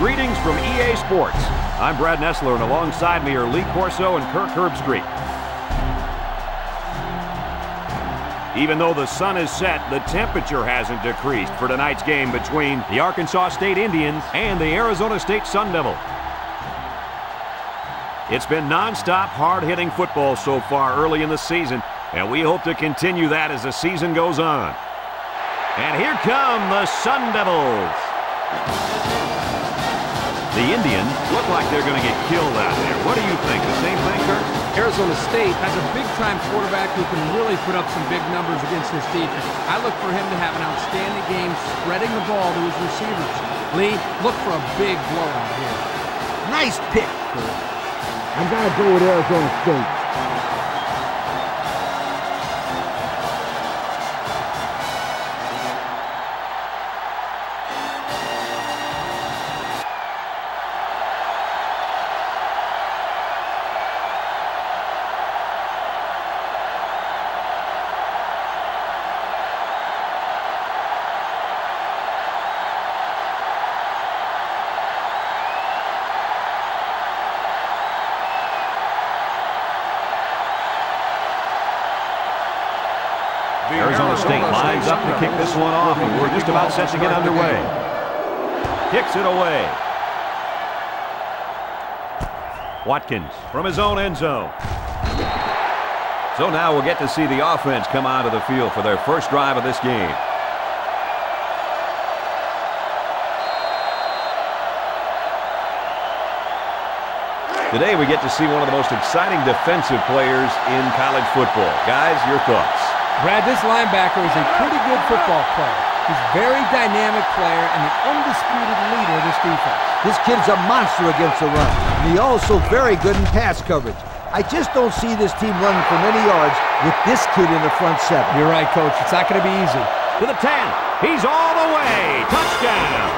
Greetings from EA Sports. I'm Brad Nessler, and alongside me are Lee Corso and Kirk Herbstreit. Even though the sun is set, the temperature hasn't decreased for tonight's game between the Arkansas State Indians and the Arizona State Sun Devil. It's been nonstop, hard-hitting football so far early in the season, and we hope to continue that as the season goes on. And here come the Sun Devils. The Indians look like they're going to get killed out there. What do you think? The same thing, Kirk? Arizona State has a big-time quarterback who can really put up some big numbers against this defense. I look for him to have an outstanding game spreading the ball to his receivers. Lee, look for a big blowout here. Nice pick, Kurt. I got to go with Arizona State. About set to get underway. Kicks it away. Watkins from his own end zone. So now we'll get to see the offense come out of the field for their first drive of this game. Today we get to see one of the most exciting defensive players in college football. Guys, your thoughts? Brad, this linebacker is a pretty good football player. He's a very dynamic player and the undisputed leader of this defense. This kid's a monster against the run, and he's also very good in pass coverage. I just don't see this team running for many yards with this kid in the front seven. You're right, Coach. It's not going to be easy. To the 10. He's all the way. Touchdown.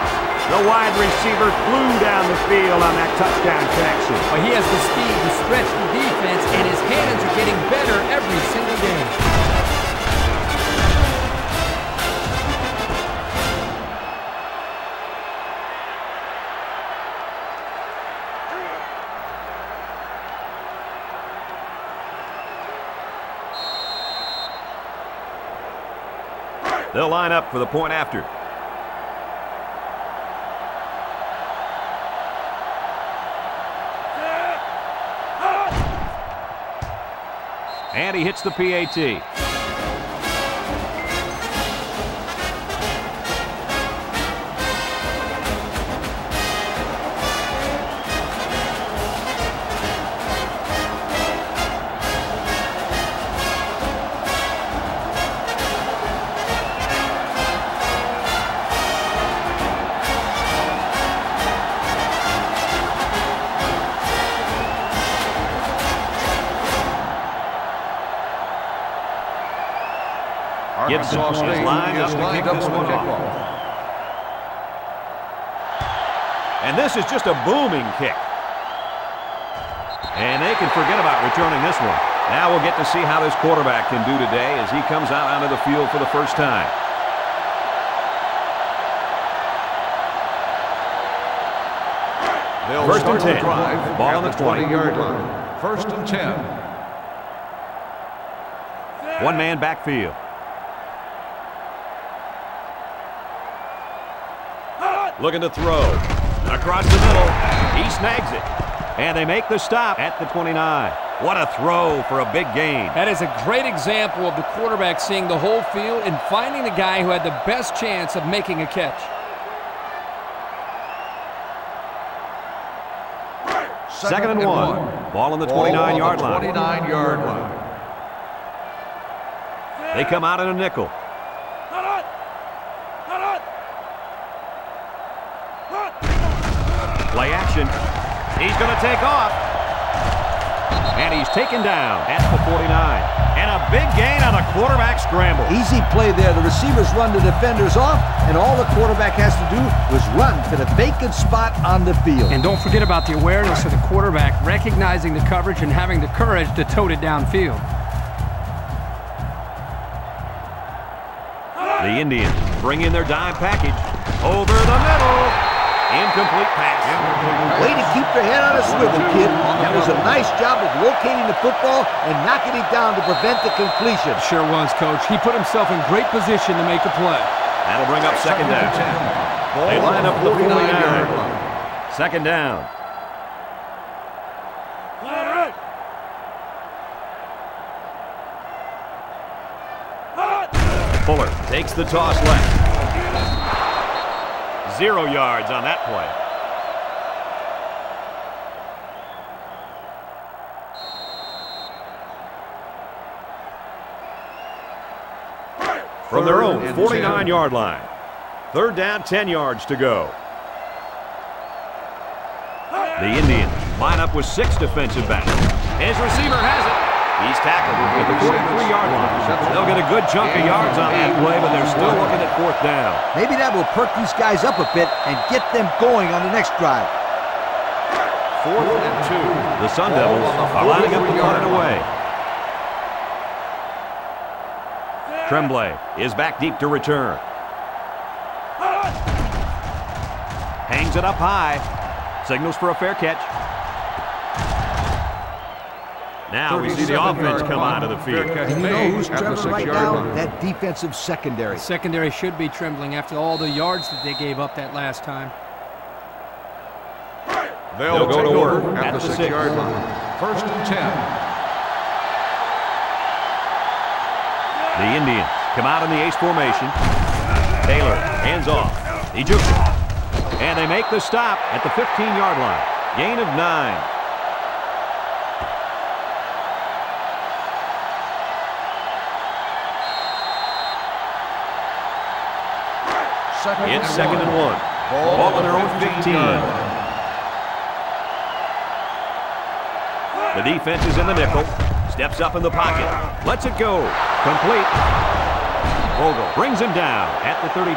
The wide receiver flew down the field on that touchdown connection. But he has the speed to stretch the defense, and his hands are getting better every single game. They'll line up for the point after. And he hits the PAT. Lined up to kick this one off. And this is just a booming kick. And they can forget about returning this one. Now we'll get to see how this quarterback can do today as he comes out onto the field for the first time. They'll First and 10. Drive Ball on the 20. 20-yard line. First and 10. One man backfield. Looking to throw. Across the middle. He snags it. And they make the stop at the 29. What a throw for a big gain. That is a great example of the quarterback seeing the whole field and finding the guy who had the best chance of making a catch. Second and one. Ball on the 29-yard line. 29-yard line. They come out in a nickel. Play action. He's going to take off. And he's taken down at the 49. And a big gain on a quarterback scramble. Easy play there. The receivers run the defenders off, and all the quarterback has to do was run to the vacant spot on the field. And don't forget about the awareness of the quarterback, recognizing the coverage and having the courage to tote it downfield. The Indians bring in their dime package over the middle. Incomplete pass. Way to keep your head on a swivel, kid. That was a nice job of locating the football and knocking it down to prevent the completion. Sure was, Coach. He put himself in great position to make a play. That'll bring up second down. They line up the 49. Second down. Fuller takes the toss left. Zero yards on that play. From their own 49-yard line. Third down, 10 yards to go. The Indians line up with six defensive backs. His receiver has it. He's tackled at the 43-yard line. They'll get a good chunk of yards on that play, but they're still looking at fourth down. Maybe that will perk these guys up a bit and get them going on the next drive. Fourth and two. The Sun Devils are lining up to punt it away. Tremblay is back deep to return. Hangs it up high. Signals for a fair catch. Now we see the offense come out of the field. And you know who's trembling right now? That defensive secondary. The secondary should be trembling after all the yards that they gave up that last time. They'll go to work at the six six. yard line. First and 10. The Indians come out in the ace formation. Taylor hands off. He jukes it. And they make the stop at the 15-yard line. Gain of nine. Second It's and second one. and one. Ball on their own 15. The defense is in the nickel. Steps up in the pocket. Lets it go. Complete. Vogel brings him down at the 32.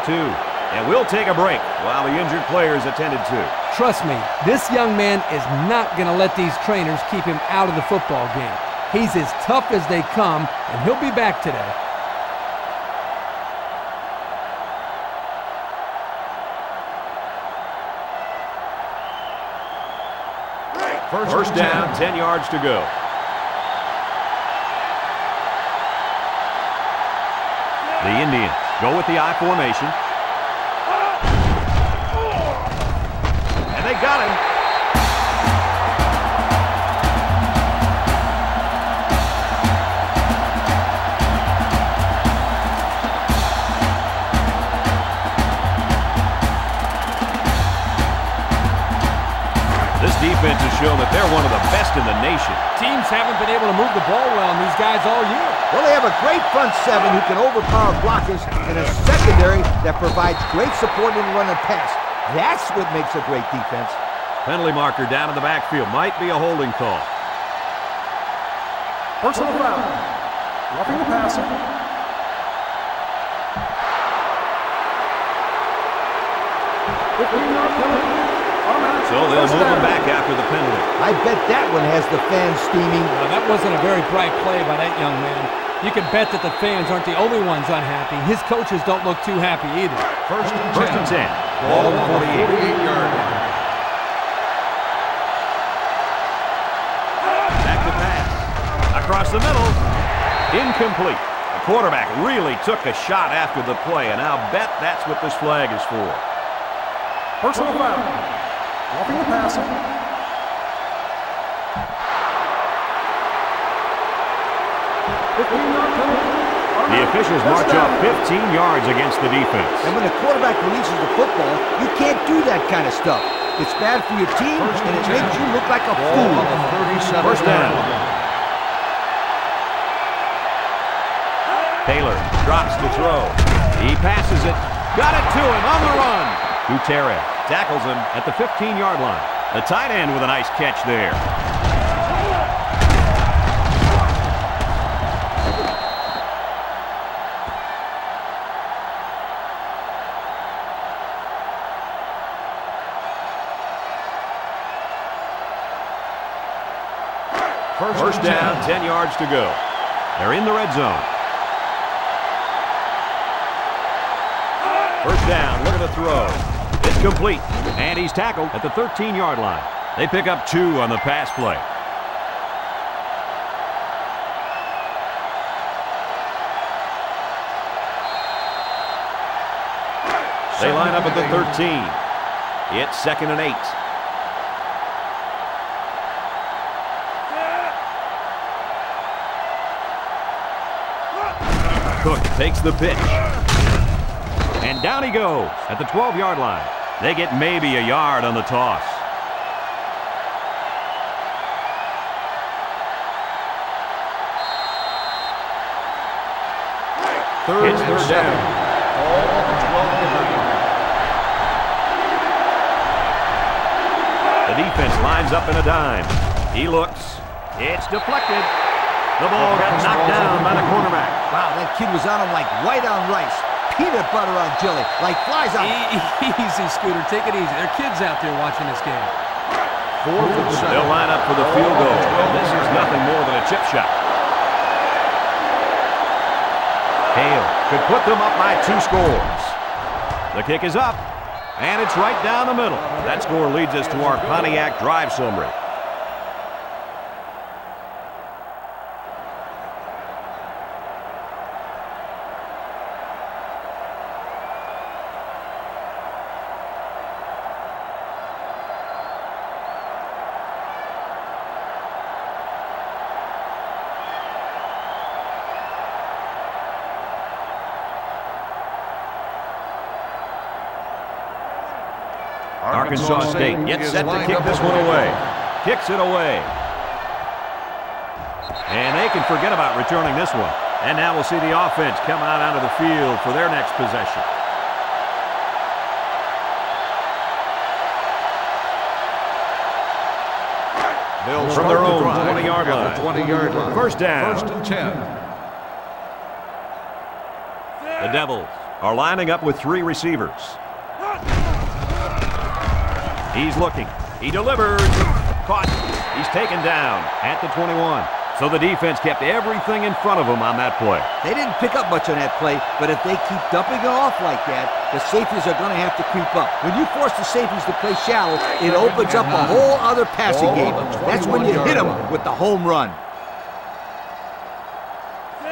And we'll take a break while the injured player is attended to. Trust me, this young man is not going to let these trainers keep him out of the football game. He's as tough as they come, and he'll be back today. First and down, 10. 10 yards to go. The Indians go with the I formation. And they got him. Defense has shown that they're one of the best in the nation. Teams haven't been able to move the ball well on these guys all year. Well, they have a great front seven who can overpower blockers and a secondary that provides great support in the run and pass. That's what makes a great defense. Penalty marker down in the backfield. Might be a holding call. Personal foul. Roughing the passer. Fifteen-yard penalty. Automatic. So they'll move him back after the penalty. I bet that one has the fans steaming. Now, that wasn't a very bright play by that young man. You can bet that the fans aren't the only ones unhappy. His coaches don't look too happy either. First and 10. First and 10. Ball at the 48. 48-yard line. Back to pass. Across the middle. Incomplete. The quarterback really took a shot after the play, and I'll bet that's what this flag is for. Personal foul. Roughing the passer. The officials march off 15 yards against the defense. And when the quarterback releases the football, you can't do that kind of stuff. It's bad for your team, and it 10. makes you look like a fool. on the First down. Taylor drops the throw. He passes it. Got it to him on the run. Gutierrez tackles him at the 15-yard line. The tight end with a nice catch there. First, First down, 10. 10 yards to go. They're in the red zone. First down, look at the throw. Complete. And he's tackled at the 13-yard line. They pick up two on the pass play. They line up at the 13. It's second and eight. Cook takes the pitch. And down he goes at the 12-yard line. They get maybe a yard on the toss. Third It's and third seven. down. The 12 The defense lines up in a dime. He looks. It's deflected. The ball got knocked down by the quarterback. Wow, that kid was on him like white on rice. Peanut butter on jelly, like flies on... E- Easy, Scooter. Take it easy. There are kids out there watching this game. Fourth and seven. They'll line up for the field goal. And this is nothing more than a chip shot. Hale could put them up by two scores. The kick is up, and it's right down the middle. That score leads us to our Pontiac drive summary. Arkansas State gets set to kick this one away. Kicks it away. And they can forget about returning this one. And now we'll see the offense come out onto the field for their next possession. They'll From their the own drive 20-yard line. 20-yard line. First down. First and 10. The Devils are lining up with three receivers. He's looking. He delivers. Caught. He's taken down at the 21. So the defense kept everything in front of him on that play. They didn't pick up much on that play, but if they keep dumping it off like that, the safeties are going to have to creep up. When you force the safeties to play shallow, it opens up a whole other passing game. That's when you hit them with the home run.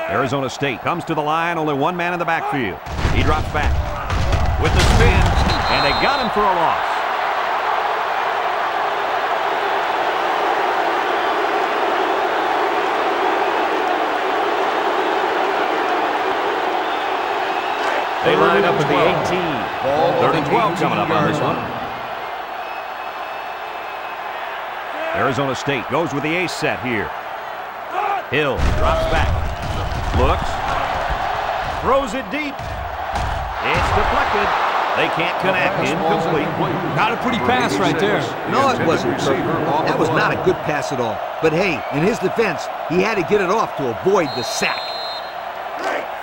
Arizona State comes to the line, only one man in the backfield. He drops back with the spin, and they got him for a loss. They line up at the 18. Ball on Third and 12 coming up on this one. Arizona State goes with the ace set here. Hill drops back. Looks. Throws it deep. It's deflected. They can't connect. Incomplete. Not a pretty pass right there. No, it wasn't. That was not a good pass at all. But hey, in his defense, he had to get it off to avoid the sack.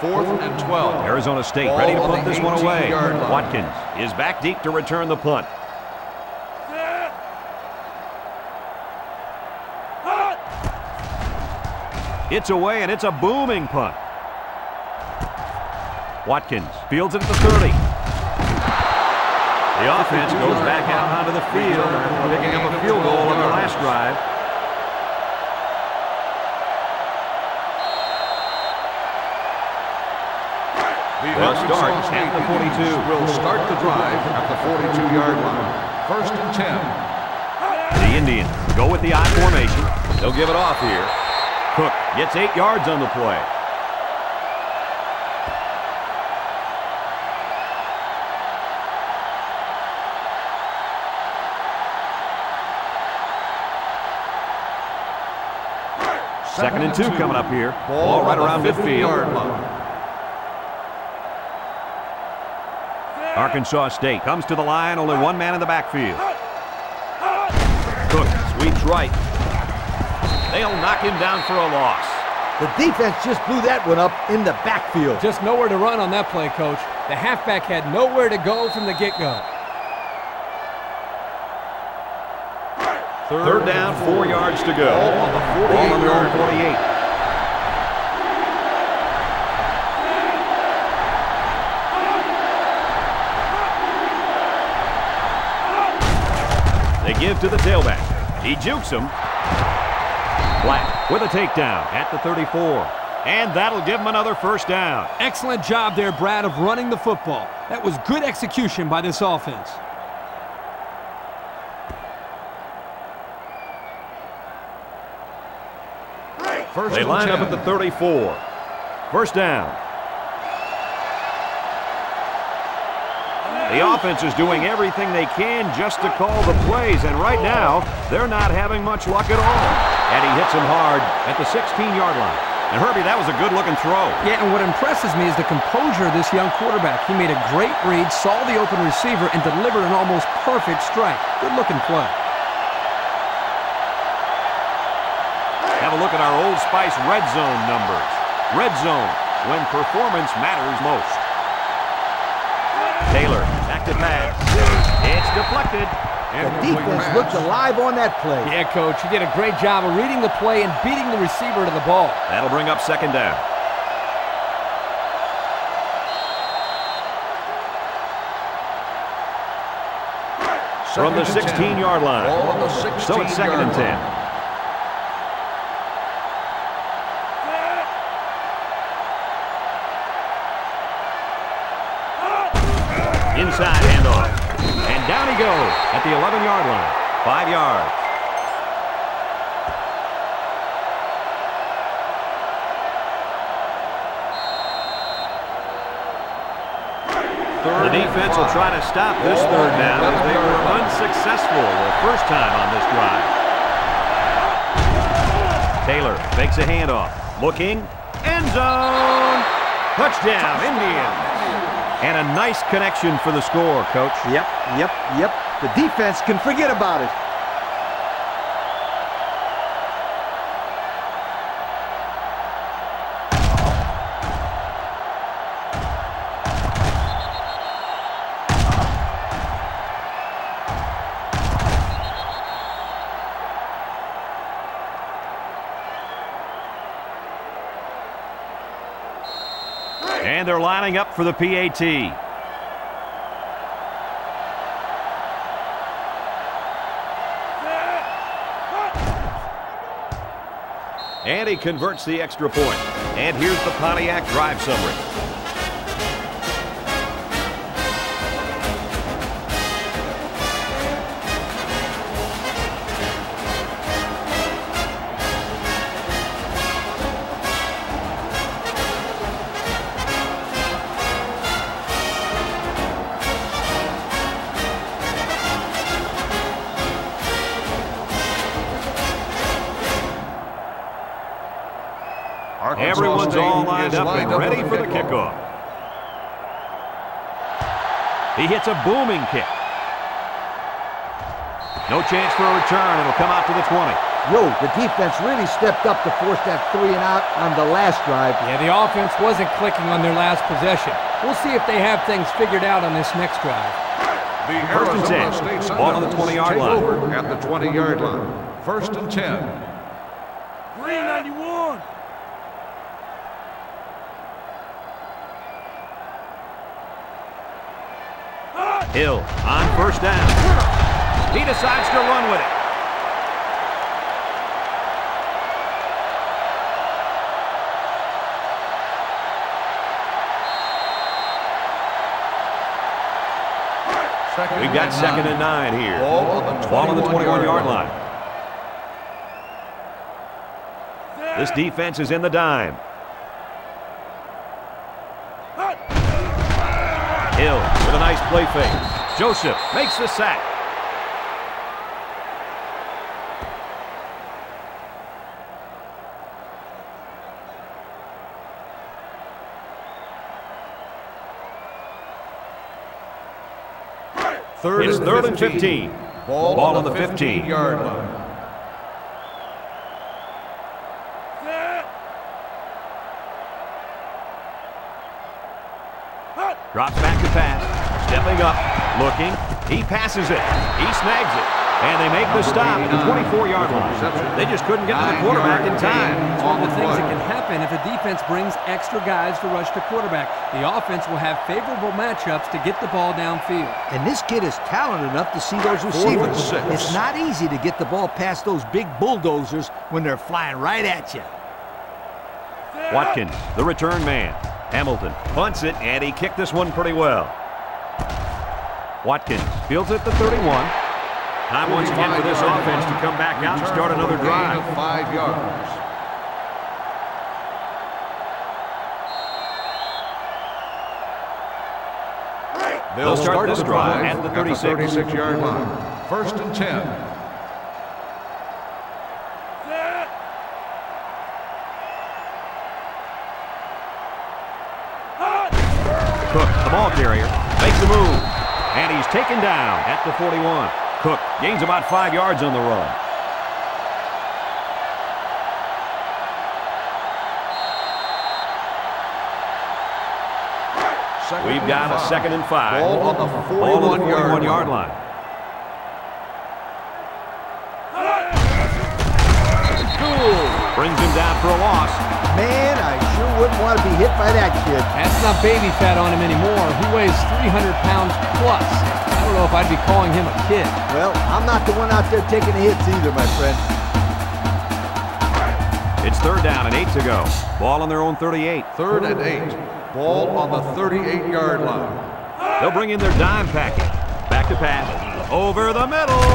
Fourth and 12. Arizona State Ball ready to punt this one away. Watkins is back deep to return the punt. It's away, and it's a booming punt. Watkins fields it at the 30. The offense goes back out onto the field, picking up a field goal on their last drive. They'll start at the 42. Will start the drive at the 42-yard line. First and 10. The Indians go with the I formation. They'll give it off here. Cook gets eight yards on the play. Second and two coming up here. Ball right around the 50-yard midfield. Arkansas State comes to the line, only one man in the backfield. Cook sweeps right. They'll knock him down for a loss. The defense just blew that one up in the backfield. Just nowhere to run on that play, Coach. The halfback had nowhere to go from the get-go. Third down, four yards to go. Ball on the Ball on their own 48-yard 48. Give to the tailback. He jukes him. Black with a takedown at the 34. And that'll give him another first down. Excellent job there, Brad, of running the football. That was good execution by this offense. First They line 10. up at the 34. First down. The offense is doing everything they can just to call the plays, and right now, they're not having much luck at all. And he hits him hard at the 16-yard line. And Herbie, that was a good-looking throw. Yeah, and what impresses me is the composure of this young quarterback. He made a great read, saw the open receiver, and delivered an almost perfect strike. Good-looking play. Have a look at our Old Spice Red Zone numbers. Red Zone, when performance matters most. Taylor, back to. It's deflected. The defense pass. looked alive on that play. Yeah, Coach, he did a great job of reading the play and beating the receiver to the ball. That'll bring up second down. From the Second and 10. 16-yard line. Ball on the 16 So it's second and 10. Five yards. The defense will try to stop this third down as they were unsuccessful the first time on this drive. Taylor makes a handoff. Looking. End zone. Touchdown, Indians. And a nice connection for the score, Coach. Yep, yep, yep. The defense can forget about it. And they're lining up for the PAT. And he converts the extra point. And here's the Pontiac drive summary. Hits a booming kick. No chance for a return. It'll come out to the 20. Yo, the defense really stepped up to force that three and out on the last drive. Yeah, the offense wasn't clicking on their last possession. We'll see if they have things figured out on this next drive. The First and Arizona 10. State Ball on the 20-yard line. over at the 20-yard line. First and 10. 391. Hill on first down. He decides to run with it. We've got second and nine here. Ball on the Ball on the 21 21-yard line. This defense is in the dime. With a nice play fake. Joseph makes the sack. Third It's and third and 15. 15. Ball, Ball on the the 15. 15-yard line. Drops back. Stepping up. Looking. He passes it. He snags it. And they make the stop at the 24-yard line. They just couldn't get to the quarterback in time. It's one of the things that can happen if a defense brings extra guys to rush the quarterback. The offense will have favorable matchups to get the ball downfield. And this kid is talented enough to see those receivers. It's not easy to get the ball past those big bulldozers when they're flying right at you. Watkins, the return man. Hamilton punts it, and he kicked this one pretty well. Watkins fields it to 31. Time once again for this offense to come back out and start another drive. of five yards. They'll start this drive at the 36. 36-yard line. First and 10. Cook, the ball carrier, makes the move. And he's taken down at the 41. Cook gains about five yards on the run. Second We've and got a second and five. Ball on the Ball on the 41-yard 41-yard line. line. Gould brings him down for a loss. Man, I sure wouldn't want to be hit by that kid. That's not baby fat on him anymore. He weighs 300 pounds plus. I don't know if I'd be calling him a kid. Well, I'm not the one out there taking the hits either, my friend. It's third down and eight to go. Ball on their own 38. Third and eight. Ball on the 38-yard line. They'll bring in their dime package. Back to pass. Over the middle.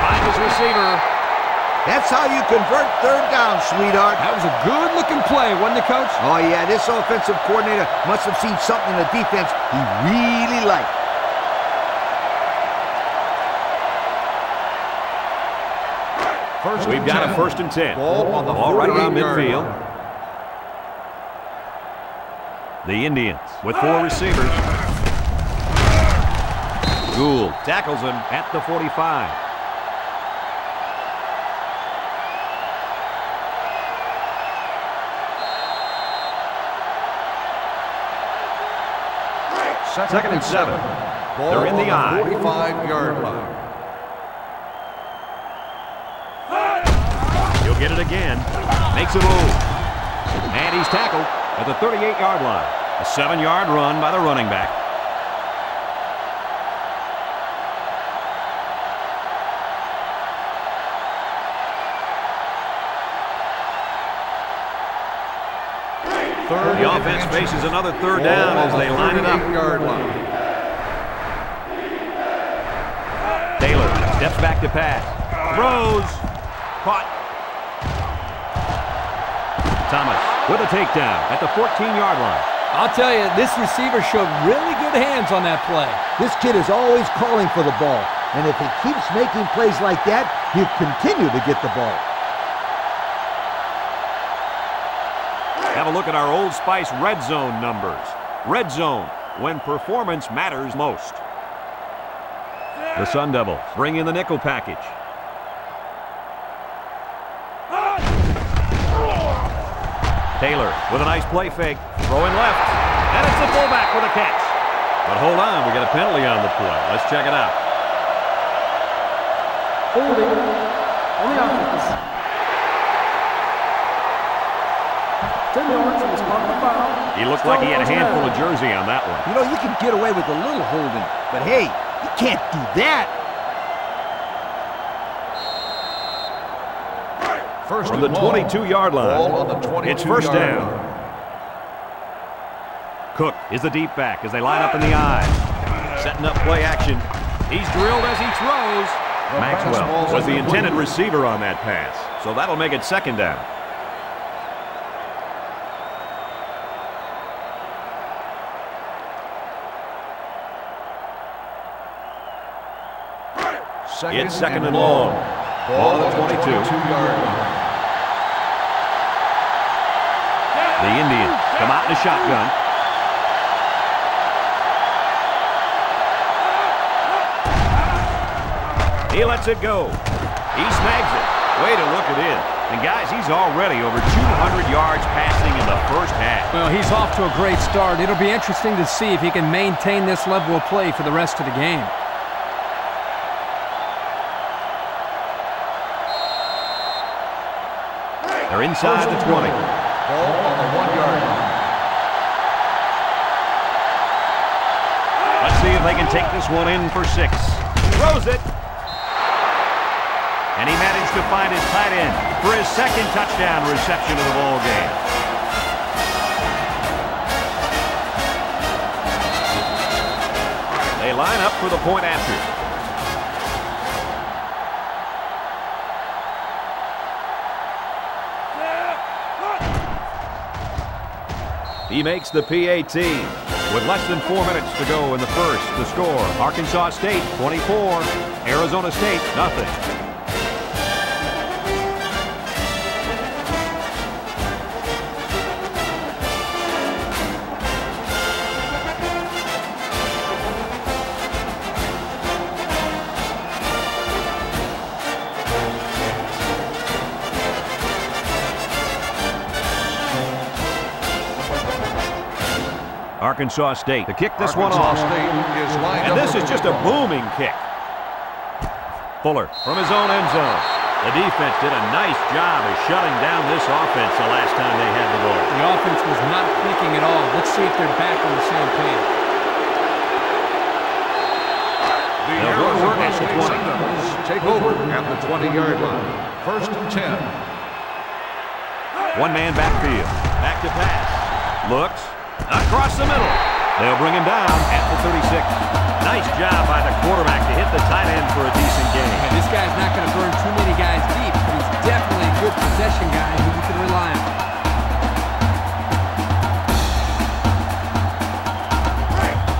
Find his receiver. That's how you convert third down, sweetheart. That was a good-looking play, wasn't it, Coach? Oh, yeah, this offensive coordinator must have seen something in the defense he really liked. First We've got 10. a first and 10. Ball on the Ball right around 48-yard midfield. The Indians with four receivers. Gould tackles him at the 45. Second and seven. Ball They're in the I. 45-yard line. Get it again. Makes a move. And he's tackled at the 38-yard line. A seven-yard run by the running back. Third The offense faces another third down as they line it up. 38-yard line. Taylor steps back to pass. Throws. Caught. Thomas with a takedown at the 14-yard line. I'll tell you, this receiver showed really good hands on that play. This kid is always calling for the ball, and if he keeps making plays like that, he'll continue to get the ball. Have a look at our Old Spice Red Zone numbers. Red Zone, when performance matters most. The Sun Devils bring in the nickel package. Taylor with a nice play fake, throwing left, and it's the fullback with a catch. But hold on, we got a penalty on the play. Let's check it out. Holding on the offense. 10 yards on the foul. He looked like he had a handful of jersey on that one. You know, you can get away with a little holding, but hey, you can't do that. First From the 22-yard line. Ball on the 22-yard It's first down. line. Cook is the deep back as they line up in the I. Setting up play action. He's drilled as he throws. Maxwell was the intended receiver on that pass, so that'll make it second down. Second It's second and long. Ball at 22. 22-yard line. The Indians come out in a shotgun. He lets it go. He snags it. Way to look it in. And guys, he's already over 200 yards passing in the first half. Well, he's off to a great start. It'll be interesting to see if he can maintain this level of play for the rest of the game. They're inside the 20. Take this one in for six. Throws it. And he managed to find his tight end for his second touchdown reception of the ball game. They line up for the point after. He makes the PAT. With less than four minutes to go in the first, the score, Arkansas State 24, Arizona State nothing. Arkansas State to kick this one off. State is lined And this is just a booming kick. Fuller from his own end zone. The defense did a nice job of shutting down this offense the last time they had the ball. The offense was not clicking at all. Let's see if they're back on the same page. The They'll go to Arizona work at the 20. Take over at the 20-yard line. First and 10. One man backfield. Back to pass. Looks. Across the middle. They'll bring him down at the 36. Nice job by the quarterback to hit the tight end for a decent gain. And this guy's not going to burn too many guys deep, but he's definitely a good possession guy who you can rely on.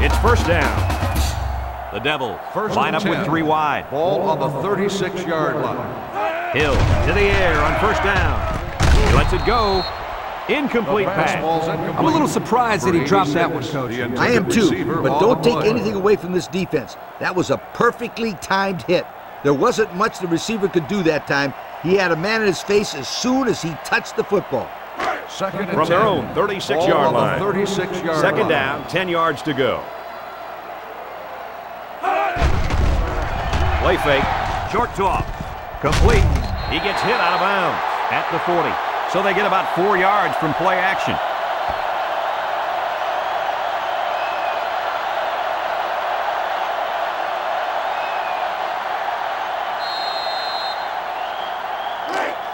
It's first down. The Devil First line up with three wide. Ball on the 36-yard line. Hill to the air on first down. He lets it go. Incomplete pass. I'm a little surprised that he dropped that one, Coach. I am too, but don't take anything away from this defense. That was a perfectly timed hit. There wasn't much the receiver could do that time. He had a man in his face as soon as he touched the football. Second and From their own 36-yard line. 36-yard Second line. down, 10 yards to go. Play fake. Short toss. Complete. He gets hit out of bounds at the 40. So they get about four yards from play action.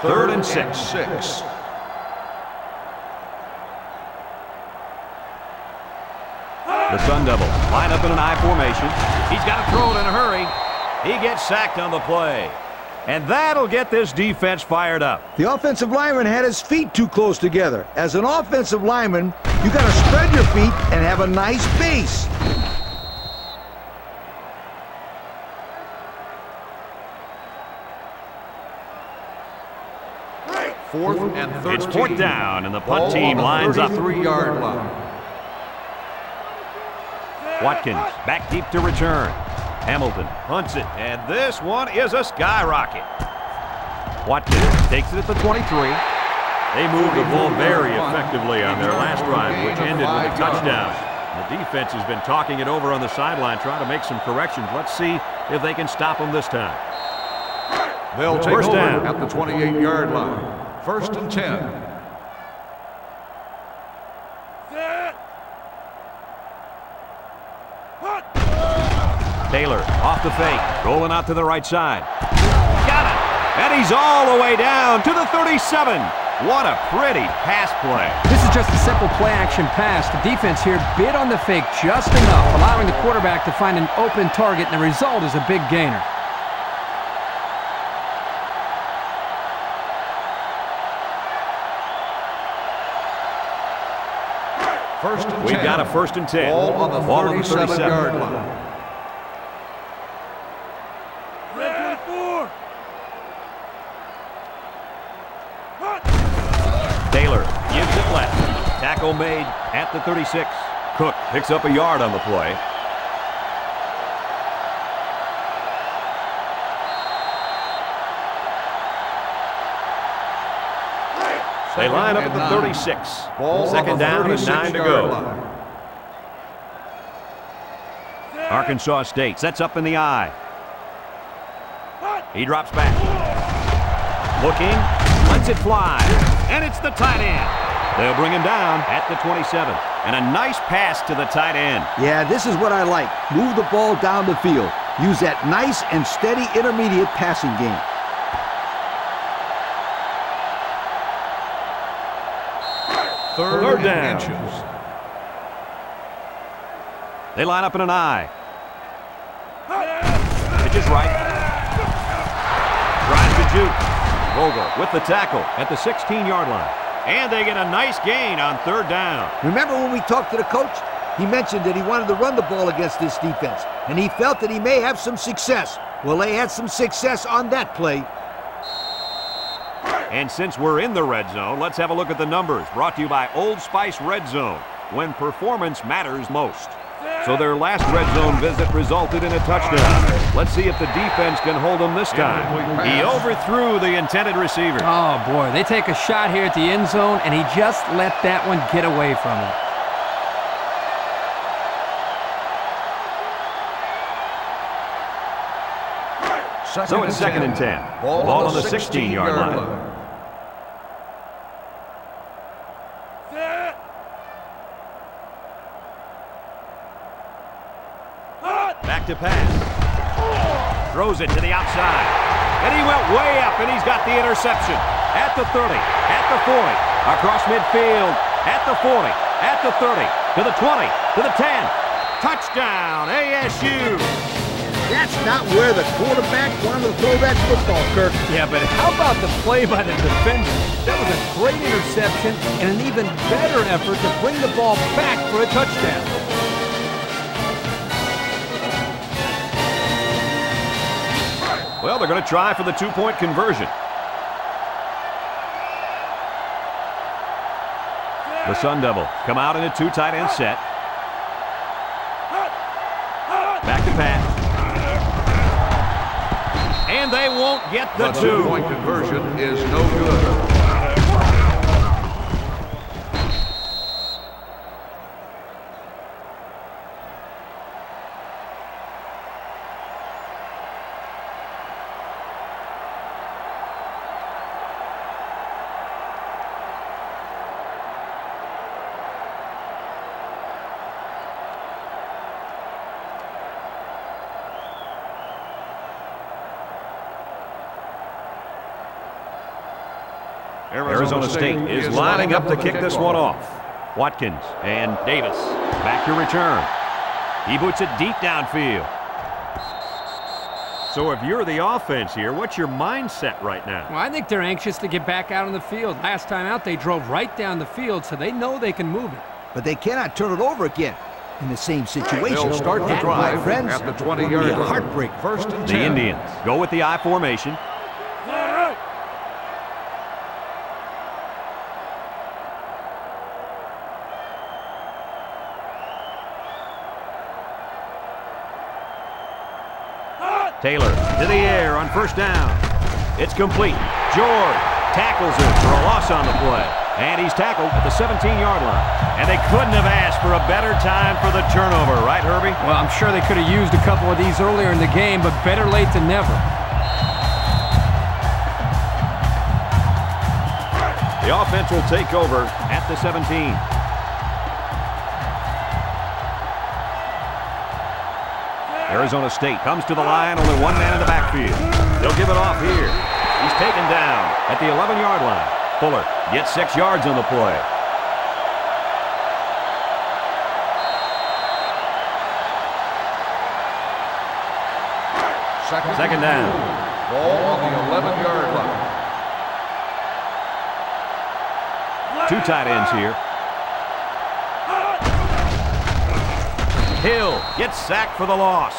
Third and six. Six. The Sun Devils line up in an I formation. He's got to throw it in a hurry. He gets sacked on the play. And that'll get this defense fired up. The offensive lineman had his feet too close together. As an offensive lineman, you got to spread your feet and have a nice base. Fourth and 13. It's fourth down, and the punt Ball team the lines up. Three-yard line. Watkins back deep to return. Hamilton hunts it, and this one is a skyrocket. Watkins takes it at the 23. They moved the ball very effectively on their last drive, which ended with a touchdown. The defense has been talking it over on the sideline, trying to make some corrections. Let's see if they can stop them this time. They'll take First over down. at the 28-yard line. First and 10. Taylor off the fake, rolling out to the right side. Got it! And he's all the way down to the 37. What a pretty pass play. This is just a simple play-action pass. The defense here bit on the fake just enough, allowing the quarterback to find an open target, and the result is a big gainer. First and We've 10. got a first and 10. Ball on the Ball on the 37-yard line. Taylor gives it left. Tackle made at the 36. Cook picks up a yard on the play. They line up at the nine. 36. Ball Second down and nine to go. Arkansas State sets up in the I. He drops back. Looking, lets it fly. And it's the tight end. They'll bring him down at the 27. And a nice pass to the tight end. Yeah, this is what I like. Move the ball down the field. Use that nice and steady intermediate passing game. Third, Third down. inches. They line up in an I. Pitch is right. Tries to juke. Vogel with the tackle at the 16-yard line. And they get a nice gain on third down. Remember when we talked to the coach? He mentioned that he wanted to run the ball against this defense, and he felt that he may have some success. Well, they had some success on that play. And since we're in the red zone, let's have a look at the numbers. Brought to you by Old Spice Red Zone, when performance matters most. So their last red zone visit resulted in a touchdown. Let's see if the defense can hold them this time. He overthrew the intended receiver. Oh, boy. They take a shot here at the end zone, and he just let that one get away from him. Second So it's second and 10. Ball, on the 16-yard line. To pass. Throws it to the outside. And he went way up, and he's got the interception. At the 30, at the 40, across midfield, at the 40, at the 30, to the 20, to the 10. Touchdown, ASU. That's not where the quarterback wanted to throw that football, Kirk. Yeah, but how about the play by the defender? That was a great interception and an even better effort to bring the ball back for a touchdown. Well, they're going to try for the two-point conversion. The Sun Devil come out in a two tight end set. Back to pass. And they won't get the The two. two-point conversion is no good. Arizona State is lining up to kick this one off. Watkins and Davis back to return. He boots it deep downfield. So if you're the offense here, what's your mindset right now? Well, I think they're anxious to get back out on the field. Last time out, they drove right down the field, so they know they can move it. But they cannot turn it over again. In the same situation, They'll start the that, my drive friends, at the 20-yard line. heartbreak. First and The 10. Indians go with the I formation. Taylor to the air on first down. It's complete. George tackles it for a loss on the play. And he's tackled at the 17-yard line. And they couldn't have asked for a better time for the turnover, right, Herbie? Well, I'm sure they could have used a couple of these earlier in the game, but better late than never. The offense will take over at the 17. Arizona State comes to the line, only one man in the backfield. They'll give it off here. He's taken down at the 11-yard line. Fuller gets six yards on the play. Second, Second down. Ball on the 11-yard line. Two tight ends here. Hill gets sacked for the loss.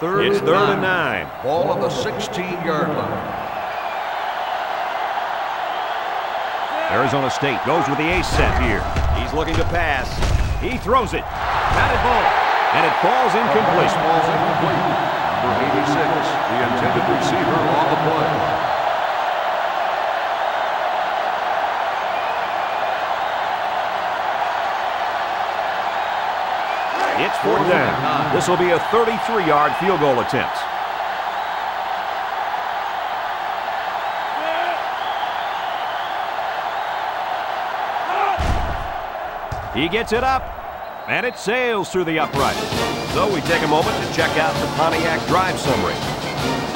Third It's and third and nine. nine. Ball on the 16-yard line. Arizona State goes with the ace set here. He's looking to pass. He throws it. Batted ball. And it falls incomplete. Falls incomplete. Number 86, the intended receiver on the play. It's fourth down. This will be a 33-yard field goal attempt. He gets it up and it sails through the upright. So we take a moment to check out the Pontiac drive summary.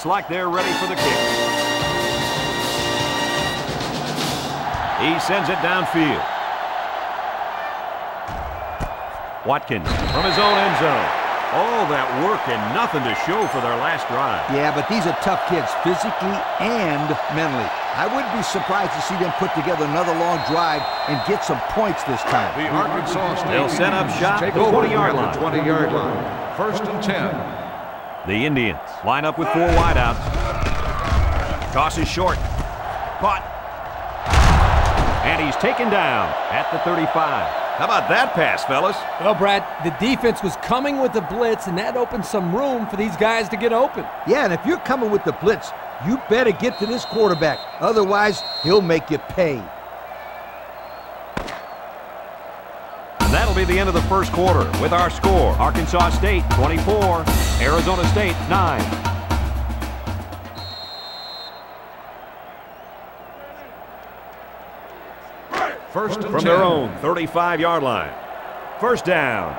Looks like they're ready for the kick. He sends it downfield. Watkins from his own end zone. All that work and nothing to show for their last drive. Yeah, but these are tough kids, physically and mentally. I wouldn't be surprised to see them put together another long drive and get some points this time. The Arkansas State They'll set up Eagles shop take at the 20-yard line. 20-yard line. First and 10. The Indians line up with four wideouts. Toss is short. Caught. And he's taken down at the 35. How about that pass, fellas? Well, Brad, the defense was coming with the blitz, and that opened some room for these guys to get open. Yeah, and if you're coming with the blitz, you better get to this quarterback. Otherwise, he'll make you pay. That'll be the end of the first quarter with our score. Arkansas State 24, Arizona State 9. First From 10. their own 35-yard line. First down.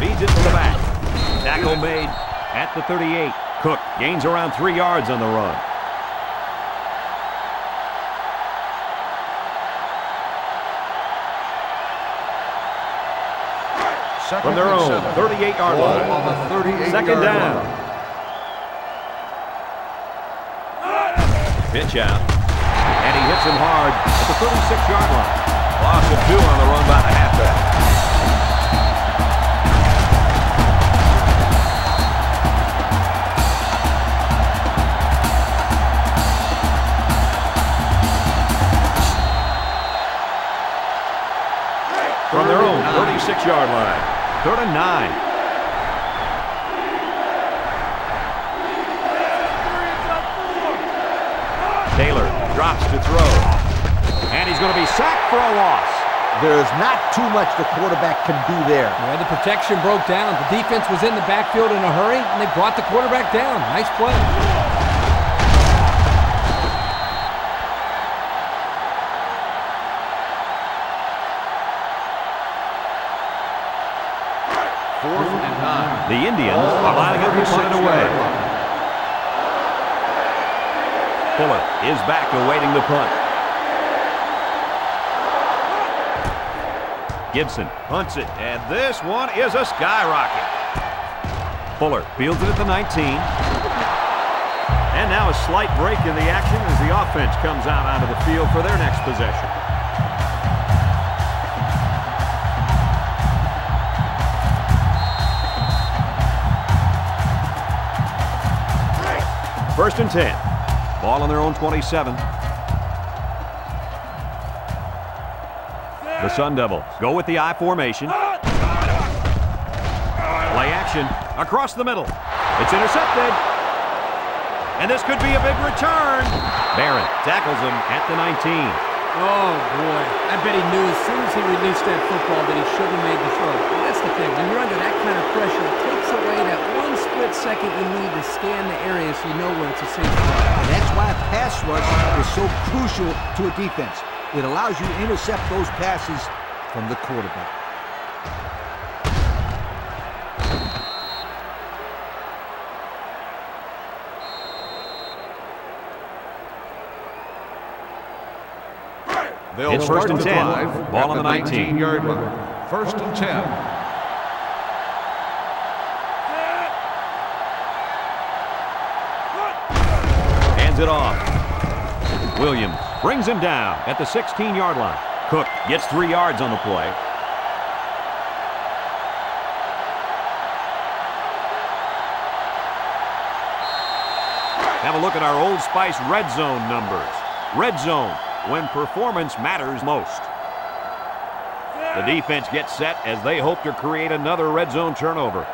Feeds it to the back. Tackle made at the 38. Cook gains around three yards on the run. Second From their own 38-yard line. on the 38-yard Second down. line. Pitch out. And he hits him hard at the 36-yard line. Loss of two on the run by the halfback. Third and nine. Taylor drops to throw. And he's going to be sacked for a loss. There's not too much the quarterback can do there. Yeah, the protection broke down. The defense was in the backfield in a hurry, and they brought the quarterback down. Nice play. The Indians are lining up to punt it away. Fuller is back awaiting the punt. Gibson punts it, and this one is a skyrocket. Fuller fields it at the 19. And now a slight break in the action as the offense comes out onto the field for their next possession. First and 10. Ball on their own 27. The Sun Devils go with the I formation. Play action across the middle. It's intercepted. And this could be a big return. Barron tackles him at the 19. Oh, boy. I bet he knew as soon as he released that football that he should have made the throw. That's the thing. When you're under that kind of pressure, it takes away that one split second you need to scan the area so you know where it's a safe spot. And that's why a pass rush is so crucial to a defense. It allows you to intercept those passes from the quarterback. They'll It's first and 10. Ball at on the 19-yard line. First and 10. Hands it off. Williams brings him down at the 16-yard line. Cook gets three yards on the play. have a look at our Old Spice red zone numbers. Red zone, when performance matters most. The defense gets set as they hope to create another red zone turnover.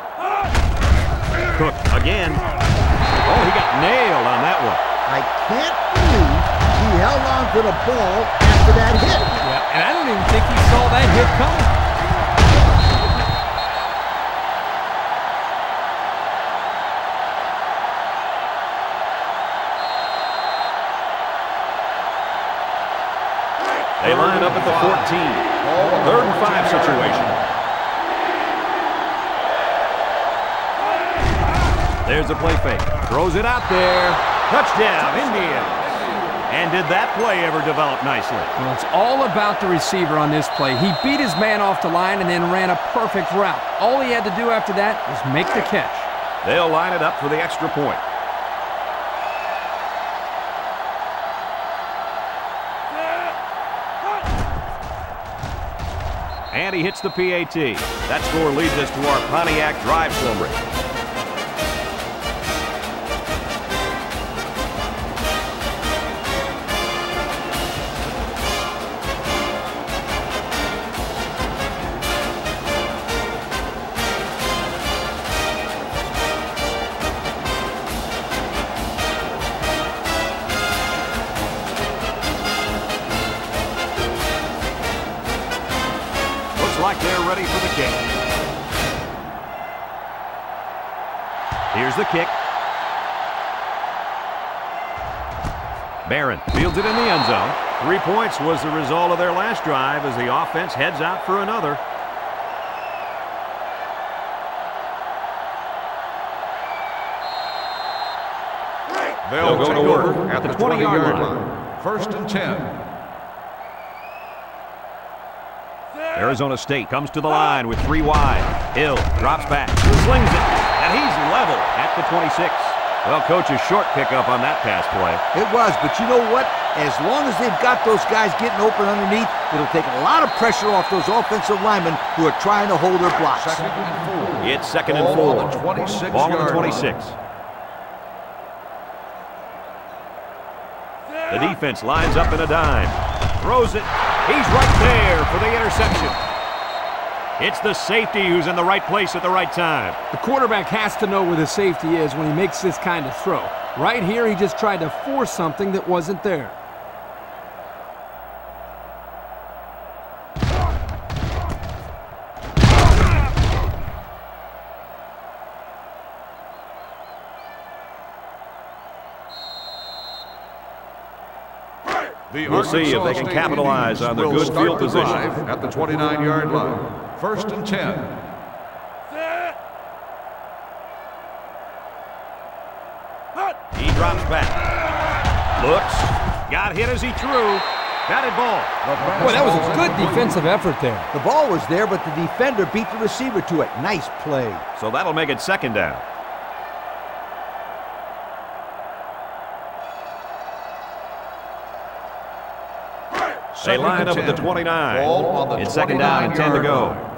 Cook again. Oh, he got nailed on that one. I can't believe he held on to the ball after that hit. Yeah, and I don't even think he saw that hit coming. They line up at the 14. Third and five situation. There's a play fake. Throws it out there. Touchdown, Indians. And did that play ever develop nicely? Well, it's all about the receiver on this play. He beat his man off the line and then ran a perfect route. All he had to do after that was make the catch. They'll line it up for the extra point. And he hits the PAT. That score leads us to our Pontiac drive summary. Barron fields it in the end zone. Three points was the result of their last drive as the offense heads out for another. They'll, go to work at the 20-yard line. First and 10. Arizona State comes to the line with three wide. Hill drops back, slings it, and he's level at the 26. Well, Coach, coach's short pickup on that pass play. It was, but you know what? As long as they've got those guys getting open underneath, it'll take a lot of pressure off those offensive linemen who are trying to hold their blocks. Second and four. It's second and Ball four. on the 26 Ball on the yard 26. The defense lines up in a dime. Throws it. He's right there for the interception. It's the safety who's in the right place at the right time. The quarterback has to know where the safety is when he makes this kind of throw. Right here, he just tried to force something that wasn't there. The We'll see if they can State capitalize on their will good field position. At the 29-yard line. First and 10. He drops back. Looks. Got hit as he threw. Batted ball. Boy, that was a good defensive effort there. The ball was there, but the defender beat the receiver to it. Nice play. So that'll make it second down. They Second line up at the 10. 29. Ball on the It's second down and 10 to 29-yard go.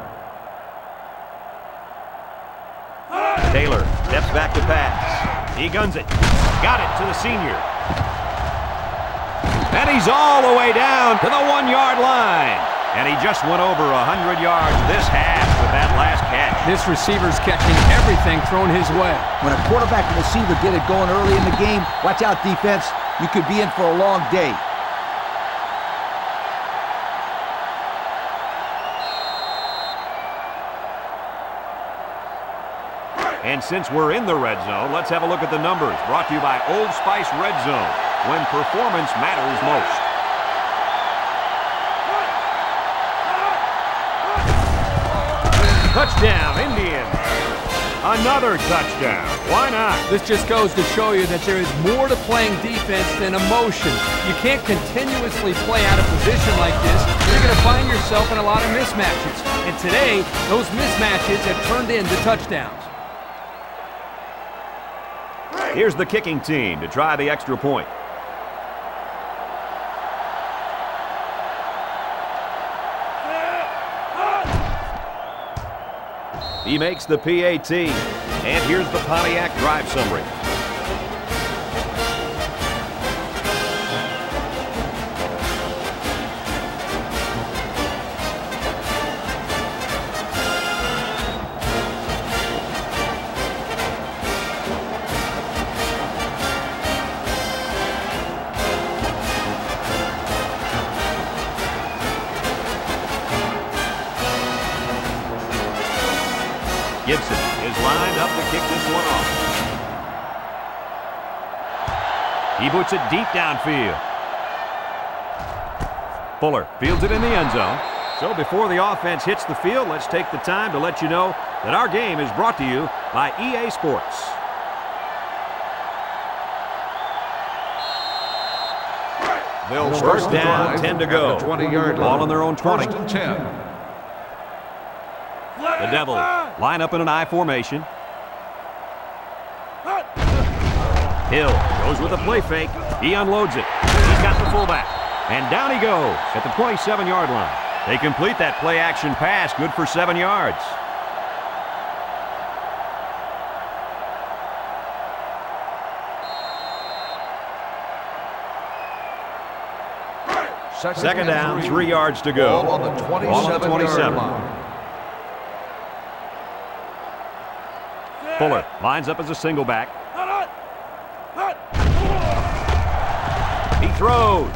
He guns it. Got it to the senior. And he's all the way down to the one-yard line. And he just went over 100 yards this half with that last catch. This receiver's catching everything thrown his way. When a quarterback and receiver get it going early in the game, watch out, defense. You could be in for a long day. And since we're in the red zone, let's have a look at the numbers. Brought to you by Old Spice Red Zone, when performance matters most. Touchdown, Indians. Another touchdown. Why not? This just goes to show you that there is more to playing defense than emotion. You can't continuously play out of position like this. You're going to find yourself in a lot of mismatches. And today, those mismatches have turned into touchdowns. Here's the kicking team to try the extra point. He makes the PAT. And here's the Pontiac drive summary. Boots it deep downfield. Fuller fields it in the end zone. So before the offense hits the field, let's take the time to let you know that our game is brought to you by EA Sports. They'll First down, drive 10 to go. 20-yard Ball line. on their own 20. First and 10. The Devils line up in an I formation. Hill goes with a play fake. He unloads it. He's got the fullback. And down he goes at the 27-yard line. They complete that play action pass. Good for seven yards. Second down, three yards to go. Ball on the Ball on the 27-yard 27. line. Fuller lines up as a single back. Throws.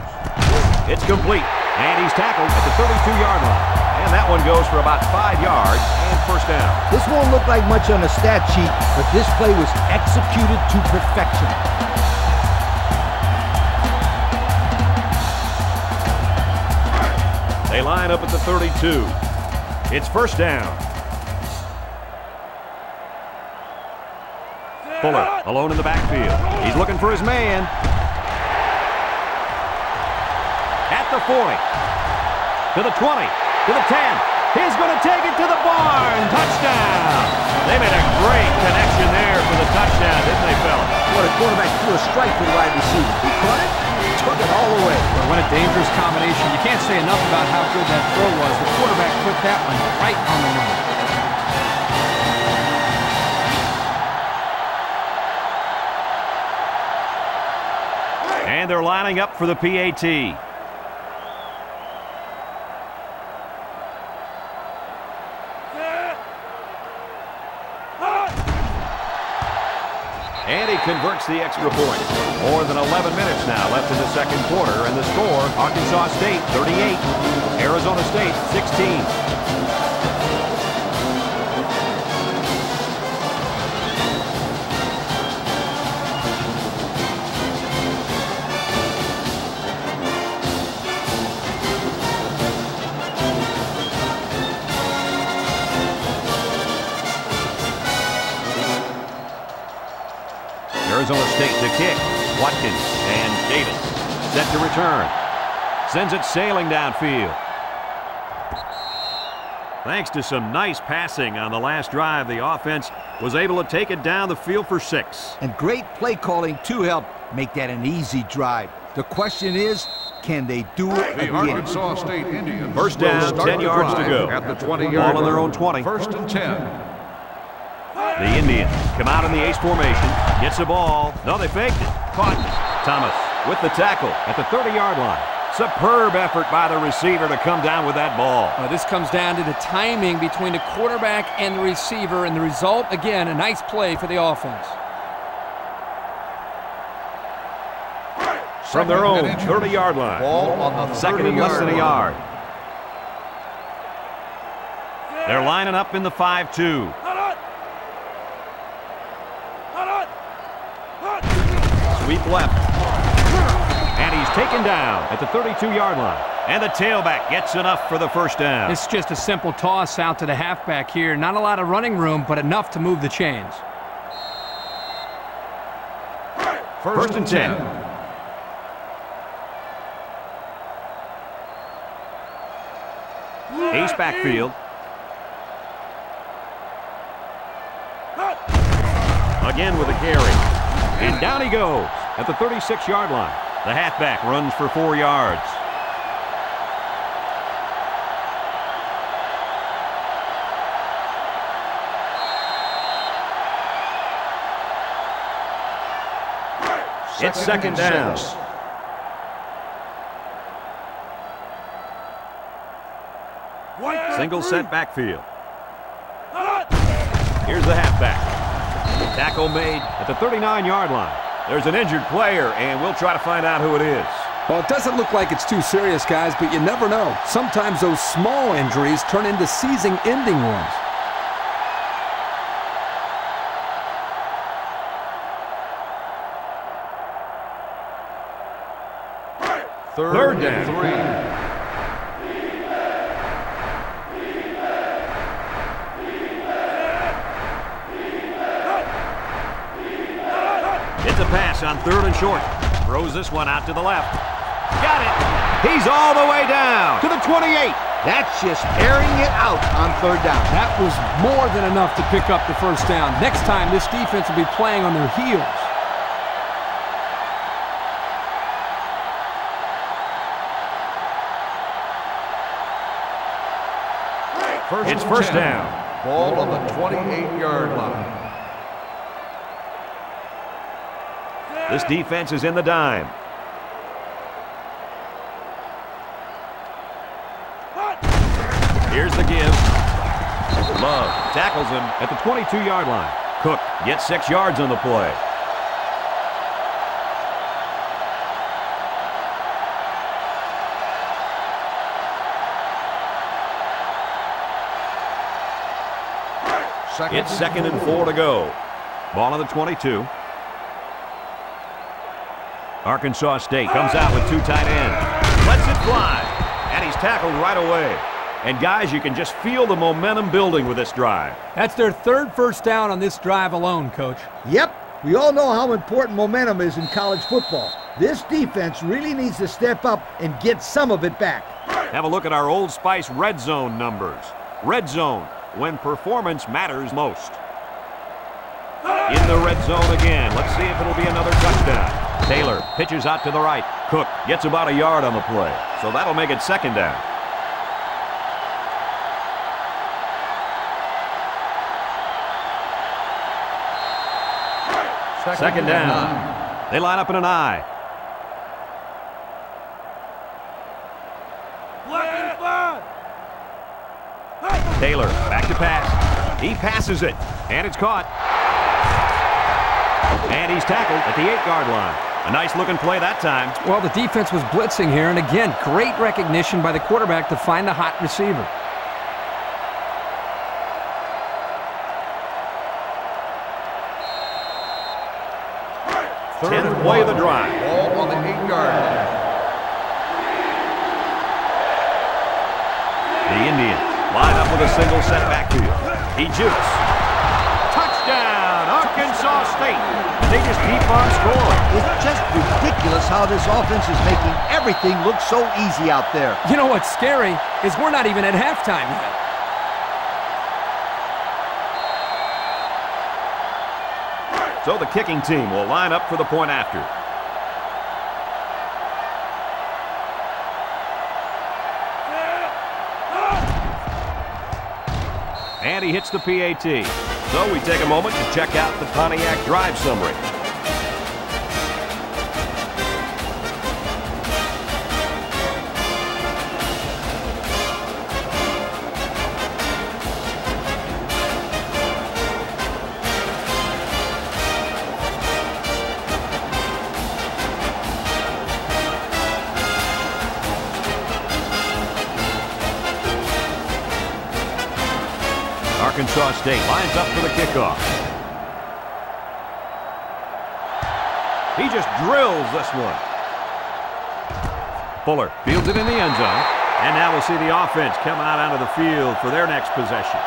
It's complete. And he's tackled at the 32-yard line. And that one goes for about five yards and first down. This won't look like much on a stat sheet, but this play was executed to perfection. They line up at the 32. It's first down. Fuller alone in the backfield. He's looking for his man. At the 40. To the 20. To the 10. He's going to take it to the barn. Touchdown. They made a great connection there for the touchdown, didn't they, fellas? What a quarterback threw a strike to the wide receiver. He caught it, took it all the way. What a dangerous combination. You can't say enough about how good that throw was. The quarterback put that one right on the money. And they're lining up for the PAT. Converts the extra point. More than 11 minutes now left in the second quarter, and the score, Arkansas State 38, Arizona State 16. State to kick. Watkins and Davis set to return. Sends it sailing downfield. Thanks to some nice passing on the last drive, the offense was able to take it down the field for six. And great play calling to help make that an easy drive. The question is, can they do it The again? Arkansas State Indians First down, 10 yards to go. At the 20-yard Ball on their line. own 20. First and 10. The Indians come out in the ace formation. Gets the ball. No, they faked it. Caught it. Thomas with the tackle at the 30-yard line. Superb effort by the receiver to come down with that ball. Uh, this comes down to the timing between the quarterback and the receiver, and the result, again, a nice play for the offense. From their own 30-yard line. Ball on the Second and less than a yard. They're lining up in the 5-2. Sweep left. And he's taken down at the 32-yard line. And the tailback gets enough for the first down. It's just a simple toss out to the halfback here. Not a lot of running room, but enough to move the chains. First, and 10. Ace backfield. Again with a carry. And down he goes at the 36-yard line. The halfback runs for four yards. It's second down. six. Single set backfield. Here's the halfback. Tackle made at the 39-yard line. There's an injured player, and we'll try to find out who it is. Well, it doesn't look like it's too serious, guys, but you never know. Sometimes those small injuries turn into season-ending ones. Third, Third down. Three. On third and short. Throws this one out to the left. Got it. He's all the way down to the 28. That's just airing it out on third down. That was more than enough to pick up the first down. Next time, this defense will be playing on their heels. First It's first 10. down. Ball on the 28-yard line. This defense is in the dime. Here's the give. Love tackles him at the 22-yard line. Cook gets six yards on the play. Second It's second and four to go. Ball on the 22. Arkansas State comes out with two tight ends. Lets it fly. And he's tackled right away. And guys, you can just feel the momentum building with this drive. That's their third first down on this drive alone, Coach. Yep, we all know how important momentum is in college football. This defense really needs to step up and get some of it back. Have a look at our Old Spice red zone numbers. Red zone, when performance matters most. In the red zone again. Let's see if it'll be another touchdown. Taylor pitches out to the right. Cook gets about a yard on the play. So that'll make it second down. Second and down. nine. They line up in an I. Taylor back to pass. He passes it, and it's caught. And he's tackled at the eight-yard line. A nice looking play that time. Well, the defense was blitzing here, and again, great recognition by the quarterback to find the hot receiver. Third Tenth play of the drive. Ball on the eight-yard line. The Indians line up with a single set backfield. He jukes. Touchdown, Arkansas State. They just keep on scoring. It's just ridiculous how this offense is making everything look so easy out there. You know what's scary is we're not even at halftime yet. So the kicking team will line up for the point after. And he hits the PAT. So we take a moment to check out the Pontiac drive summary. State lines up for the kickoff. He just drills this one. Fuller fields it in the end zone. And now we'll see the offense come out onto the field for their next possession.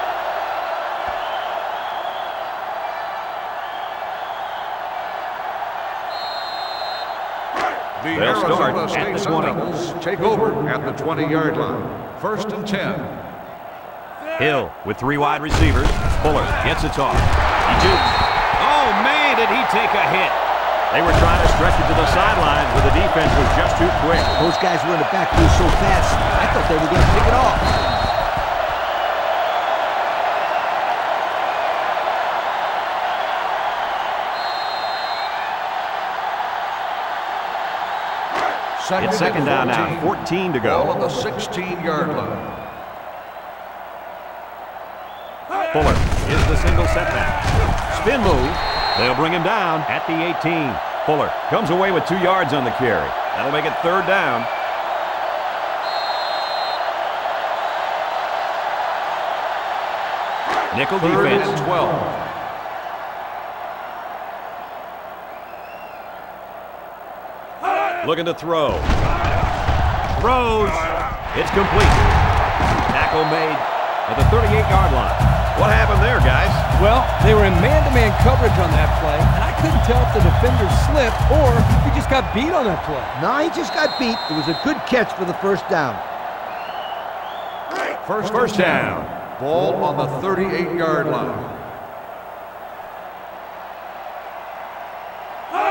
The They'll Arizona at State the Sun 20. Devils take over at the 20-yard line. First and 10. Hill with three wide receivers. Fuller gets it off. He jukes. Oh, man, did he take a hit. They were trying to stretch it to the sidelines, but the defense was just too quick. Those guys were in the backfield so fast, I thought they were going to pick it off. It's second down now, 14 to Ball on go. the 16-yard line. Fuller is the single setback. Spin move. They'll bring him down at the 18. Fuller comes away with two yards on the carry. That'll make it third down. Nickel Third defense. 12. Looking to throw. Throws. It's complete. Tackle made at the 38-yard line. What happened there, guys? Well, they were in man-to-man coverage on that play, and I couldn't tell if the defender slipped or if he just got beat on that play. No, he just got beat. It was a good catch for the first down. First, First down. Ball on the 38-yard line.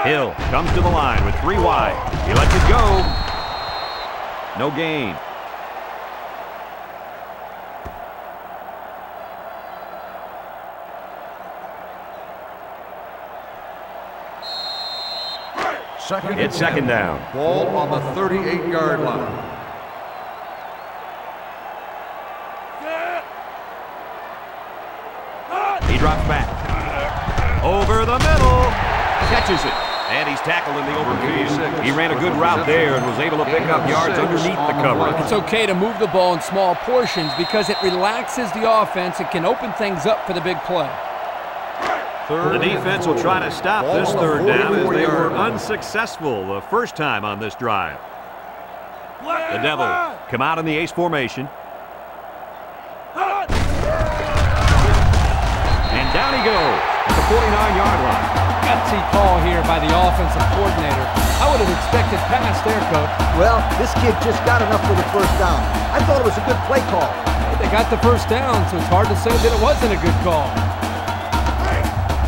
Hill comes to the line with three wide. He lets it go. No gain. Second It's 10. second down. Ball on the 38-yard line. He drops back. Over the middle. Catches it. And he's tackled in the open field. He ran a good route there and was able to pick up yards underneath the cover. It's okay to move the ball in small portions because it relaxes the offense It can open things up for the big play. The defense will try to stop Ball this third down as they 44-yard were unsuccessful the first time on this drive. The Devil come out in the ace formation. And down he goes at the 49-yard line. Gutsy call here by the offensive coordinator. I would have expected pass there, coach. Well, this kid just got enough for the first down. I thought it was a good play call. They got the first down, so it's hard to say that it wasn't a good call.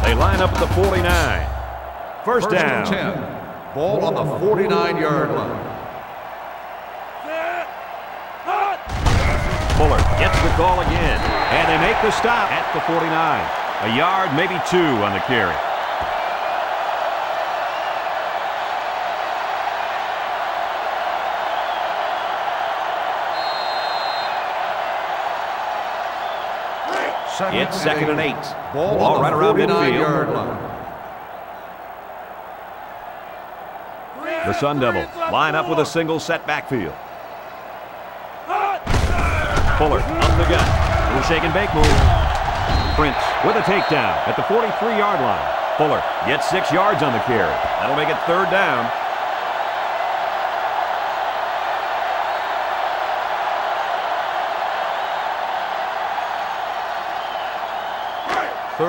They line up at the 49. First, First down. and 10. Ball on the 49-yard line. Fuller gets the call again. And they make the stop at the 49. A yard, maybe two on the carry. Second It's second and eight. Ball, Ball right around midfield. The Sun Devils line up with a single set backfield. Fuller up the gut. Little shake and bake move. Prince with a takedown at the 43-yard line. Fuller gets six yards on the carry. That'll make it third down.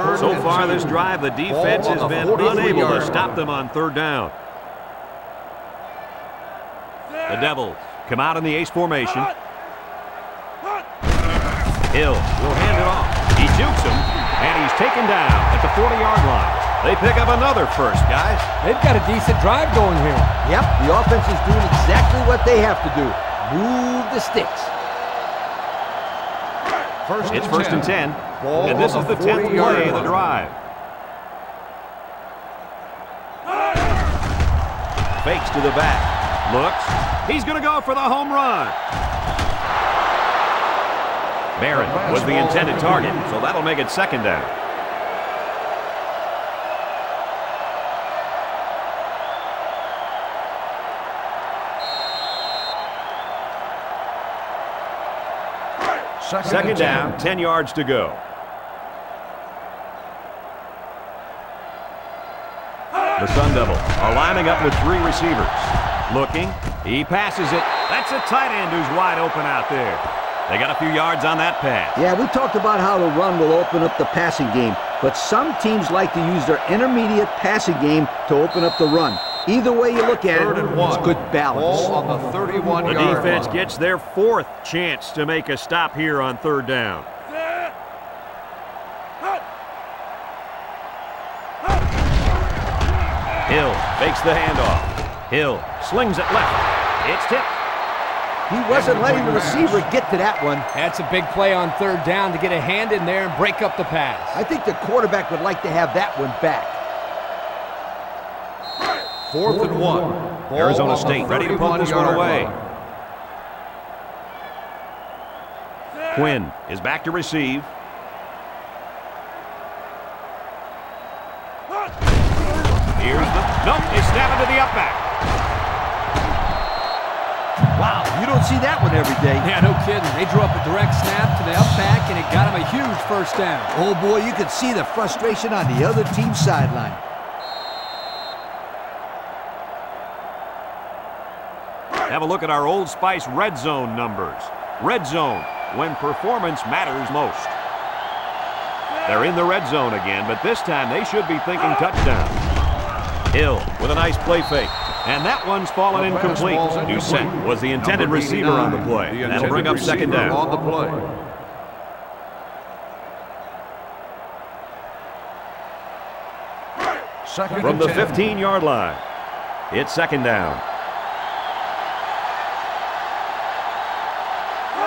Third So far two. this drive, the defense Ball has been unable to stop them on third down. The Devils come out in the ace formation. Hill will hand it off. He jukes him, and he's taken down at the 40-yard line. They pick up another first, guys. They've got a decent drive going here. Yep, the offense is doing exactly what they have to do. Move the sticks. First It's first and 10, Ball and this is the the 10th play of the drive. Fakes to the back. Looks. He's going to go for the home run. Barron was the intended target, so that'll make it second down. Second, Second and down, 10. 10 yards to go. The Sun Devils are lining up with three receivers. Looking, he passes it. That's a tight end who's wide open out there. They got a few yards on that pass. Yeah, we talked about how the run will open up the passing game, but some teams like to use their intermediate passing game to open up the run. Either way you look at Third it, and one. it's good balance. Ball on the 31 The defense line. gets their fourth chance to make a stop here on third down. Hill fakes the handoff. Hill slings it left. It's tipped. He wasn't letting the receiver get to that one. That's a big play on third down to get a hand in there and break up the pass. I think the quarterback would like to have that one back. Fourth and one. Ball Arizona State ready to pump this one away. line. Quinn is back to receive. Here's the... Nope, they snap it to the up back. Wow, you don't see that one every day. Yeah, no kidding. They drew up a direct snap to the up back, and it got him a huge first down. Oh boy, you could see the frustration on the other team's sideline. Have a look at our Old Spice red zone numbers. Red zone, when performance matters most. They're in the red zone again, but this time they should be thinking touchdown. Hill with a nice play fake. And that one's fallen incomplete. Doucette was the intended receiver on the play. the That'll bring up second down. On the play. Second From the 15-yard line, it's second down.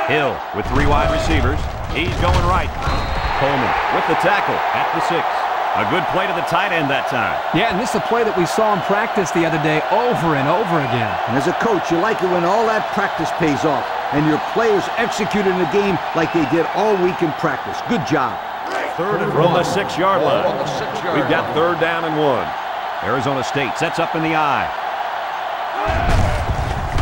Hill with three wide receivers. He's going right. Coleman with the tackle at the six. A good play to the tight end that time. Yeah, and this is a play that we saw in practice the other day over and over again. And as a coach, you like it when all that practice pays off and your players execute in the game like they did all week in practice. Good job. Third and From the six-yard line. on the six-yard We've got third down and one. Arizona State sets up in the I.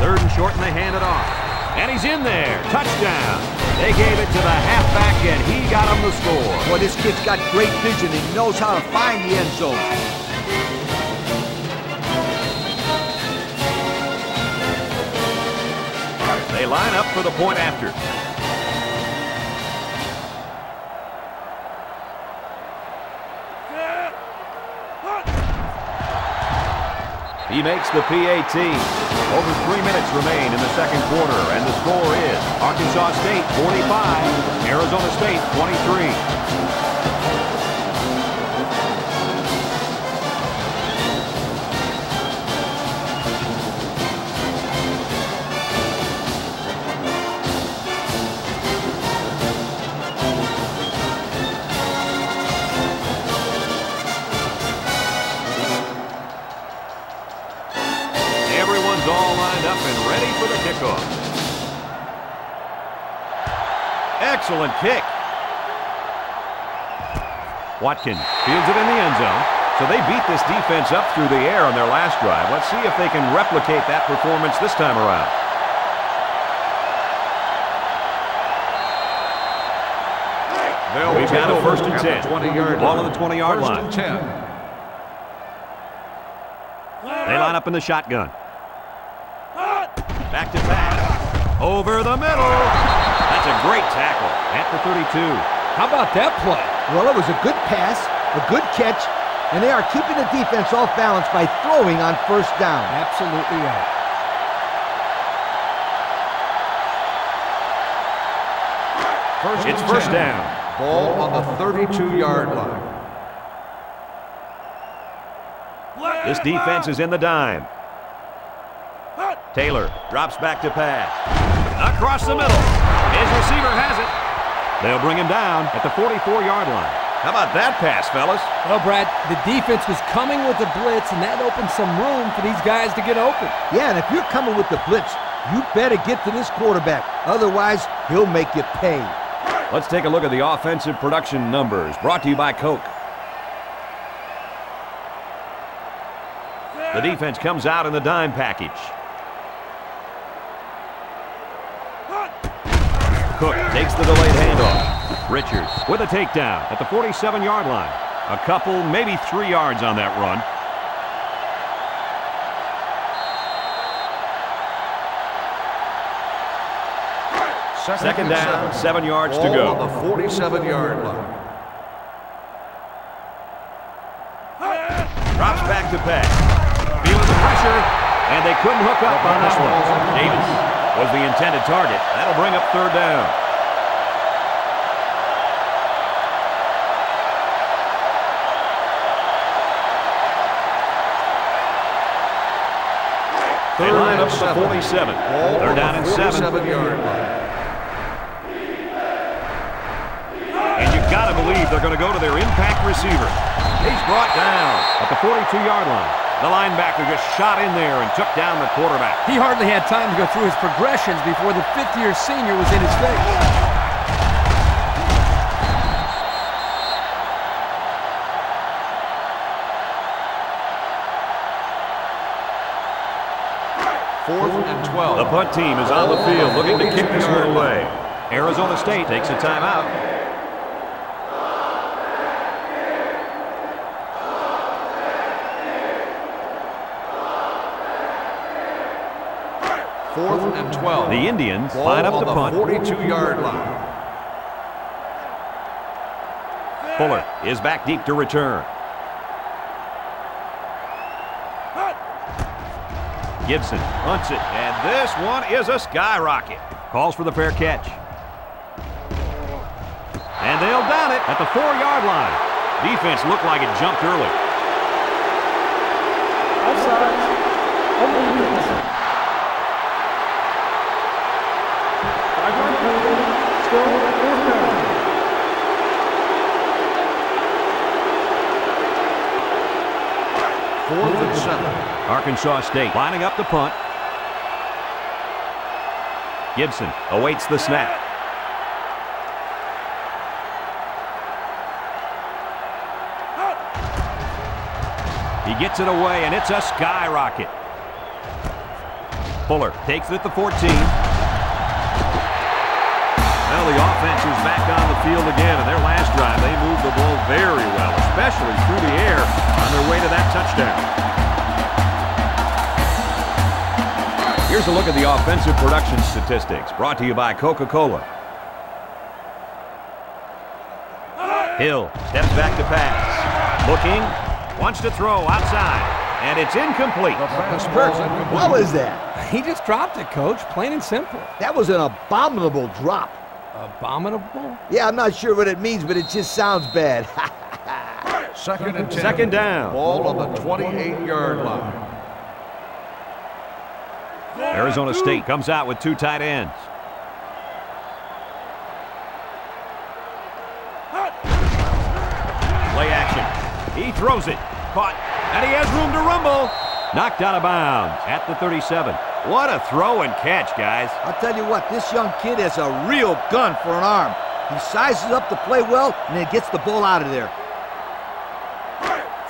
Third and short, and they hand it off. And he's in there. Touchdown. They gave it to the halfback, and he got him the score. Boy, this kid's got great vision he knows how to find the end zone. They line up for the point after. He makes the PAT. Over three minutes remain in the second quarter, and the score is Arkansas State 45, Arizona State 23. For the kickoff. Excellent kick. Watkins fields it in the end zone. So they beat this defense up through the air on their last drive. Let's see if they can replicate that performance this time around. They'll We've got a first and at 10. 20-yard Ball on the 20-yard line. 10. They line up in the shotgun. Back to pass. Over the middle. That's a great tackle at the 32. How about that play? Well, it was a good pass, a good catch, and they are keeping the defense off balance by throwing on first down. Absolutely right. First It's first 10. down. Ball on the 32-yard line. This defense is in the dime. Taylor drops back to pass. Across the middle. His receiver has it. They'll bring him down at the 44-yard line. How about that pass, fellas? Well, Brad, the defense was coming with the blitz, and that opened some room for these guys to get open. Yeah, and if you're coming with the blitz, you better get to this quarterback. Otherwise, he'll make you pay. Let's take a look at the offensive production numbers brought to you by Coke. The defense comes out in the dime package. Cook takes the delayed handoff. Richards with a takedown at the 47-yard line. A couple, maybe three yards on that run. Second and down, seven. seven yards to go. on the 47-yard line. Drops back to pass. Feeling the pressure, and they couldn't hook up on this one. Davis was the intended target. That'll bring up third down. They line up to seven. 47. Ball They're down the in seven. 47-yard. And you got to believe they're going to go to their impact receiver. He's brought down at the 42-yard line. The linebacker just shot in there and took down the quarterback. He hardly had time to go through his progressions before the fifth-year senior was in his face. Fourth and 12. The punt team is on the field looking to kick this one away. Arizona State takes a timeout. Fourth and 12. The Indians Ball line up on to punt. 42-yard line. Fuller is back deep to return. Gibson hunts it, and this one is a skyrocket. Calls for the fair catch. And they'll down it at the four-yard line. Defense looked like it jumped early. Offside. On the defense. Five-yard penalty. Still fourth down. Fourth and seven. Arkansas State lining up the punt. Gibson awaits the snap. He gets it away, and it's a skyrocket. Fuller takes it at the 14. Well, the offense is back on the field again. In their last drive, they moved the ball very well, especially through the air on their way to that touchdown. Here's a look at the offensive production statistics brought to you by Coca-Cola. Hill steps back to pass. Looking, wants to throw outside, and it's incomplete. The pass ball incomplete. What was that? He just dropped it, Coach. Plain and simple. That was an abominable drop. Abominable. Yeah, I'm not sure what it means, but it just sounds bad. Second and 10. Second down. Ball on the 28-yard line. Arizona State comes out with two tight ends. Play action. He throws it. Caught. And he has room to rumble. Knocked out of bounds at the 37. What a throw and catch, guys. I'll tell you what, this young kid has a real gun for an arm. He sizes up to play well and then gets the ball out of there.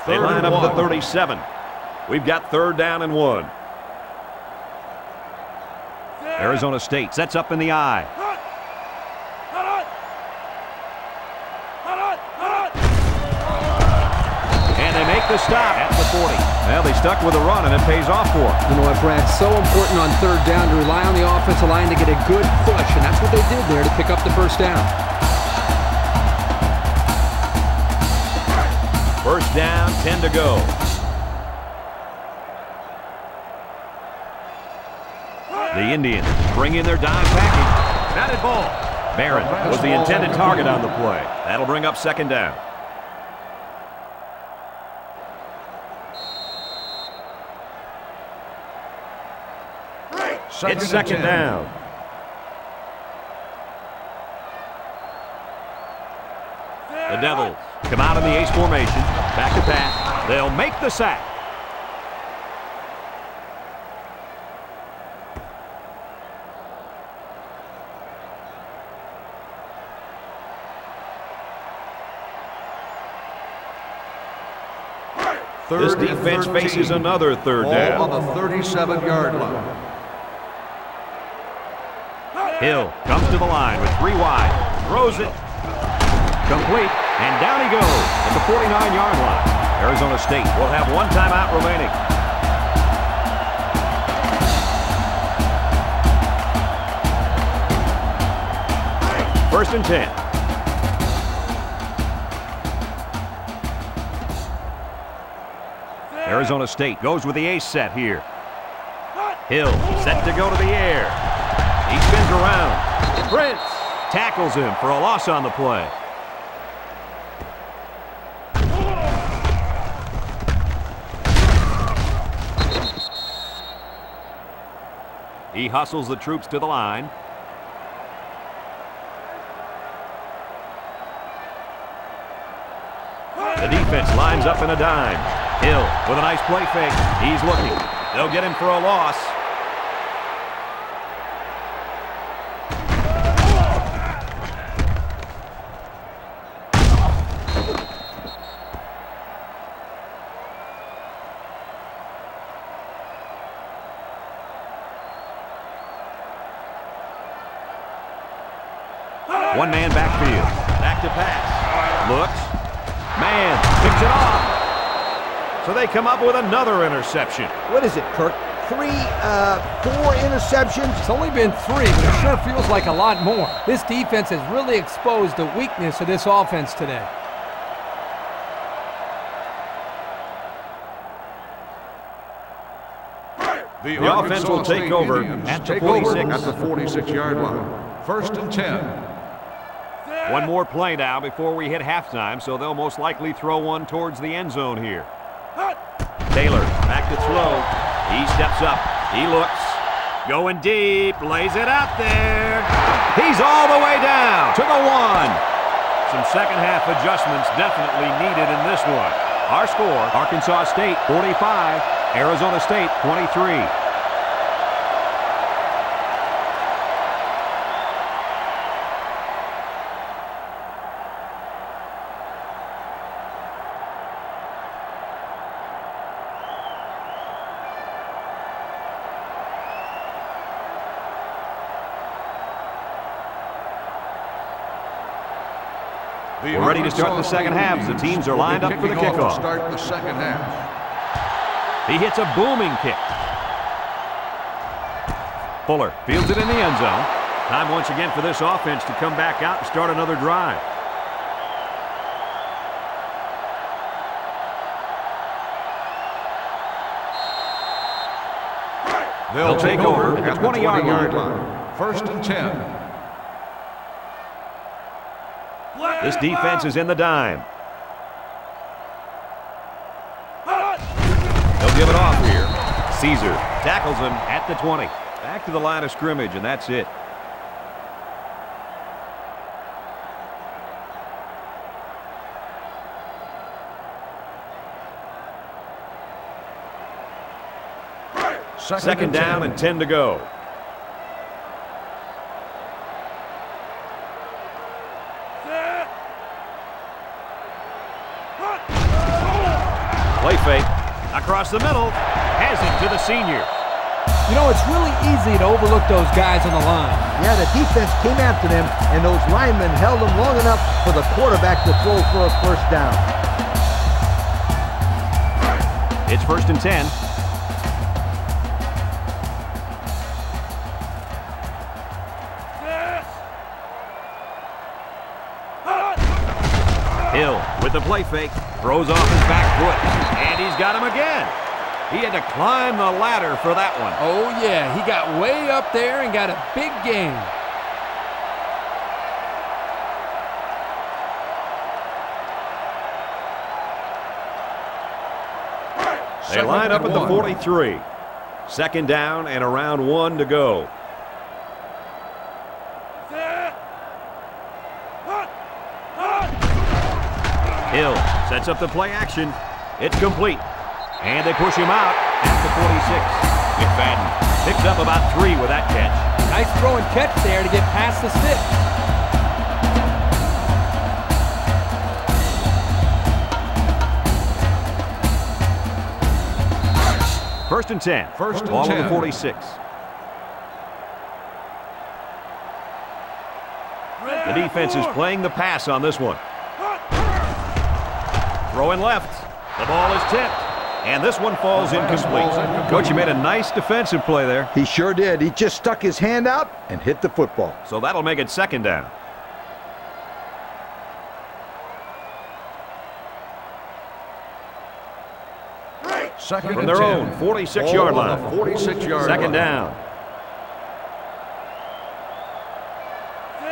They Third line up the 37. We've got third down and one. Arizona State sets up in the I. And they make the stop stuck with a run, and it pays off for them. You know what, Brad? So important on third down to rely on the offensive line to get a good push, and that's what they did there to pick up the first down. First down, 10 to go. The Indians bring in their dime package. Batted ball. Barron was the intended target on the play. That'll bring up second down. Second It's second 10. down. The Devils come out in the ace formation. Back to pass. They'll make the sack. Third This defense faces another third down. on the 37-yard line. Hill comes to the line with three wide. Throws it. Complete. And down he goes at the 49-yard line. Arizona State will have one timeout remaining. First and 10. Arizona State goes with the ace set here. Hill set to go to the air. Around. Prince tackles him for a loss on the play. He hustles the troops to the line. The defense lines up in a dime. Hill with a nice play fake. He's looking. They'll get him for a loss. One man backfield. Back to pass. Looks. Man, picks it off. So they come up with another interception. What is it, Kirk? three, uh, four interceptions. It's only been three, but it sure feels like a lot more. This defense has really exposed the weakness of this offense today. The, The offense will take over Indians at the take over 46. at the 46-yard line. First and 10. One more play now before we hit halftime, so they'll most likely throw one towards the end zone here. Taylor back to throw. He steps up. He looks. Going deep. Lays it out there. He's all the way down to the one. Some second half adjustments definitely needed in this one. Our score, Arkansas State 45, Arizona State 23. We're ready to start the second half the teams are lined up for the kickoff. Start the second half. He hits a booming kick. Fuller fields it in the end zone. Time once again for this offense to come back out and start another drive. They'll take over at the 20-yard 20-yard line. line. First and 10. This defense is in the dime. He'll give it off here. Caesar tackles him at the 20. Back to the line of scrimmage, and that's it. Second down 10. and 10 to go. Play fake. Across the middle. Has it to the senior. You know, it's really easy to overlook those guys on the line. Yeah, the defense came after them, and those linemen held them long enough for the quarterback to throw for a first down. It's first and 10. Hill with the play fake. Throws off his back foot. And he's got him again. He had to climb the ladder for that one. Oh, yeah. He got way up there and got a big gain. They Second line up and at the one. 43. Second down and around one to go. Hill sets up the play action. It's complete. And they push him out at the 46. McFadden picks up about three with that catch. Nice throw and catch there to get past the stick. First and 10. First and Ball on the 46. The defense is playing the pass on this one. Throwing left. The ball is tipped. And this one falls incomplete. Coach, you made a nice defensive play there. He sure did. He just stuck his hand out and hit the football. So that'll make it second down. Second From their 10. own 46-yard line. 46-yard Second line. down.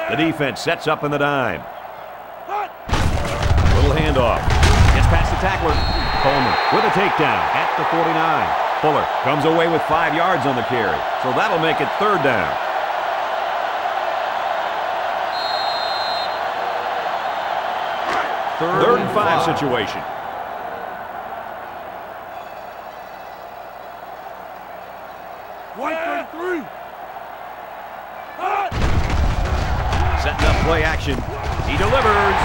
The defense sets up in the dime. Little handoff. Gets past the tackler. Coleman with a takedown at the 49. Fuller comes away with five yards on the carry. So that'll make it third down. Third, and five situation. Setting up play action. He delivers.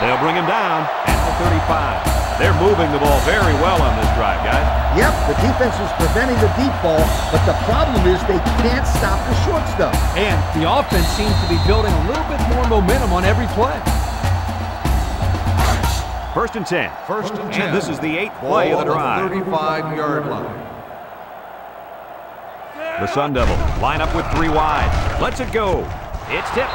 They'll bring him down at the 35. They're moving the ball very well on this drive, guys. Yep, the defense is preventing the deep ball, but the problem is they can't stop the short stuff. And the offense seems to be building a little bit more momentum on every play. First and 10. First and 10. And this is the eighth Ball play of the on drive. 35-yard line. The Sun Devils line up with three wide. Lets it go. It's tipped.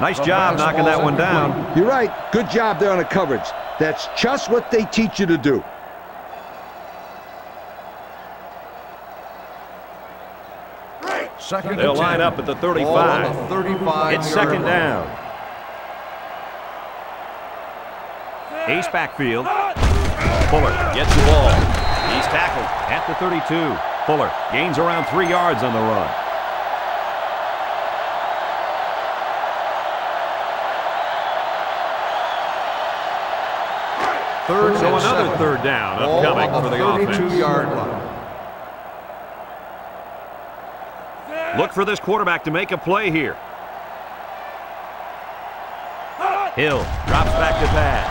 Nice job knocking that one down. You're right. Good job there on the coverage. That's just what they teach you to do. Second They'll line 10. up at the 35. the 35 It's second down. Ace backfield. Fuller gets the ball. He's tackled at the 32. Fuller gains around three yards on the run. Third down Ball upcoming for the the offense. 32-yard line. Look for this quarterback to make a play here. Hill drops back to pass.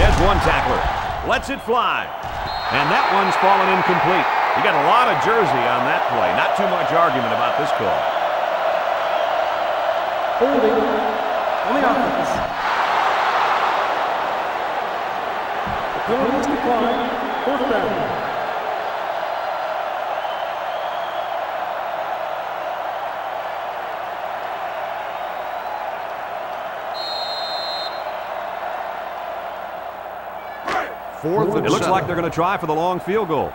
There's one tackler. Lets it fly. And that one's fallen incomplete. You got a lot of jersey on that play. Not too much argument about this call. Holding on the offense. The penalty declined. Fourth down. Fourth It looks seven. like they're going to try for the long field goal.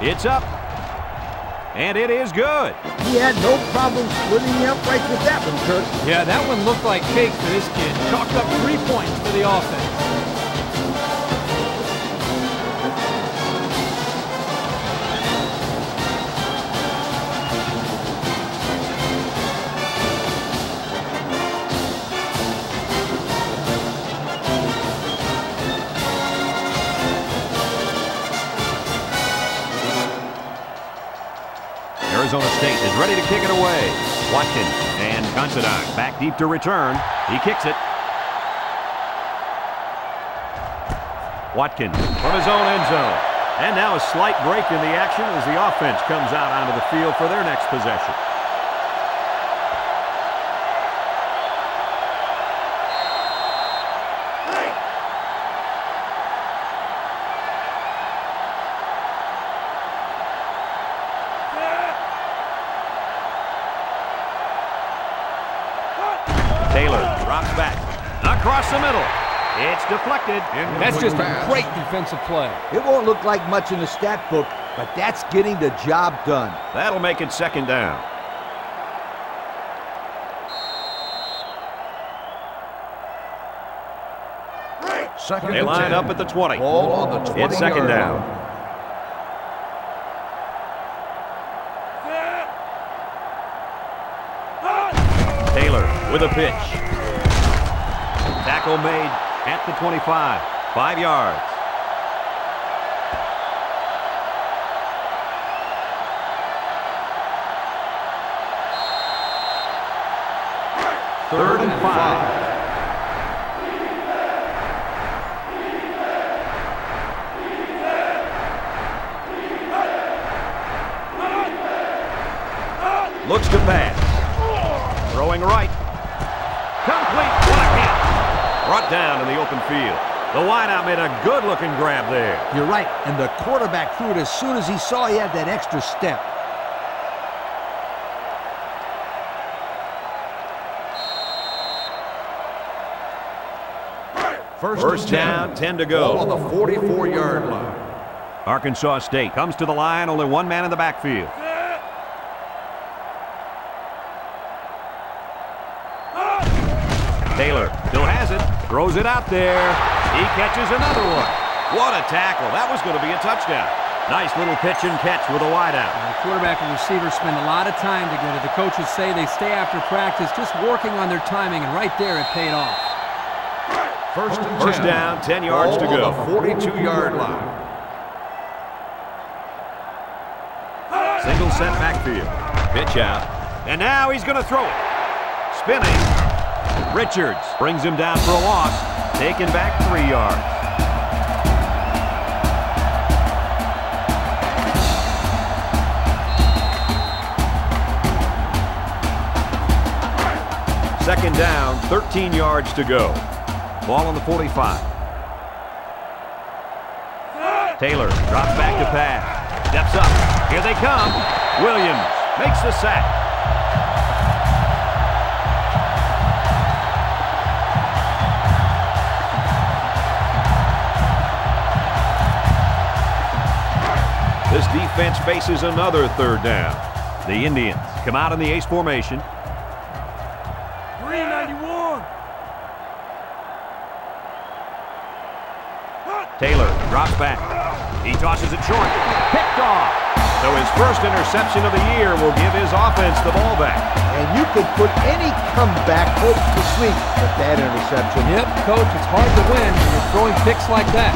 It's up. And it is good. He had no problem splitting the uprights with that one, Kurt. Yeah, that one looked like cake for this kid. Chalked up three points for the offense. Arizona State is ready to kick it away. Watkins and Considine back deep to return. He kicks it. Watkins from his own end zone. And now a slight break in the action as the offense comes out onto the field for their next possession. It's deflected. That's just a great defensive play. It won't look like much in the stat book, but that's getting the job done. That'll make it second down. Second They line 10. up at the 20. Ball on the 20 It's second yard down. Taylor with a pitch. Tackle made at the 25. Five yards. Third and five. Looks to pass. Throwing right. Down in the open field. The wideout made a good-looking grab there. You're right, and the quarterback threw it as soon as he saw he had that extra step. First, First and 10. down, 10 to Ball on the 44-yard line. Arkansas State comes to the line, only one man in the backfield. Taylor still has it, throws it out there. He catches another one. What a tackle. That was going to be a touchdown. Nice little pitch and catch with a wideout. The quarterback and receiver spend a lot of time together. The coaches say they stay after practice just working on their timing, and right there it paid off. First and 10. First down, 10 yards to go. 42-yard line. Single set backfield. Pitch out. And now he's going to throw it. Spinning. Richards brings him down for a loss. Taken back three yards. Second down, 13 yards to go. Ball on the 45. Taylor drops back to pass. Steps up. Here they come. Williams makes the sack. Defense faces another third down. The Indians come out in the ace formation. 391. Taylor drops back. He tosses it short. Picked off. So his first interception of the year will give his offense the ball back. And you could put any comeback hopes to sleep with that interception. Yep, coach, it's hard to win when you're throwing picks like that.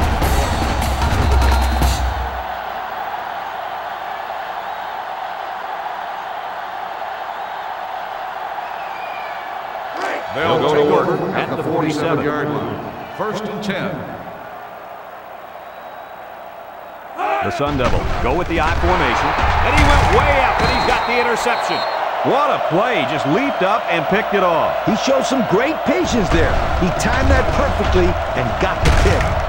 yard line. First and 10. The Sun Devil go with the I formation. And he went way up and he's got the interception. What a play. Just leaped up and picked it off. He showed some great patience there. He timed that perfectly and got the pick.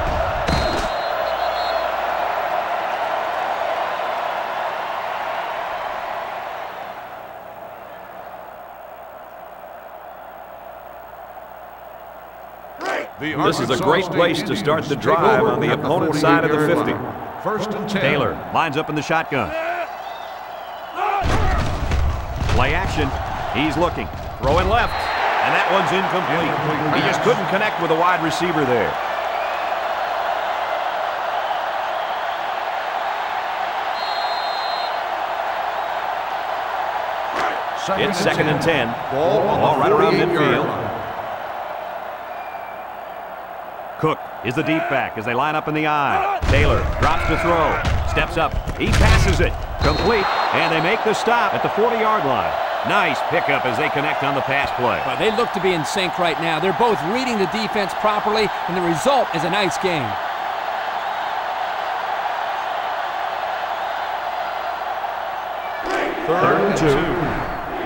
This is a great place to start the drive on the opponent's side of the 50. First and 10. Taylor lines up in the shotgun. Play action. He's looking. Throwing left. And that one's incomplete. He just couldn't connect with a wide receiver there. It's second and 10. Ball on Ball the right around midfield. Cook is the deep back as they line up in the I. Taylor drops to throw. Steps up. He passes it. Complete. And they make the stop at the 40-yard line. Nice pickup as they connect on the pass play. Well, they look to be in sync right now. They're both reading the defense properly, and the result is a nice game. Third and two.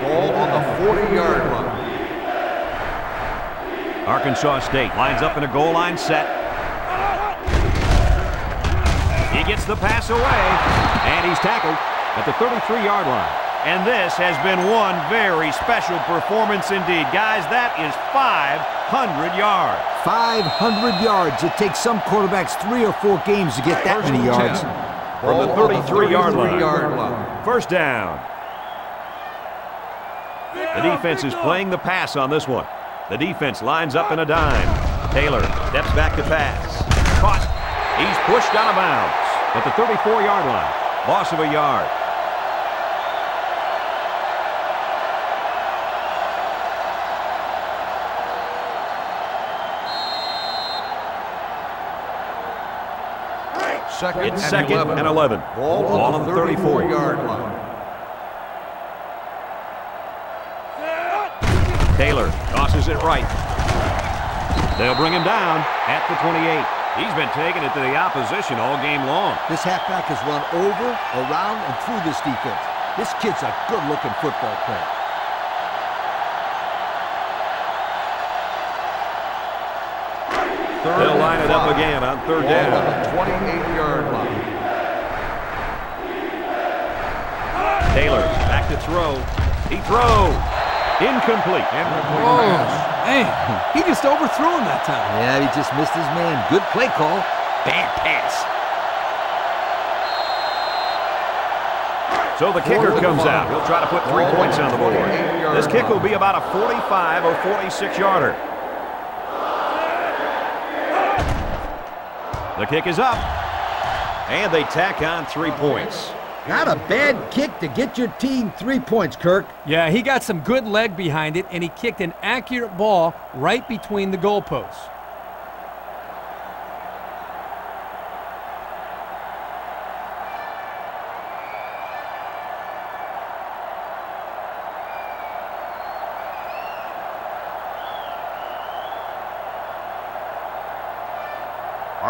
Ball on the 40-yard line. Arkansas State lines up in a goal line set. He gets the pass away, and he's tackled at the 33-yard line. And this has been one very special performance indeed. Guys, that is 500 yards. 500 yards. It takes some quarterbacks three or four games to get that First many yards. From the 33-yard line. 33-yard line. First down. The defense is playing the pass on this one. The defense lines up in a dime. Taylor steps back to pass. Caught. He's pushed out of bounds at the 34-yard line. Loss of a yard. Second It's and second 11. and 11. Ball, Ball on the 34-yard line. Taylor tosses it right. They'll bring him down at the 28. He's been taking it to the opposition all game long. This halfback has run over, around, and through this defense. This kid's a good-looking football player. Third They'll line it up five. again on third Ball down. on the 28-yard line. Taylor back to throw. He throws. Incomplete. Incomplete Oh, man, he just overthrew him that time. Yeah, he just missed his man. Good play call. Bad pass. So the kicker comes out. He'll try to put three points on on the the board. This kick will be about a 45 or 46 yarder. The kick is up. And they tack on three points. Not a bad kick to get your team three points, Kirk. Yeah, he got some good leg behind it, and he kicked an accurate ball right between the goalposts.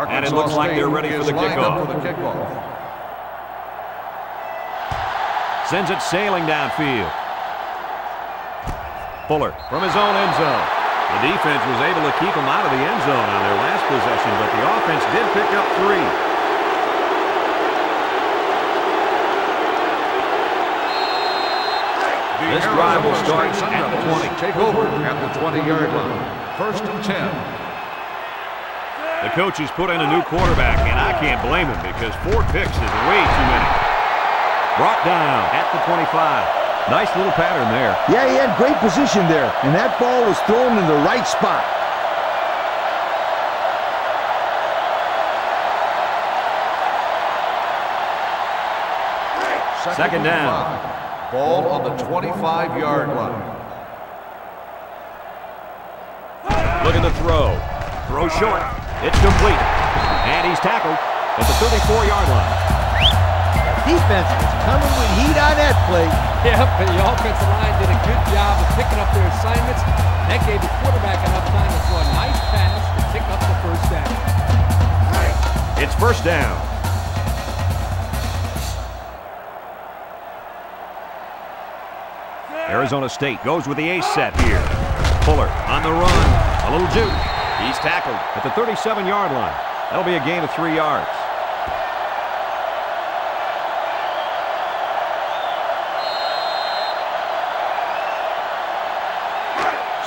And it looks like they're ready for is the lined up kickoff. Sends it sailing downfield. Fuller from his own end zone. The defense was able to keep him out of the end zone on their last possession, but the offense did pick up three. This drive will start at the 20. Take over at the 20-yard line. First and 10. The coaches put in a new quarterback, and I can't blame him because four picks is way too many. Brought down at the 25. Nice little pattern there. Yeah, he had great position there, and that ball was thrown in the right spot. Second down. Ball on the 25-yard line. Look at the throw. Throw short. It's complete. And he's tackled at the 34-yard line. Defense is coming with heat on that play. Yep, but the offensive line did a good job of picking up their assignments. That gave the quarterback enough time to throw a nice pass to pick up the first down. It's first down. Arizona State goes with the ace set here. Fuller on the run. A little juke. He's tackled at the 37-yard line. That'll be a gain of three yards.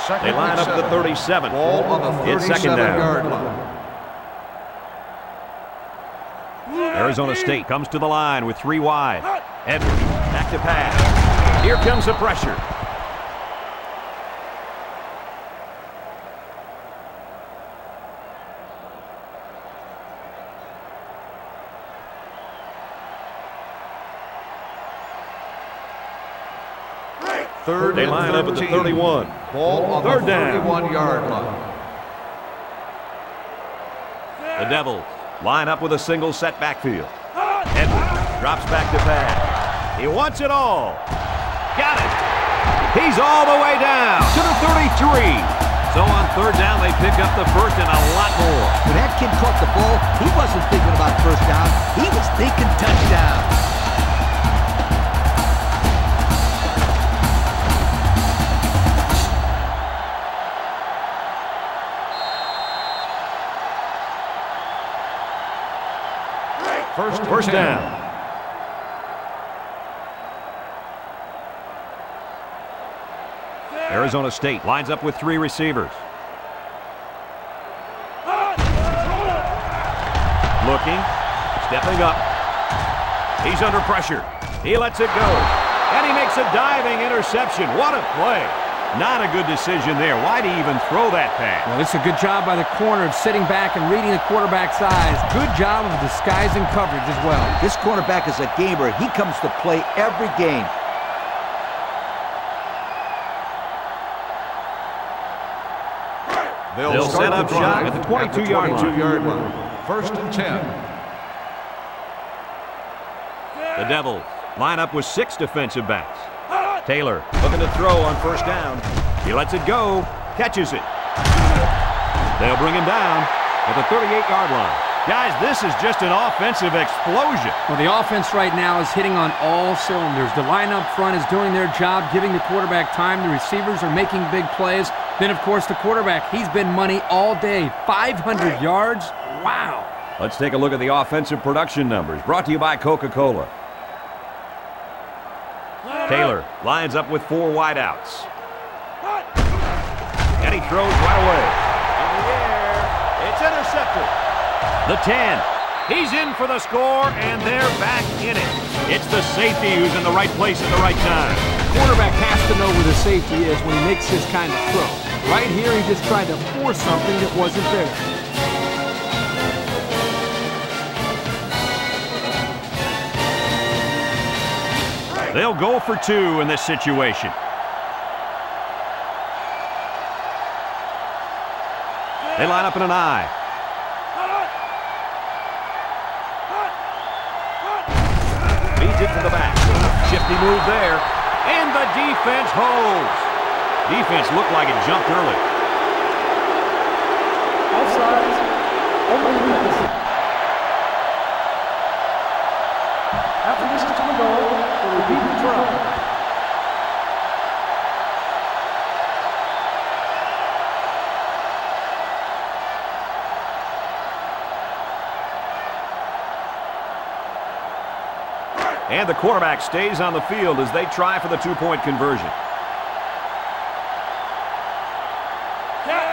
Second They line up at the seven. 37. Ball on the It's second down. 37-yard line. Arizona State comes to the line with three wide. Edwards back to pass. Here comes the pressure. Third They line up at the 31. Ball on Third the down. 31-yard line. The Devils line up with a single set backfield. Edwards drops back to pass. He wants it all. Got it. He's all the way down to the 33. So on third down, they pick up the first and a lot more. When that kid caught the ball, he wasn't thinking about first down. He was thinking touchdown. First, First 10. down. Arizona State lines up with three receivers. Looking, stepping up. He's under pressure. He lets it go. And he makes a diving interception. What a play. Not a good decision there. Why'd he even throw that pass? Well, it's a good job by the corner of sitting back and reading the quarterback's eyes. Good job of disguising coverage as well. This cornerback is a gamer. He comes to play every game. They'll, They'll set up the shop at the 22-yard line. 22-yard line. First and 10. The Devils line up with six defensive backs. Taylor looking to throw on first down. He lets it go, catches it. They'll bring him down at the 38-yard line. Guys, this is just an offensive explosion. Well, the offense right now is hitting on all cylinders. The line up front is doing their job, giving the quarterback time. The receivers are making big plays. Then, of course, the quarterback. He's been money all day. 500 yards. Wow. Let's take a look at the offensive production numbers brought to you by Coca-Cola. Taylor lines up with four wideouts. And he throws right away. In the air, it's intercepted. The 10. He's in for the score, and they're back in it. It's the safety who's in the right place at the right time. Quarterback has to know where the safety is when he makes this kind of throw. Right here, he just tried to force something that wasn't there. They'll go for two in this situation. They line up in an I. Feeds it to the back. Shifty move there. And the defense holds. Defense looked like it jumped early. Offsides. After this is to goal, the repeat the trial. And the quarterback stays on the field as they try for the two-point conversion.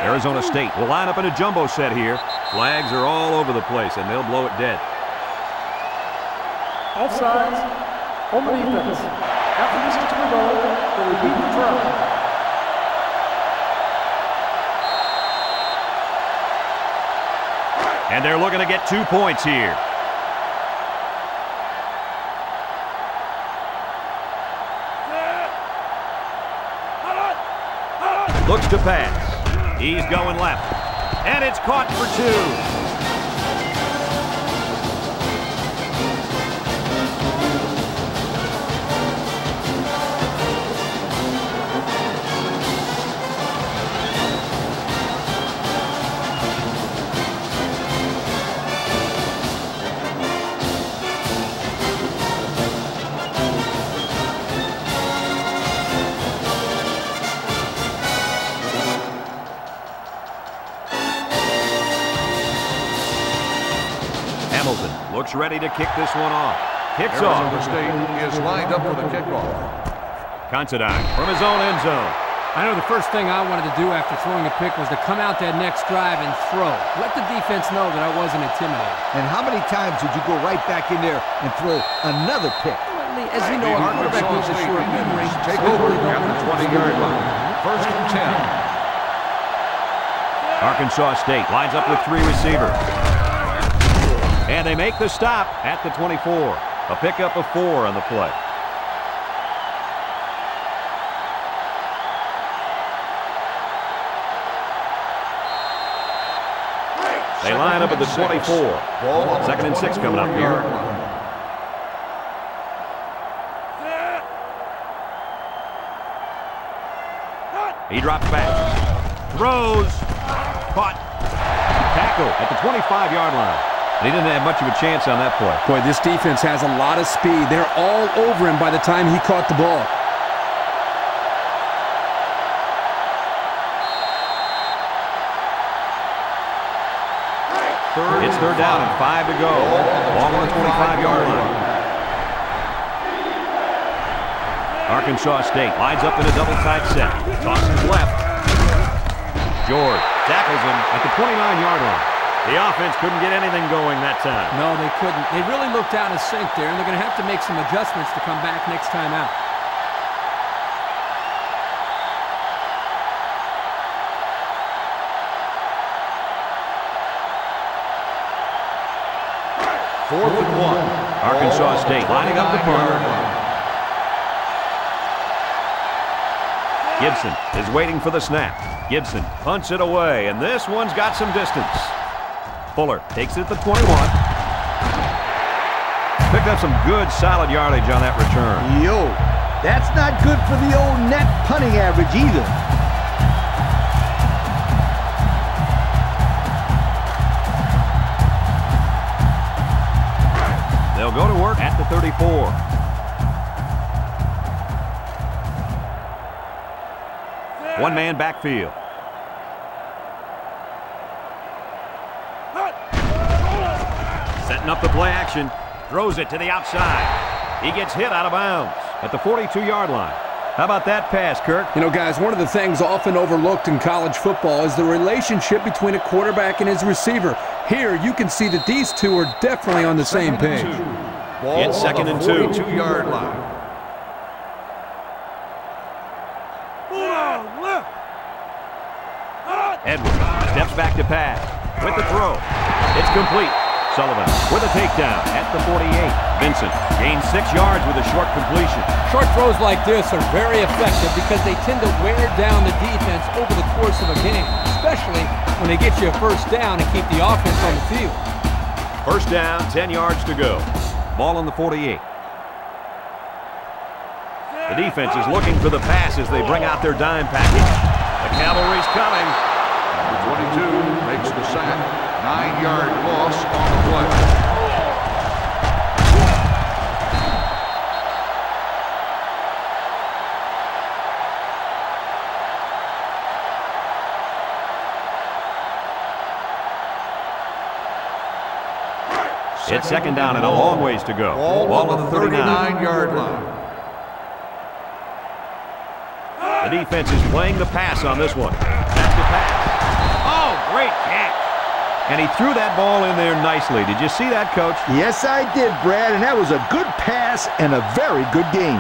Arizona State will line up in a jumbo set here. Flags are all over the place, and they'll blow it dead. Offsides. Home defense. After this is to the goal, they repeat the try. And they're looking to get two points here. Looks to pass. He's going left. And it's caught for two. Ready to kick this one off. Kicks Arizona off. State is lined up for the kickoff. Considine from his own end zone. I know the first thing I wanted to do after throwing a pick was to come out that next drive and throw. Let the defense know that I wasn't intimidated. And how many times did you go right back in there and throw another pick? As you know, a quarterback needs a short memory. Take over they don't at the 20-yard line. First and 10. Arkansas State lines up with three receivers. And they make the stop at the 24. A pickup of four on the play. They line up at the 24. Ball on the Second and six coming up here. He drops back. Throws. Caught. Tackle at the 25-yard line. He didn't have much of a chance on that play. Boy, this defense has a lot of speed. They're all over him by the time he caught the ball. It's third down and five to go. Ball on the 25-yard line. Arkansas State lines up in a double tight set. Tosses left. George tackles him at the 29-yard line. The offense couldn't get anything going that time. No, they couldn't. They really looked out of sync there, and they're going to have to make some adjustments to come back next time out. Fourth and one. Arkansas State lining up the punt. Gibson is waiting for the snap. Gibson punts it away, and this one's got some distance. Fuller takes it at the 21. Picked up some good, solid yardage on that return. Yo, that's not good for the old net punting average either. They'll go to work at the 34. One man backfield. Setting up the play action. Throws it to the outside. He gets hit out of bounds at the 42-yard line. How about that pass, Kirk? You know, guys, one of the things often overlooked in college football is the relationship between a quarterback and his receiver. Here, you can see that these two are definitely on the same page. and. Ball It's second and the two. 42-yard line. Edwards steps back to pass with the throw. It's complete. Sullivan with a takedown at the 48. Vincent gains six yards with a short completion. Short throws like this are very effective because they tend to wear down the defense over the course of a game, especially when they get you a first down and keep the offense on the field. First down, 10 yards to go. Ball on the 48. The defense is looking for the pass as they bring out their dime package. The cavalry's coming. Number 22 makes the sack. Nine-yard loss on the play. It's second down and a long ways to go. Ball, Ball on on the the 39. 39-yard line. The defense is playing the pass on this one. Back to pass. Oh, great catch. And he threw that ball in there nicely. Did you see that, Coach? Yes, I did, Brad, and that was a good pass and a very good game.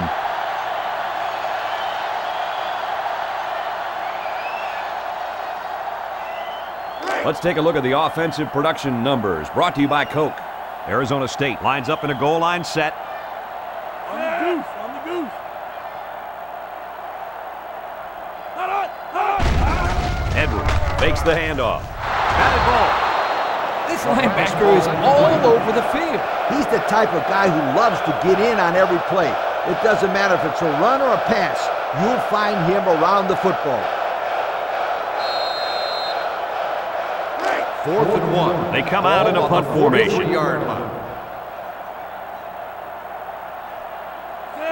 Let's take a look at the offensive production numbers brought to you by Coke. Arizona State lines up in a goal line set. On the goose, on the goose. Not on. Edwards fakes the handoff. Batted ball. This linebacker is all over the field. He's the type of guy who loves to get in on every play. It doesn't matter if it's a run or a pass. You'll find him around the football. Fourth and one. They come out in a punt formation. 43-yard line.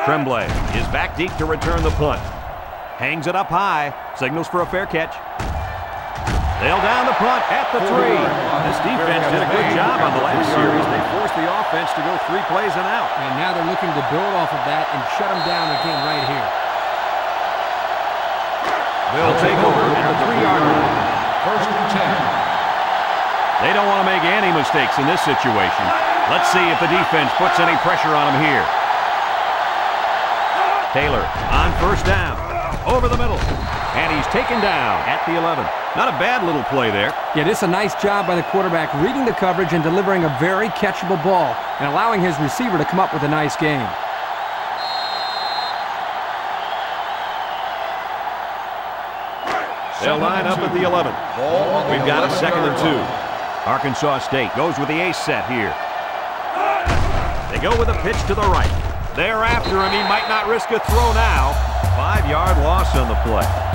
Tremblay is back deep to return the punt. Hangs it up high. Signals for a fair catch. They'll down the punt at the three. This defense did a good job on the last series. They forced the offense to go three plays and out. And now they're looking to build off of that and shut them down again right here. They'll take over at the three-yard line. First and 10. They don't want to make any mistakes in this situation. Let's see if the defense puts any pressure on them here. Taylor on first down. Over the middle. And he's taken down at the 11. Not a bad little play there. Yeah, this is a nice job by the quarterback reading the coverage and delivering a very catchable ball and allowing his receiver to come up with a nice game. They'll line up at the 11. Ball on the We've got a second and two. Arkansas State goes with the ace set here. They go with a pitch to the right. They're after him. He might not risk a throw now. Five-yard loss on the play.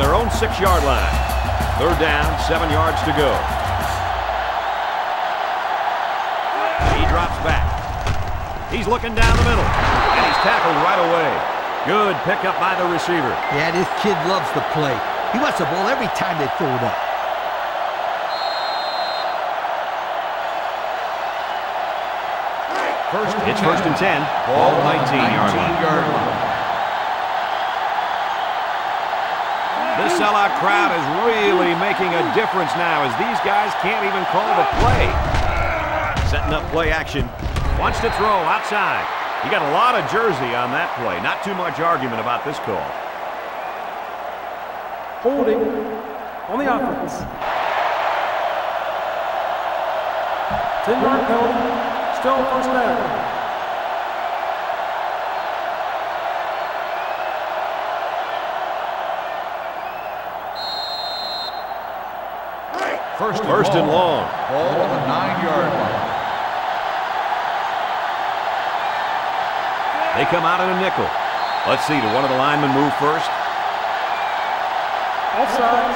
Their own six-yard line. Third down, seven yards to go. He drops back. He's looking down the middle. And he's tackled right away. Good pickup by the receiver. Yeah, this kid loves to play. He wants the ball every time they throw it up. First and It's 10. first and 10. Ball Ball on the 19-yard line. 19-yard sellout crowd is really making a difference now as these guys can't even call the play. Setting up play action. Wants to throw outside. You got a lot of jersey on that play. Not too much argument about this call. Holding on the offense. 10-yard penalty. Still first down. First, First and long. Ball on the nine-yard line. They come out in a nickel. Let's see, do one of the linemen move first? Offsides.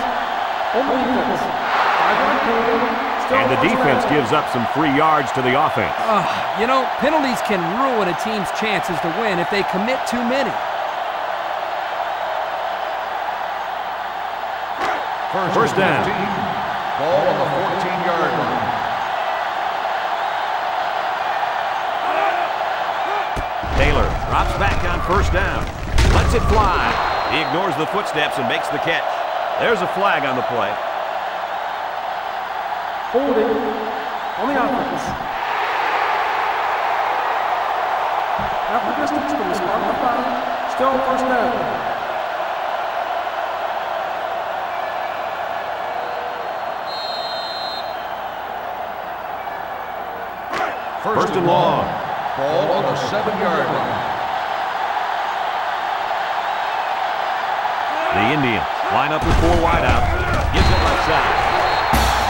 On the defense. Five-yard penalty. Still And the defense gives up some free yards to the offense. Ugh, you know, penalties can ruin a team's chances to win if they commit too many. First and down. 15. Ball on the 14-yard line. Taylor drops back on first down. Lets it fly. He ignores the footsteps and makes the catch. There's a flag on the play. Holding on the offense. After distance from the spot of the foul. Still first down. First and long. Ball on the seven-yard line. The Indians line up with four wideouts. Gives it left side.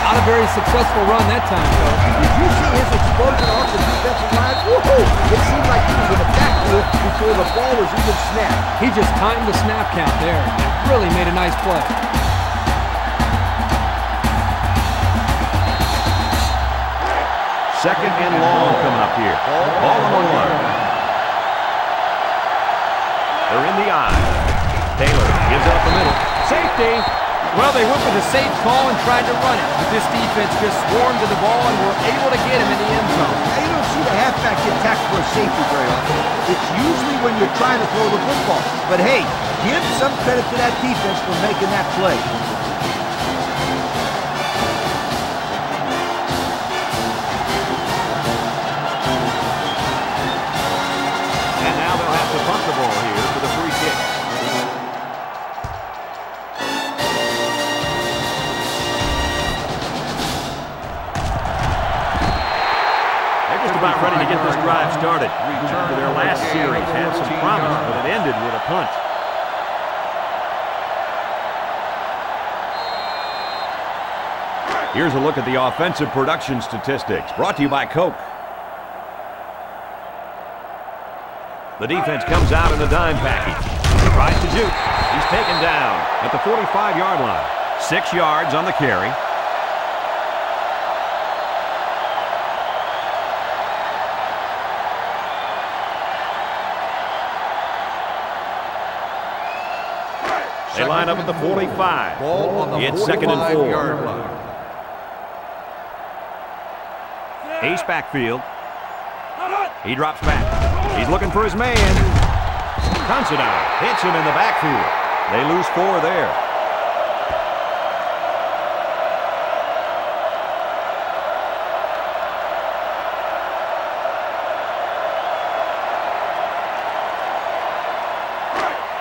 Not a very successful run that time, Coach. Did you see his explosion off the defensive line? Woohoo! It seemed like he was in a backfield before the ball was even snapped. He just timed the snap count there and really made a nice play. Second and long coming up here. Ball on the one. They're in the I. Taylor gives up the middle. Safety. Well, they went with the safe call and tried to run it. But this defense just swarmed to the ball and were able to get him in the end zone. You don't see the halfback get tackled for a safety very often. It's usually when you're trying to throw the football. But, hey, give some credit to that defense for making that play. The ball here for the free kick. They're just about ready to get this drive started. Their last for a gain series had some 14 promise, but it ended with a punt. Here's a look at the offensive production statistics, brought to you by Coke. The defense comes out in the dime package. Tries to juke. He's taken down at the 45-yard line. Six yards on the carry. They line up at the 45. Ball on the It's second and four. 45-yard line. Ace backfield. He drops back. He's looking for his man. Considine hits him in the backfield. They lose four there.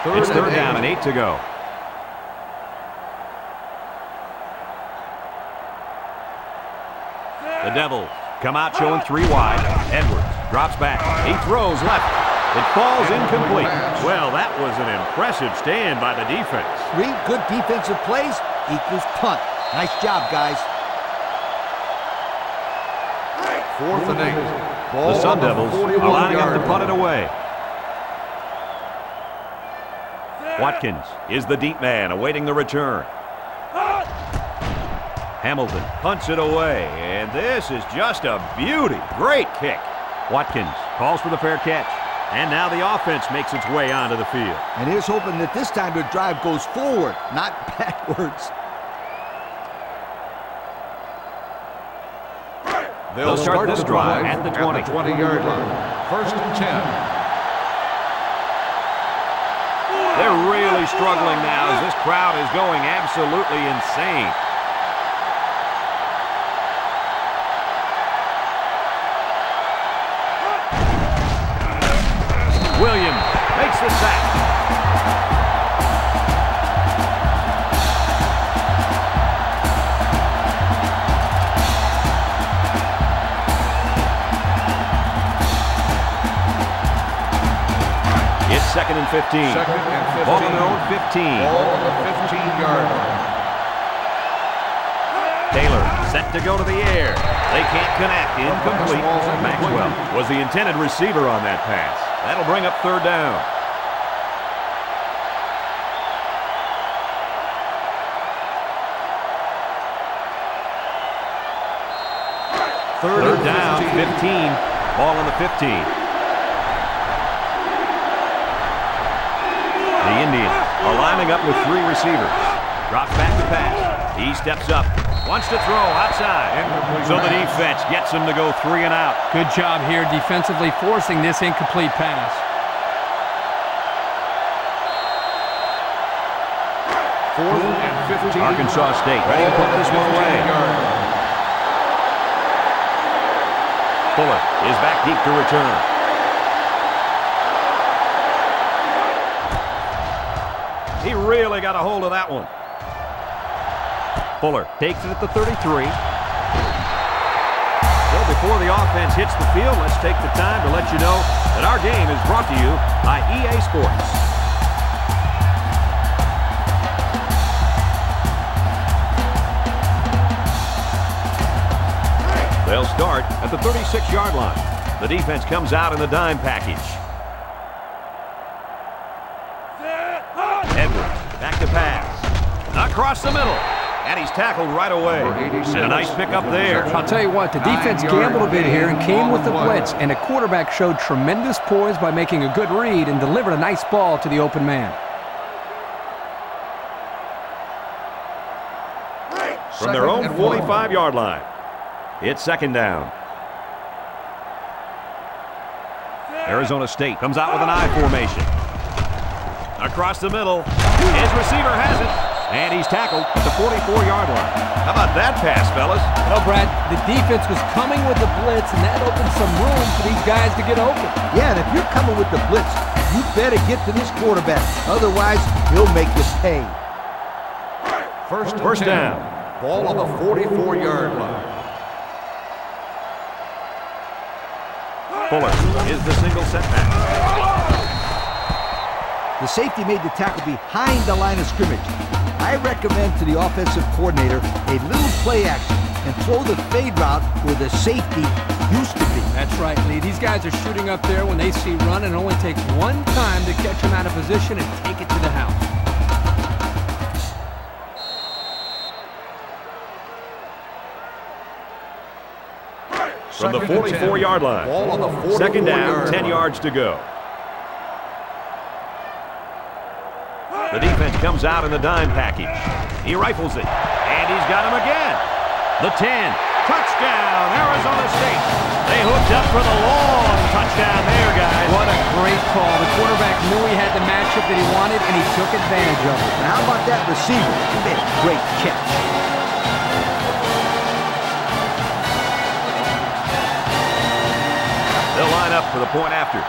It's third down and eight to go. The Devils come out showing three wide. Edwards drops back. He throws left. It falls incomplete. Well, that was an impressive stand by the defense. Three good defensive plays equals punt. Nice job, guys. Fourth and eight. The Sun on the Devils are lining up to 41-yard punt it away. Watkins is the deep man awaiting the return. Hamilton punts it away, and this is just a beauty. Great kick. Watkins calls for the fair catch. And now the offense makes its way onto the field. And here's hoping that this time the drive goes forward, not backwards. They'll start this drive at the 20. 20-yard line. First and 10. They're really struggling now as this crowd is going absolutely insane. It's second and 15. Second and 15. Ball on their own 15. Ball on the 15-yard line. Taylor set to go to the air. They can't connect. Incomplete. Incomplete. Maxwell was the intended receiver on that pass. That'll bring up third down. Third, and down, 15. 15. Ball on the 15. The Indians are lining up with three receivers. Drops back to pass. He steps up. Wants to throw outside. So the defense gets him to go three and out. Good job here defensively forcing this incomplete pass. Fourth and 15. Arkansas State ready to put this one away. 15-yard line. Fuller is back deep to return. He really got a hold of that one. Fuller takes it at the 33. So before the offense hits the field, let's take the time to let you know that our game is brought to you by EA Sports. They'll start at the 36-yard line. The defense comes out in the dime package. Edwards back to pass. Across the middle. And he's tackled right away. And a nice pick up there. I'll tell you what, the defense gambled a bit here and came with the blitz. And the quarterback showed tremendous poise by making a good read and delivered a nice ball to the open man. From their own 45-yard line. It's second down. Arizona State comes out with an I formation. Across the middle. His receiver has it. And he's tackled at the 44-yard line. How about that pass, fellas? No, Brad, the defense was coming with the blitz, and that opened some room for these guys to get open. Yeah, and if you're coming with the blitz, you better get to this quarterback. Otherwise, he'll make you pay. First, First down. Ball on the 44-yard line. Fuller is the single setback. The safety made the tackle behind the line of scrimmage. I recommend to the offensive coordinator a little play action and throw the fade route where the safety used to be. That's right, Lee. These guys are shooting up there when they see run, and it only takes one time to catch them out of position and take it to the house. From the Second and 10. 44-yard line. Ball on the 44-yard Second down, 10 line. yards to go. The defense comes out in the dime package. He rifles it, and he's got him again. The 10, touchdown, Arizona State. They hooked up for the long touchdown there, guys. What a great call. The quarterback knew he had the matchup that he wanted, and he took advantage of it. And how about that receiver? He made a great catch. Up for the point after.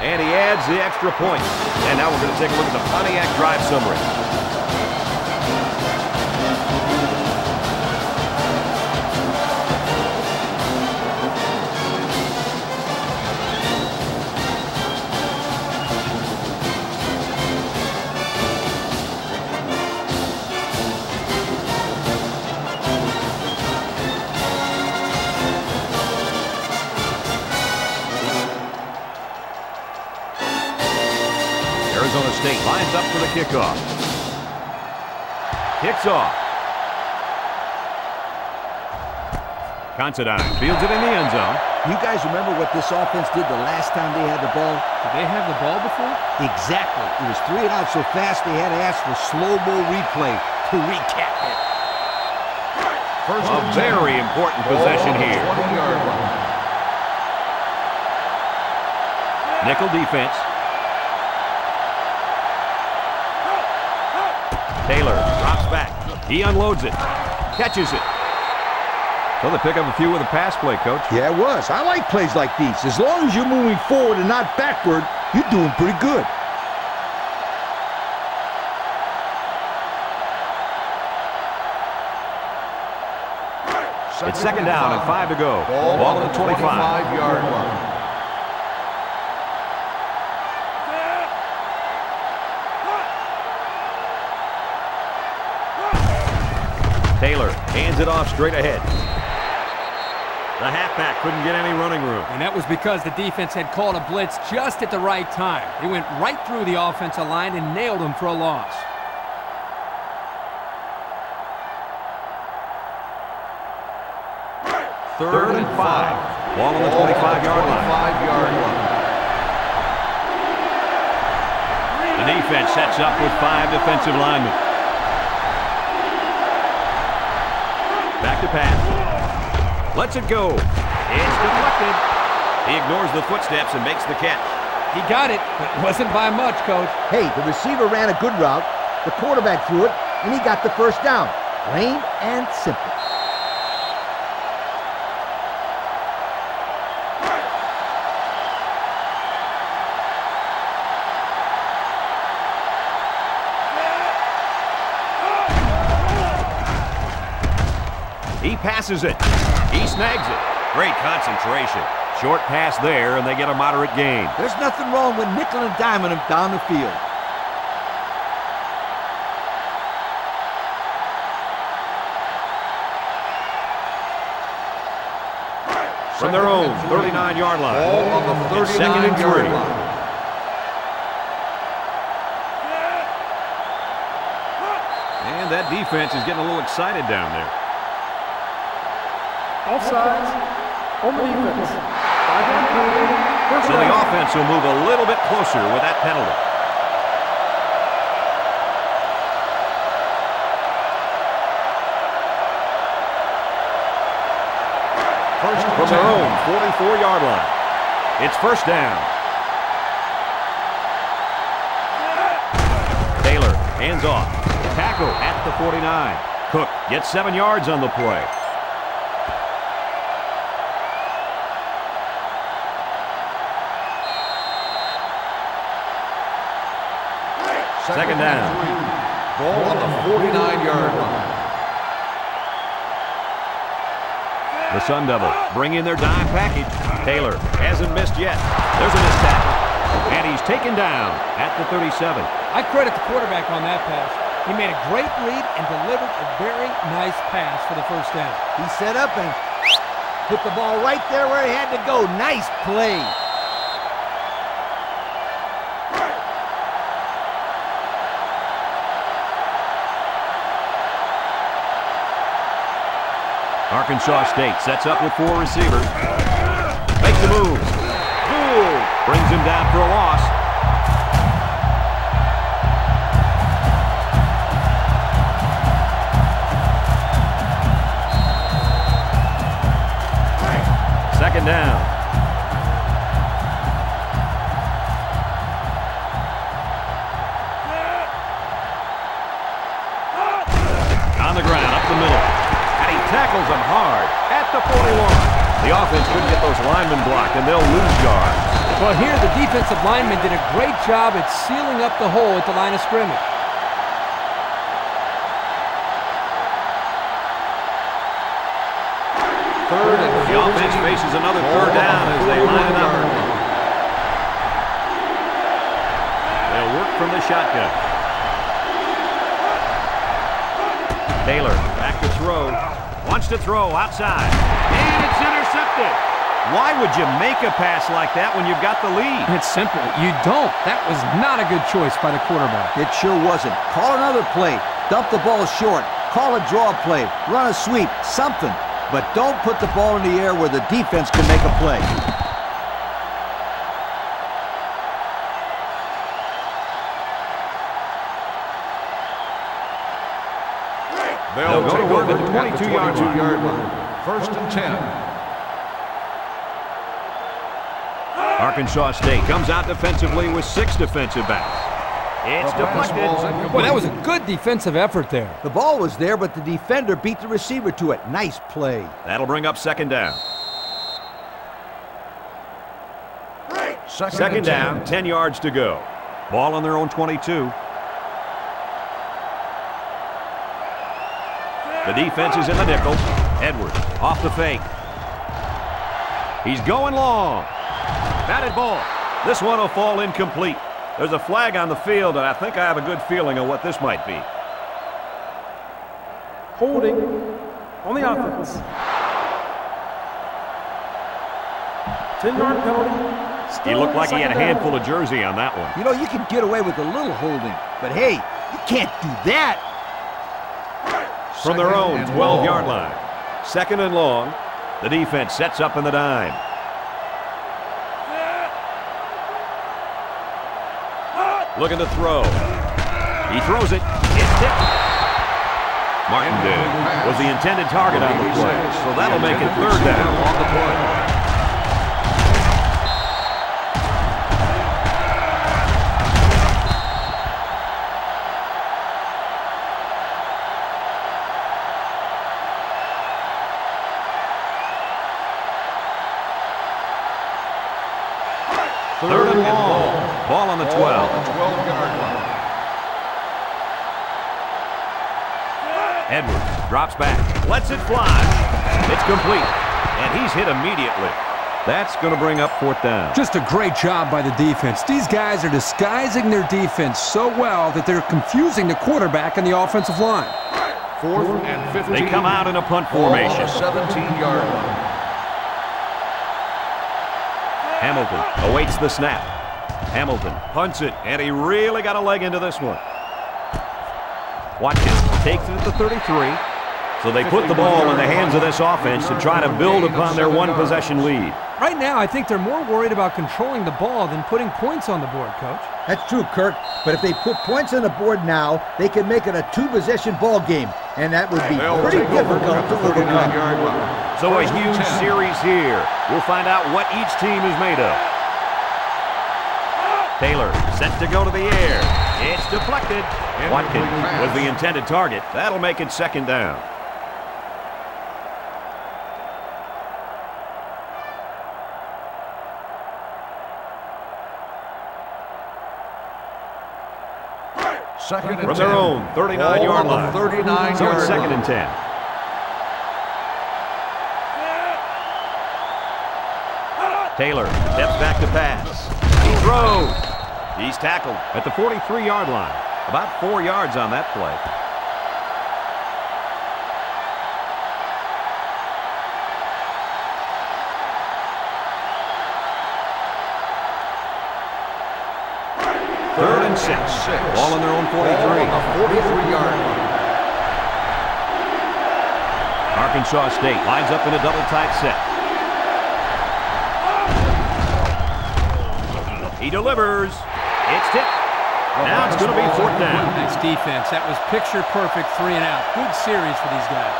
And he adds the extra point. And now we're going to take a look at the Pontiac drive summary. Lines up for the kickoff. Kicks off. Considine fields it in the end zone. You guys remember what this offense did the last time they had the ball? Did they have the ball before? Exactly. It was three and out so fast they had to ask for slow-mo replay to recap it. First A and 10. very important possession on the here. Nickel defense. Taylor drops back. He unloads it. Catches it. So they pick up a few with a pass play, coach. Yeah, it was. I like plays like these. As long as you're moving forward and not backward, you're doing pretty good. It's second down and five to go. Ball, Ball on at the the 25. 25-yard line. Hands it off straight ahead. The halfback couldn't get any running room. And that was because the defense had called a blitz just at the right time. They went right through the offensive line and nailed him for a loss. Third and five. Ball on the 25-yard line. 25-yard line. The defense sets up with five defensive linemen. To pass. Lets it go. It's deflected. He ignores the footsteps and makes the catch. He got it, but it wasn't by much, Coach. Hey, the receiver ran a good route, the quarterback threw it, and he got the first down. Plain and simple. Passes it. He snags it. Great concentration. Short pass there, and they get a moderate gain. There's nothing wrong with nickel and diamond him down the field. From their own 39-yard line. Ball on the It's second and 39-yard three. line. And And that defense is getting a little excited down there. Offsides. On the defense. So the offense will move a little bit closer with that penalty. First From their own 44-yard line. It's first down. Taylor, hands off. Tackle at the 49. Cook gets seven yards on the play. Second down. Ball on the 49-yard line. The Sun Devil bring in their dime package. Taylor hasn't missed yet. There's a missed tackle. And he's taken down at the 37. I credit the quarterback on that pass. He made a great read and delivered a very nice pass for the first down. He set up and put the ball right there where he had to go. Nice play. Arkansas State sets up with four receivers. Makes the move. Brings him down for a loss. Second down. The 41. The offense couldn't get those linemen blocked, and they'll lose yards. Well, here the defensive lineman did a great job at sealing up the hole at the line of scrimmage. Third and The offense 14. faces another third down as they line it up. They'll work from the shotgun. Taylor back to throw. Wants to throw outside. And it's intercepted. Why would you make a pass like that when you've got the lead? It's simple. You don't. That was not a good choice by the quarterback. It sure wasn't. Call another play. Dump the ball short. Call a draw play. Run a sweep. Something. But don't put the ball in the air where the defense can make a play. They'll go to take work at the 22-yard line. 22-yard line. First and 10. Arkansas State comes out defensively with six defensive backs. It's The pass ball's deflected. Boy, that was a good defensive effort there. The ball was there, but the defender beat the receiver to it. Nice play. That'll bring up second down. Second, Second down, 10 yards to go. Ball on their own 22. The defense is in the nickel. Edwards off the fake. He's going long. Batted ball. This one will fall incomplete. There's a flag on the field, and I think I have a good feeling of what this might be. Holding on the offense. 10-yard penalty. He looked like he had a handful of jersey on that one. You know, you can get away with a little holding. But hey, you can't do that. From their own 12-yard line. Second and long. The defense sets up in the dime. Looking to throw. He throws it. It's tipped. Martindale was the intended target on the play, so that'll make it third down. 12. Edwards drops back, lets it fly. It's complete, and he's hit immediately. That's going to bring up fourth down. Just a great job by the defense. These guys are disguising their defense so well that they're confusing the quarterback and the offensive line. Fourth and 15. They come out in a punt formation. 17-yard line. Hamilton awaits the snap. Hamilton punts it, and he really got a leg into this one. Watkins takes it at the 33. So they put the ball in the hands of this offense to try to build upon their one-possession lead. Right now, I think they're more worried about controlling the ball than putting points on the board, Coach. That's true, Kirk. But if they put points on the board now, they can make it a two-possession ball game, and that would be They'll pretty difficult to overcome. So a huge series here. We'll find out what each team is made of. Taylor set to go to the air. It's deflected. Watkins was the intended target. That'll make it second down. Second and From 10. their own 39-yard line. the 39-yard So it's second and 10. Taylor steps back to pass. He throws. He's tackled at the 43-yard line. About four yards on that play. Third and six. Six. Ball on their own 43. the 43-yard line. Arkansas State lines up in a double tight set. He delivers. It's tipped. Now it's going to be fourth down. Nice defense. That was picture perfect three and out. Good series for these guys.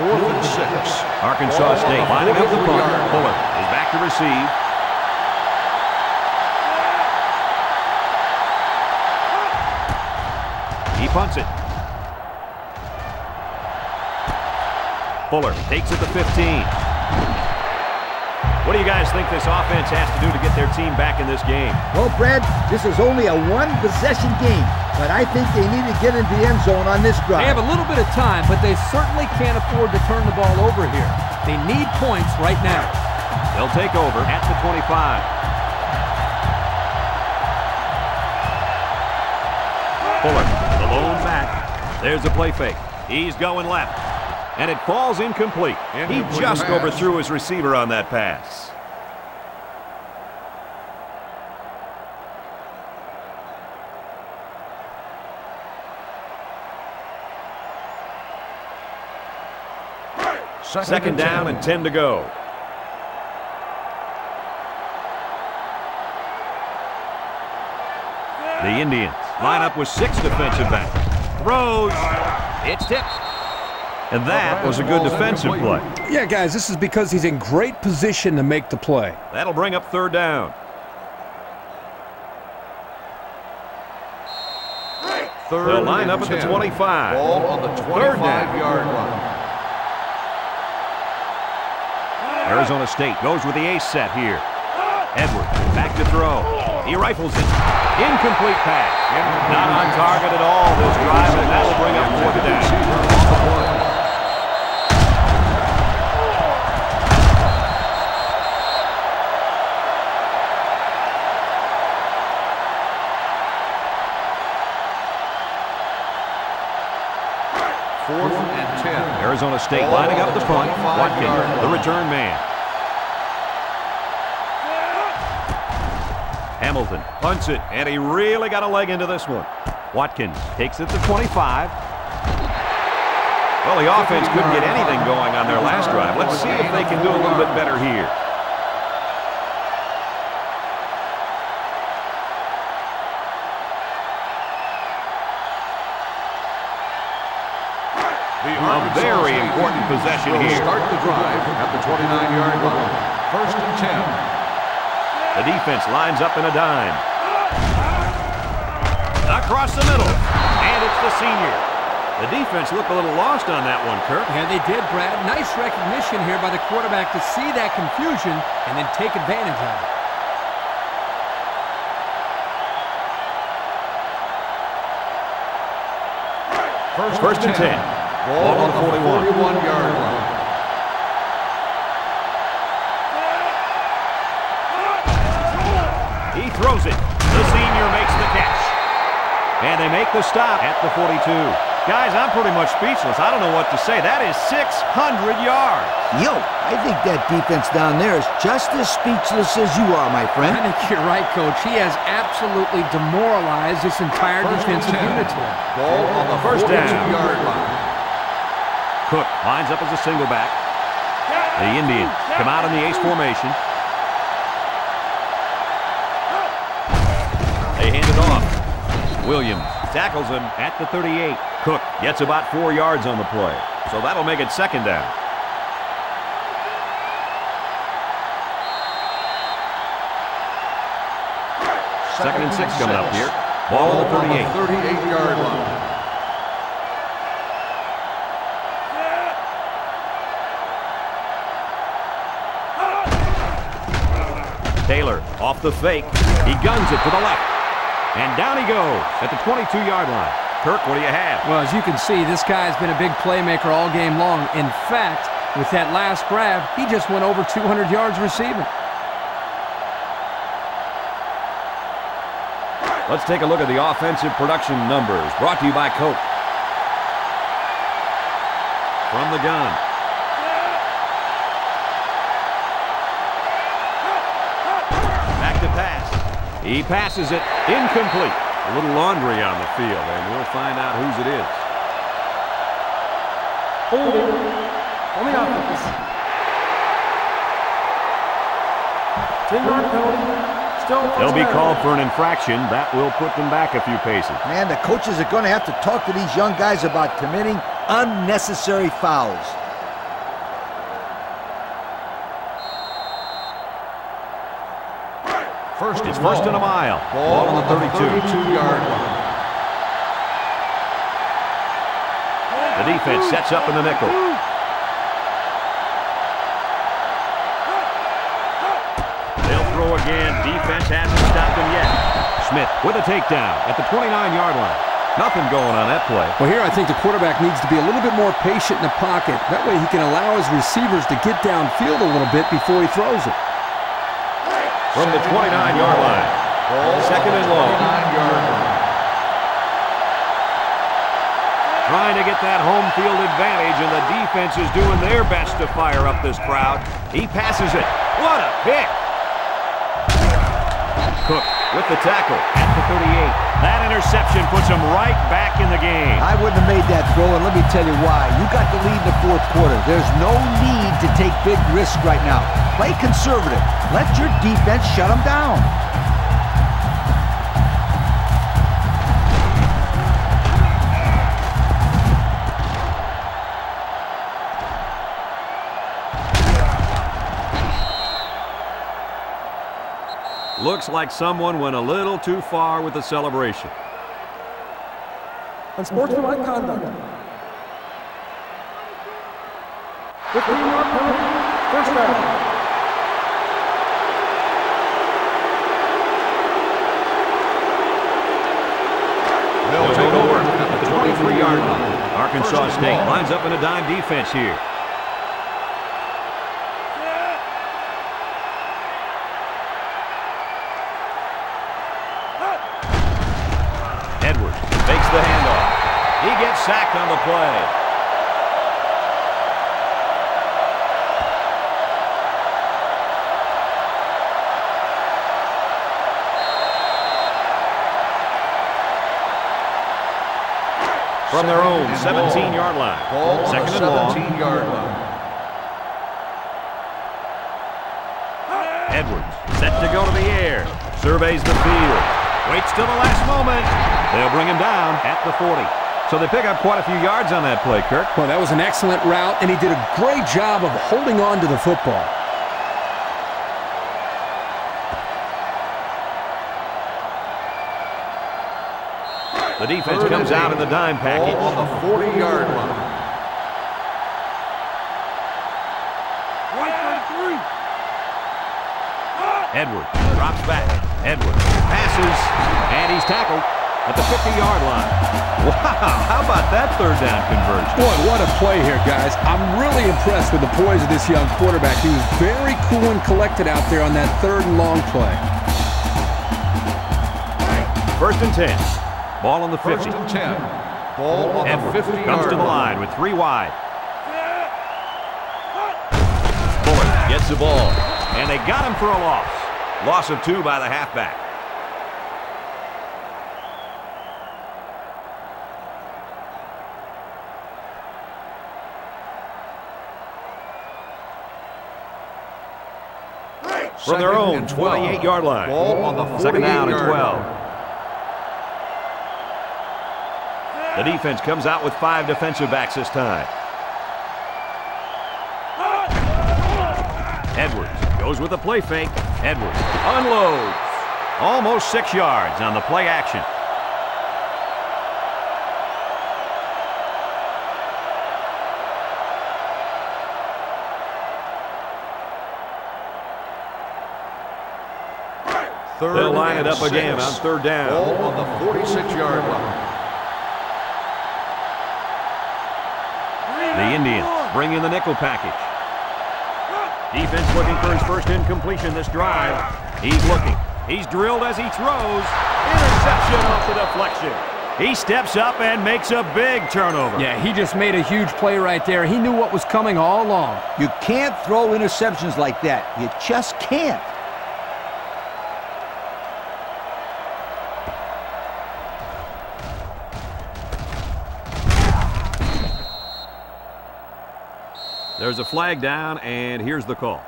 Fourth and six. Arkansas State lining up the punt. Fuller is back to receive. He punts it. Fuller takes it to 15. What do you guys think this offense has to do to get their team back in this game? Well, Brad, this is only a one-possession game, but I think they need to get into the end zone on this drive. They have a little bit of time, but they certainly can't afford to turn the ball over here. They need points right now. They'll take over at the 25. Fuller, the lone back. There's a play fake. He's going left. And it falls incomplete. He just pass. overthrew his receiver on that pass. Second down and 10 to go. The Indians line up with six defensive backs. Throws. It's tipped. And that was a good defensive play. Yeah, guys, this is because he's in great position to make the play. That'll bring up third down. Third They'll line up at the 25. Ball on the 25-yard line. Arizona State goes with the ace set here. Edwards back to throw. He rifles it. Incomplete pass. Not on target at all this drive, and that'll bring up fourth down. Fourth and 10. Arizona State lining up the the punt. Watkins, the return man. Hamilton punts it, and he really got a leg into this one. Watkins takes it to 25. Well, the offense couldn't get anything going on their last drive. Let's see if they can do a little bit better here. Very important possession will here. start the drive at the 29-yard line. First and 10. The defense lines up in a dime. Across the middle. And it's the senior. The defense looked a little lost on that one, Kirk. Yeah, they did, Brad. Nice recognition here by the quarterback to see that confusion and then take advantage of it. First, First and 10. Ball on the 41. 41-yard line. He throws it. The senior makes the catch. And they make the stop at the 42. Guys, I'm pretty much speechless. I don't know what to say. That is 600 yards. Yo, I think that defense down there is just as speechless as you are, my friend. I think you're right, Coach. He has absolutely demoralized this entire defensive unit. Ball on the First down. 42-yard line. Cook lines up as a single back. The Indians come out in the ace formation. They hand it off. Williams tackles him at the 38. Cook gets about four yards on the play. So that'll make it second down. Second and six coming up here. Ball on the 38. 38-yard line. Off the fake. He guns it to the left. And down he goes at the 22-yard line. Kirk, what do you have? Well, as you can see, this guy's been a big playmaker all game long. In fact, with that last grab, he just went over 200 yards receiving. Let's take a look at the offensive production numbers brought to you by Coke. From the gun. He passes it incomplete. A little laundry on the field, and we'll find out whose it is. Holding on the offense. 10-yard penalty. Still They'll be called for an infraction. That will put them back a few paces. Man, the coaches are going to have to talk to these young guys about committing unnecessary fouls. First It's first goal. and a mile. Ball on the 32-yard line. The defense sets up in the nickel. They'll throw again. Defense hasn't stopped them yet. Smith with a takedown at the 29-yard line. Nothing going on that play. Well, here I think the quarterback needs to be a little bit more patient in the pocket. That way he can allow his receivers to get downfield a little bit before he throws it. From the 29-yard line. Second and long. Trying to get that home field advantage, and the defense is doing their best to fire up this crowd. He passes it. What a pick! With the tackle at the 38. That interception puts him right back in the game. I wouldn't have made that throw, and let me tell you why. You got the lead in the fourth quarter. There's no need to take big risks right now. Play conservative. Let your defense shut them down. Looks like someone went a little too far with the celebration. Unsportsmanlike conduct. 15-yard penalty. First down. They'll take over at the 23-yard line. Arkansas State lines up in a dime defense here. Sacked on the play. From their own 17-yard line. Second and long. 17-yard line. Edwards set to go to the air. Surveys the field. Waits till the last moment. They'll bring him down at the 40. So they pick up quite a few yards on that play, Kirk. Well, that was an excellent route, and he did a great job of holding on to the football. The defense comes out in the dime Ball package. on the 40-yard line. Edwards drops back. Edwards passes, and he's tackled at the 50-yard line. Wow, how about that third down conversion? Boy, what a play here, guys. I'm really impressed with the poise of this young quarterback. He was very cool and collected out there on that third and long play. First and 10. Ball on the 50. First 50. and 10. Ball on the 50 comes to the line with three wide. Bullard gets the ball, and they got him for a loss. Loss of two by the halfback. From their own 28-yard line. Ball on the Second down and 12. The defense comes out with five defensive backs this time. Edwards goes with a play fake. Edwards unloads. Almost six yards on the play action. Third They'll line it and up again on third down. Ball on the 46-yard line. The Indians bring in the nickel package. Defense looking for his first incompletion this drive. He's looking. He's drilled as he throws. Interception off the deflection. He steps up and makes a big turnover. Yeah, he just made a huge play right there. He knew what was coming all along. You can't throw interceptions like that. You just can't. There's a flag down, and here's the call.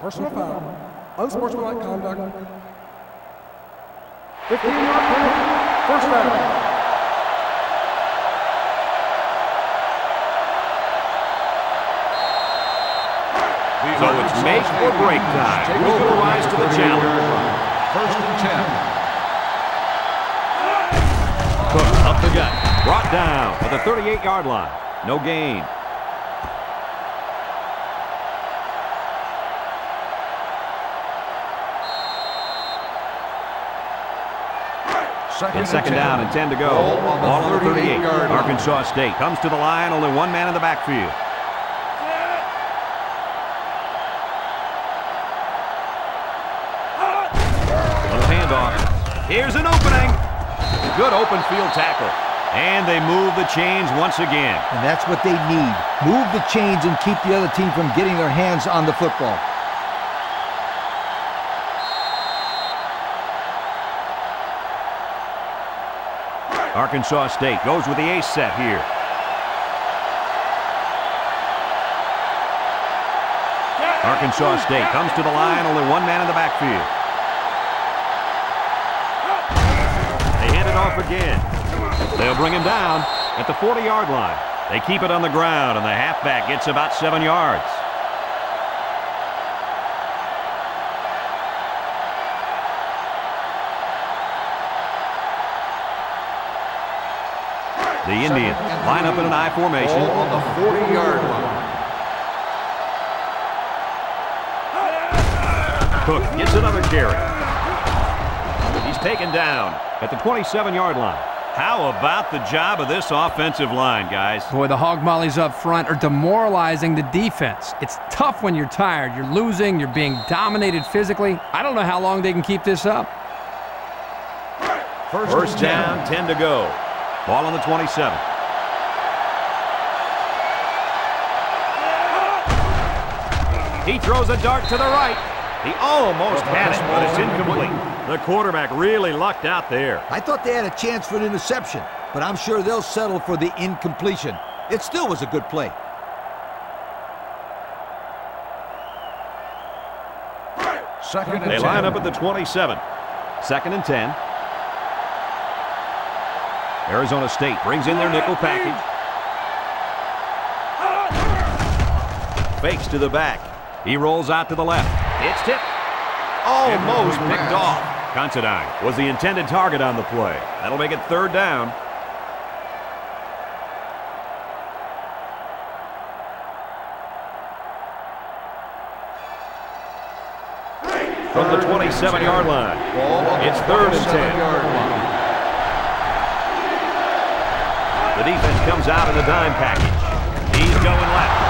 Personal foul. Unsportsmanlike conduct. 15-yard penalty. First down. So it's make or break time. Take Who's over going to rise to the challenge? First and 10. Cook up the gut. Brought down at the 38-yard line. No gain. Second, It's second down and 10 to go. Ball on the 38. 38-yard line. Arkansas State comes to the line. Only one man in the backfield. Little handoff. Here's an opening. Good open field tackle. And they move the chains once again. And that's what they need. Move the chains and keep the other team from getting their hands on the football. Arkansas State goes with the ace set here. Arkansas State comes to the line, only one man in the backfield. They hand it off again. They'll bring him down at the 40-yard line. They keep it on the ground, and the halfback gets about seven yards. The Indians line up in an I formation. Ball on the 40-yard line. Cook gets another carry. He's taken down at the 27-yard line. How about the job of this offensive line, guys? Boy, the hog mollies up front are demoralizing the defense. It's tough when you're tired. You're losing. You're being dominated physically. I don't know how long they can keep this up. First, First down, 10 to go. Ball on the 27. He throws a dart to the right. He almost had it, but it's incomplete. The quarterback really lucked out there. I thought they had a chance for an interception, but I'm sure they'll settle for the incompletion. It still was a good play. Second and They 10. line up at the 27. Second and 10. Arizona State brings in their nickel package. Fakes to the back. He rolls out to the left. It's tipped. Oh, Almost picked off. Considine was the intended target on the play. That'll make it third down. From the 27-yard line. Ball on the It's third and 10. The defense comes out in the dime package. He's going left.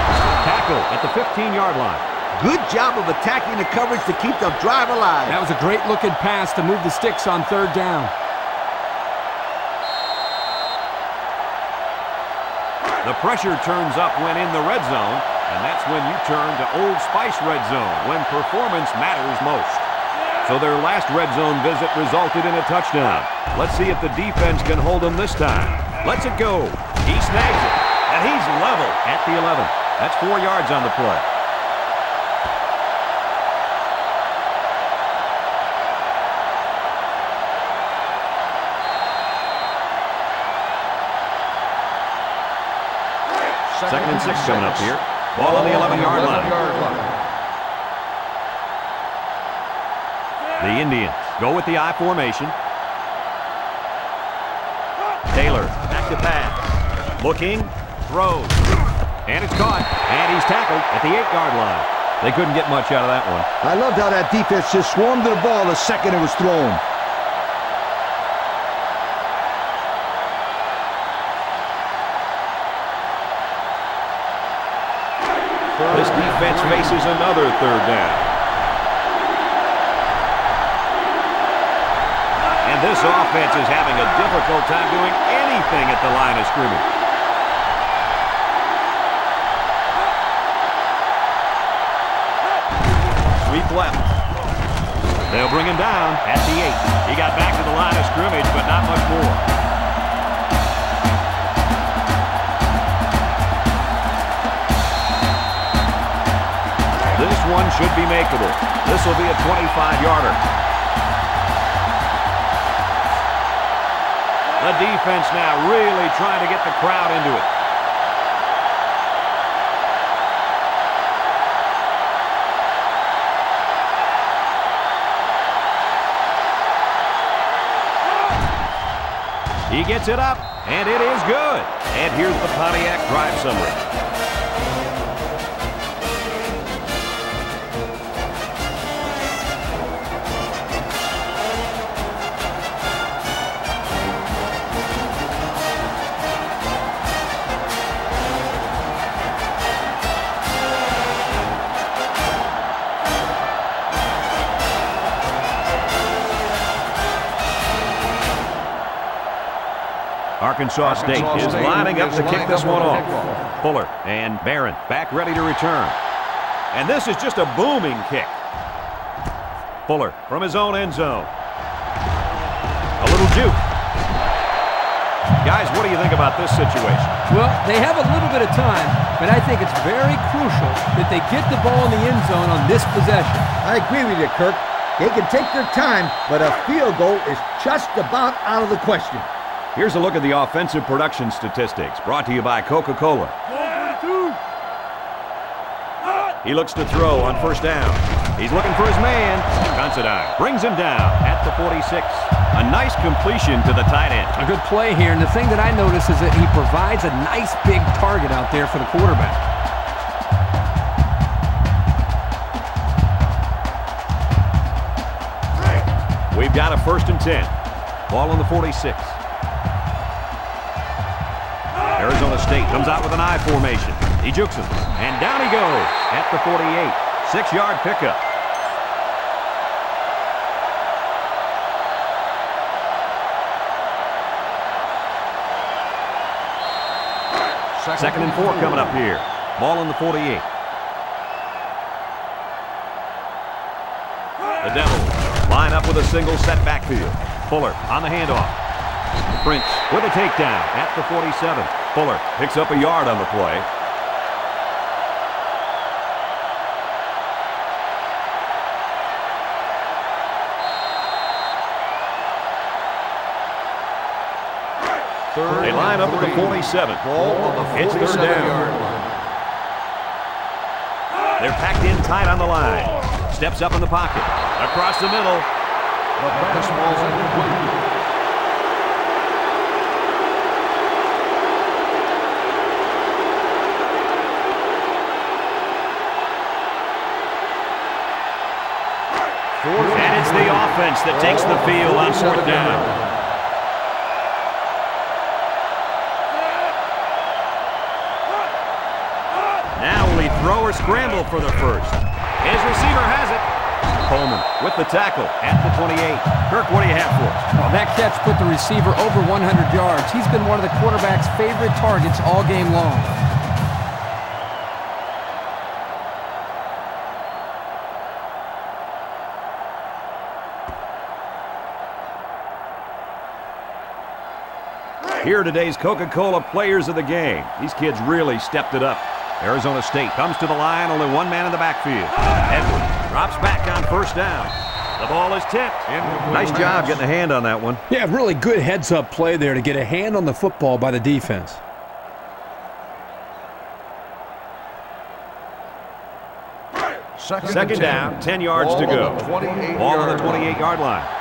Tackle at the 15-yard line. Good job of attacking the coverage to keep the drive alive. That was a great looking pass to move the sticks on third down. The pressure turns up when in the red zone, and that's when you turn to Old Spice Red Zone, when performance matters most. So their last red zone visit resulted in a touchdown. Let's see if the defense can hold them this time. Let's it go. He snags it, and he's level at the 11. That's four yards on the play. Second and six coming up here. Ball on the 11-yard line. The Indians go with the I formation. Looking, throws. And it's caught. And he's tackled at the 8-yard line. They couldn't get much out of that one. I loved how that defense just swarmed the ball the second it was thrown. This defense faces another third down. And this offense is having a difficult time doing anything at the line of scrimmage. Sweep left. They'll bring him down at the 8. He got back to the line of scrimmage, but not much more. This one should be makeable. This will be a 25-yarder. The defense now really trying to get the crowd into it. He gets it up, and it is good. And here's the Pontiac drive summary. Arkansas State Arkansas is lining up to kick this one off. Fuller and Barron back ready to return. And this is just a booming kick. Fuller from his own end zone. A little juke. Guys, what do you think about this situation? Well, they have a little bit of time, but I think it's very crucial that they get the ball in the end zone on this possession. I agree with you, Kirk. They can take their time, but a field goal is just about out of the question. Here's a look at the offensive production statistics brought to you by Coca-Cola. He looks to throw on first down. He's looking for his man. Considine brings him down at the 46. A nice completion to the tight end. A good play here, and the thing that I notice is that he provides a nice big target out there for the quarterback. We've got a first and 10. Ball on the 46. State comes out with an I formation. He jukes him, and down he goes at the 48. Six-yard pickup. Second and four coming up here. Ball on the 48. The Devils line up with a single set backfield. Fuller on the handoff. Prince with a takedown at the 47. Fuller picks up a yard on the play. Third They line up at the and 47. Ball on the It's third down. 47-yard. They're packed in tight on the line. Steps up in the pocket. Across the middle. The pass ball's incomplete. And it's the offense that takes the field on fourth down. Throw or scramble for the first? His receiver has it. Coleman with the tackle at the 28. Kirk, what do you have for us? Well, that catch put the receiver over 100 yards. He's been one of the quarterback's favorite targets all game long. Here are today's Coca-Cola players of the game. These kids really stepped it up. Arizona State comes to the line, only one man in the backfield. Edwards drops back on first down. The ball is tipped. Nice job getting a hand on that one. Yeah, really good heads-up play there to get a hand on the football by the defense. Second, Second down, 10 yards to go. on the 28 Ball on the 28-yard line.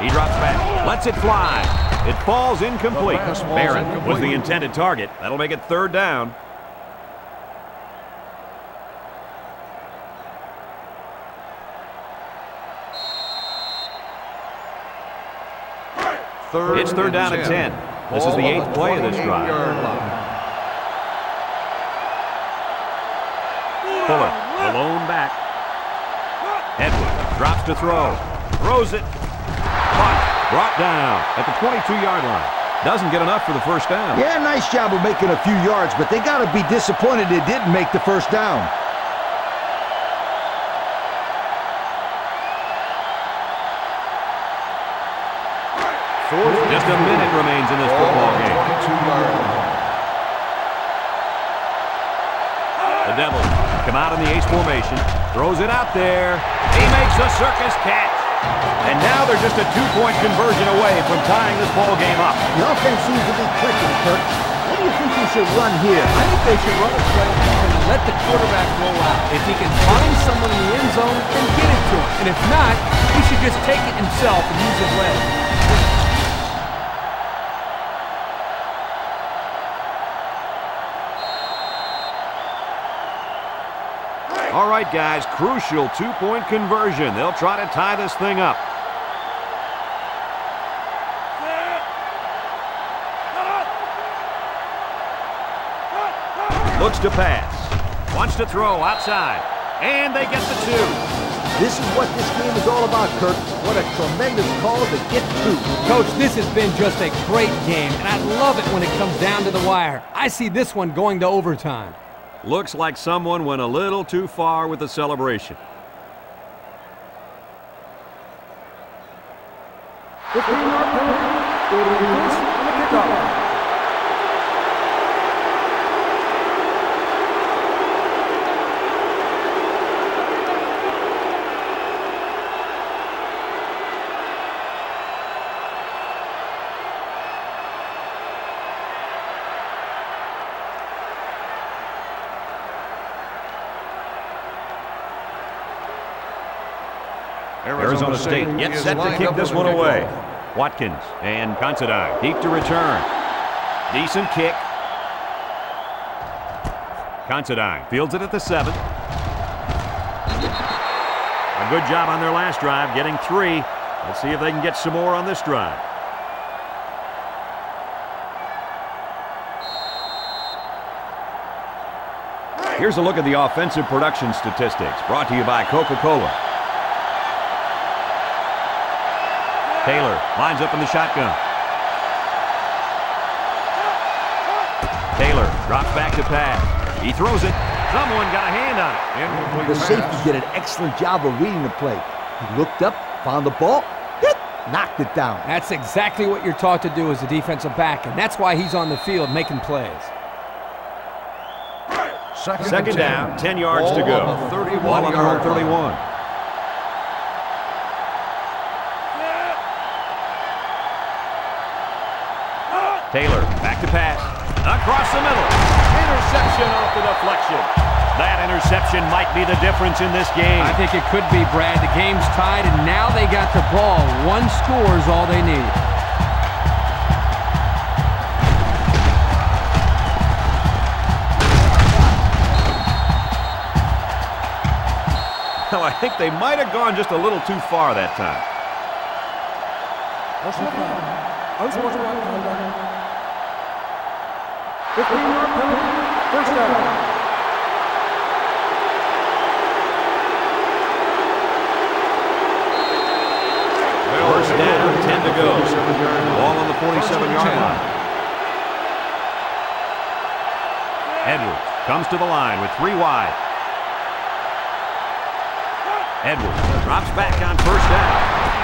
He drops back, lets it fly. It falls incomplete. The pass falls Barron was the intended target. That'll make it third down. Third It's third down and 10. This is the eighth play of this drive. yard. Fuller, alone back. Edwards drops to throw. Throws it. Brought down at the 22-yard line. Doesn't get enough for the first down. Yeah, nice job of making a few yards, but they got to be disappointed they didn't make the first down. Fourth. Just a minute remains in this football game. The Devils come out in the ace formation. Throws it out there. He makes a circus catch. And now they're just a two-point conversion away from tying this ball game up. The offense seems to be clicking, Kirk. What do you think we should run here? I think they should run a play and let the quarterback roll out. If he can find someone in the end zone, then get it to him. And if not, he should just take it himself and use his legs. All right, guys, crucial two-point conversion. They'll try to tie this thing up. Looks to pass. Wants to throw outside. And they get the two. This is what this game is all about, Kirk. What a tremendous call to get through. Coach, this has been just a great game, and I love it when it comes down to the wire. I see this one going to overtime. Looks like someone went a little too far with the celebration. 15-yard penalty. It will be first on the kickoff. Arizona State is set to kick this one away. Watkins and Considine deep to return. Decent kick. Considine fields it at the seven. A good job on their last drive, getting three. Let's see if they can get some more on this drive. Here's a look at the offensive production statistics brought to you by Coca-Cola. Taylor lines up in the shotgun. Taylor drops back to pass. He throws it. Someone got a hand on it. The pass. safety did an excellent job of reading the play. He looked up, found the ball, hit, knocked it down. That's exactly what you're taught to do as a defensive back, and that's why he's on the field making plays. Second, Second down, 10 yards to go. 31 Ball on their own yard line. 31. Across the middle. Interception off the deflection. That interception might be the difference in this game. I think it could be, Brad. The game's tied, and now they got the ball. One score is all they need. Well, I think they might have gone just a little too far that time. Personal foul. Unsportsmanlike conduct. 15-yard penalty, first down. First down, 10 to go. Ball on the 47-yard line. Edwards comes to the line with three wide. Edwards drops back on first down.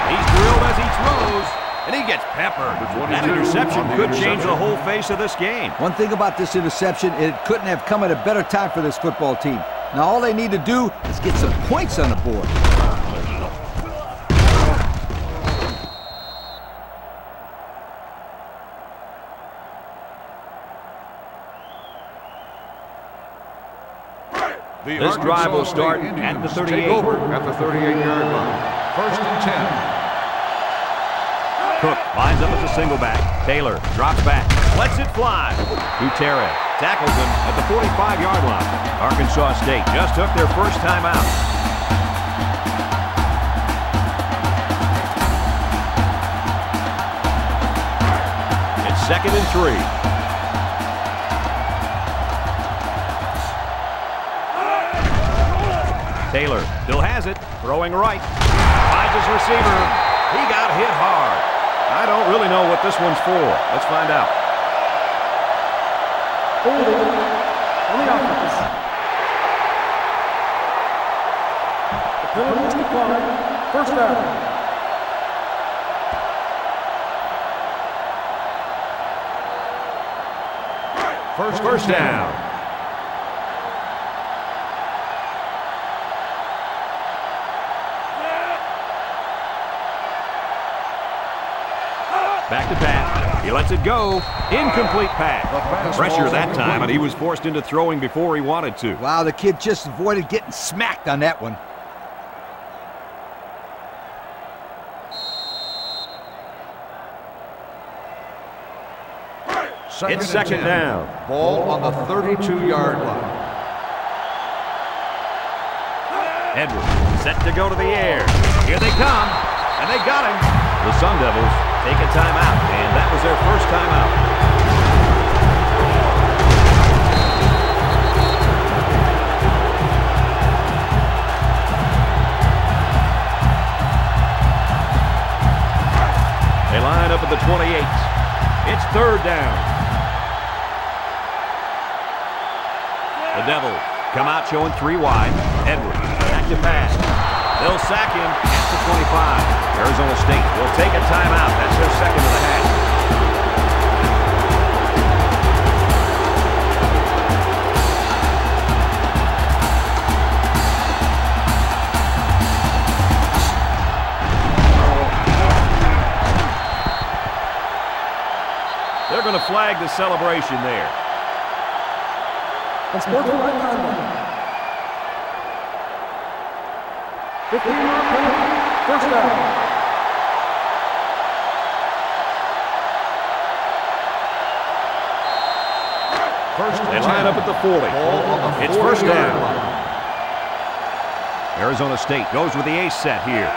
He's drilled as he throws, and he gets peppered. That interception on the could change the whole face of this game. One thing about this interception, it couldn't have come at a better time for this football team. Now all they need to do is get some points on the board. The This drive will start at the 38. Take over at the 38-yard line. First and 10. Lines up as a single back. Taylor drops back, lets it fly. Gutierrez tackles him at the 45-yard line. Arkansas State just took their first time out. It's second and three. Taylor still has it, throwing right. Finds his receiver. He got hit hard. I don't really know what this one's for. Let's find out. The penalty first down. First, first down. He lets it go. Incomplete pass. pass Pressure that time, and he was forced into throwing before he wanted to. Wow, the kid just avoided getting smacked on that one. Second It's second down. Ball on the 32-yard line. Edwards set to go to the air. Here they come, and they got him. The Sun Devils take a timeout, and that was their first timeout. They line up at the 28. It's third down. The Devils come out showing three wide. Edwards back to pass. They'll sack him at the 25. Arizona State will take a timeout. That's their second of the half. They're going to flag the celebration there. And score one. 15 yard penalty, first down. First they line up at the 40. It's first down. Arizona State goes with the ace set here.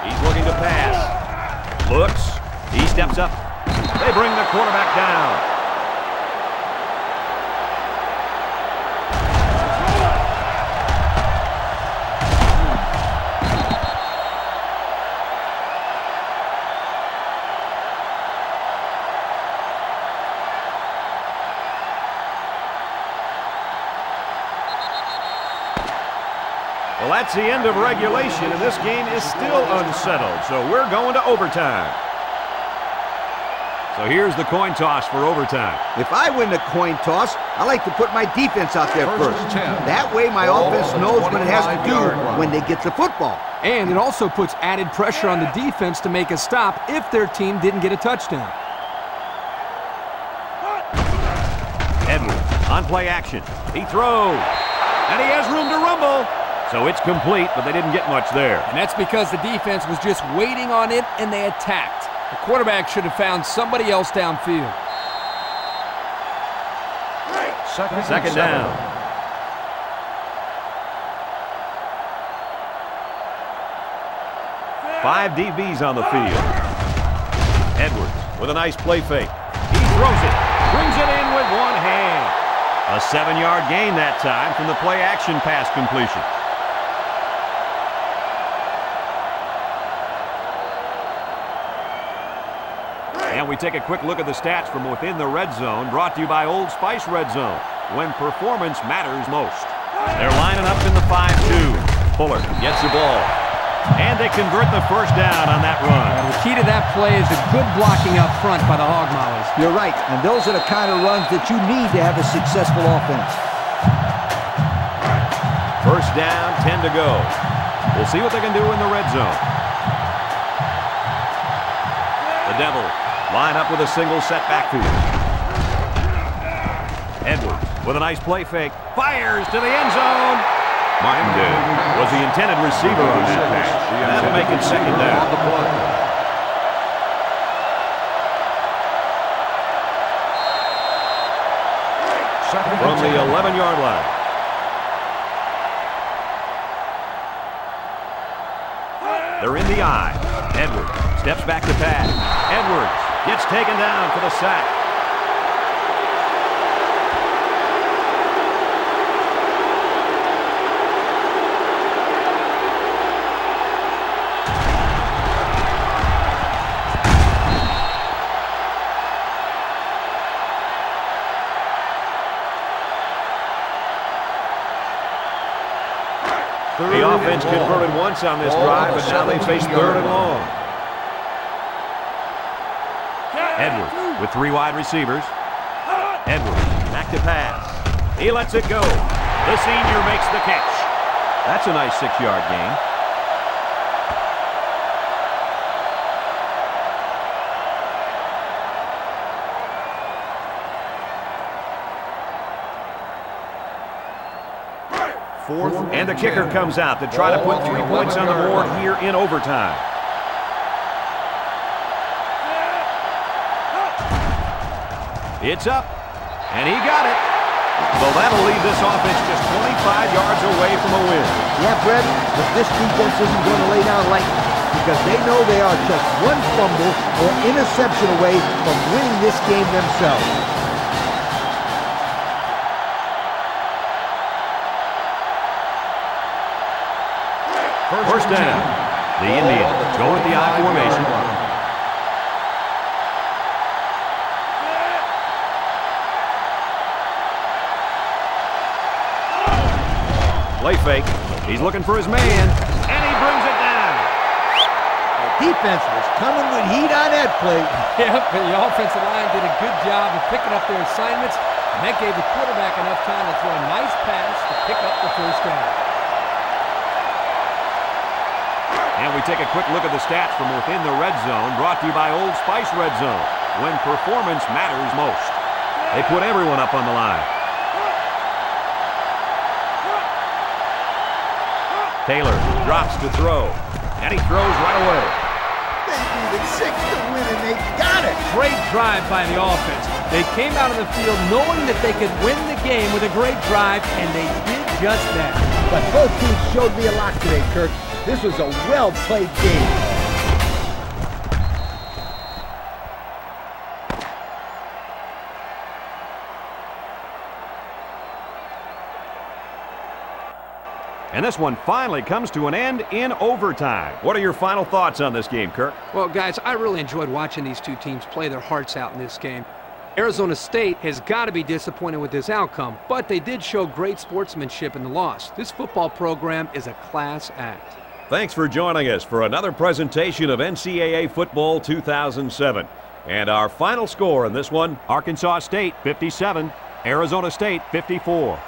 He's looking to pass. Looks. He steps up. They bring the quarterback down. Well, that's the end of regulation, and this game is still unsettled, so we're going to overtime. So here's the coin toss for overtime. If I win the coin toss, I like to put my defense out there First first. That way my Ball offense knows what it has to do line. when they get the football. And it also puts added pressure on the defense to make a stop if their team didn't get a touchdown. Edwards on play action. He throws, and he has room to rumble. So it's complete, but they didn't get much there. And that's because the defense was just waiting on it and they attacked. The quarterback should have found somebody else downfield. Second, and Second seven. down. Five DBs on the field. Edwards with a nice play fake. He throws it. Brings it in with one hand. A seven-yard gain that time from the play-action pass completion. Take a quick look at the stats from within the red zone, brought to you by Old Spice Red Zone, when performance matters most. They're lining up in the 5-2. Fuller gets the ball. And they convert the first down on that run. The key to that play is a good blocking up front by the Hog Mollies. You're right, and those are the kind of runs that you need to have a successful offense. First down, 10 to go. We'll see what they can do in the red zone. The Devil line up with a single set backfield. Edwards with a nice play fake. Fires to the end zone. Martindale was the intended receiver on that pass. That'll make it second down. From the 11-yard line. They're in the I. Edwards steps back to pass. Edwards gets taken down for the sack. The offense converted once on this drive, but now they face third and long. Edwards with three wide receivers. Edwards back to pass. He lets it go. The senior makes the catch. That's a nice six-yard gain. Fourth, and the kicker comes out to try to put three points on the board here in overtime. It's up, and he got it. So that'll leave this offense just 25 yards away from a win. Yeah, Brad, but this defense isn't going to lay down lightly because they know they are just one fumble or interception away from winning this game themselves. First down. The Indians go with the I formation. Play fake. He's looking for his man, and he brings it down. The defense was coming with heat on that play. Yep, and the offensive line did a good job of picking up their assignments, and that gave the quarterback enough time to throw a nice pass to pick up the first down. And we take a quick look at the stats from within the red zone, brought to you by Old Spice Red Zone, when performance matters most. They put everyone up on the line. Taylor drops to throw, and he throws right away. They needed six to win, and they got it. Great drive by the offense. They came out of the field knowing that they could win the game with a great drive, and they did just that. But both teams showed me a lot today, Kirk. This was a well-played game. And this one finally comes to an end in overtime. What are your final thoughts on this game, Kirk? Well, guys, I really enjoyed watching these two teams play their hearts out in this game. Arizona State has got to be disappointed with this outcome, but they did show great sportsmanship in the loss. This football program is a class act. Thanks for joining us for another presentation of NCAA Football 2007. And our final score in this one, Arkansas State 57, Arizona State 54.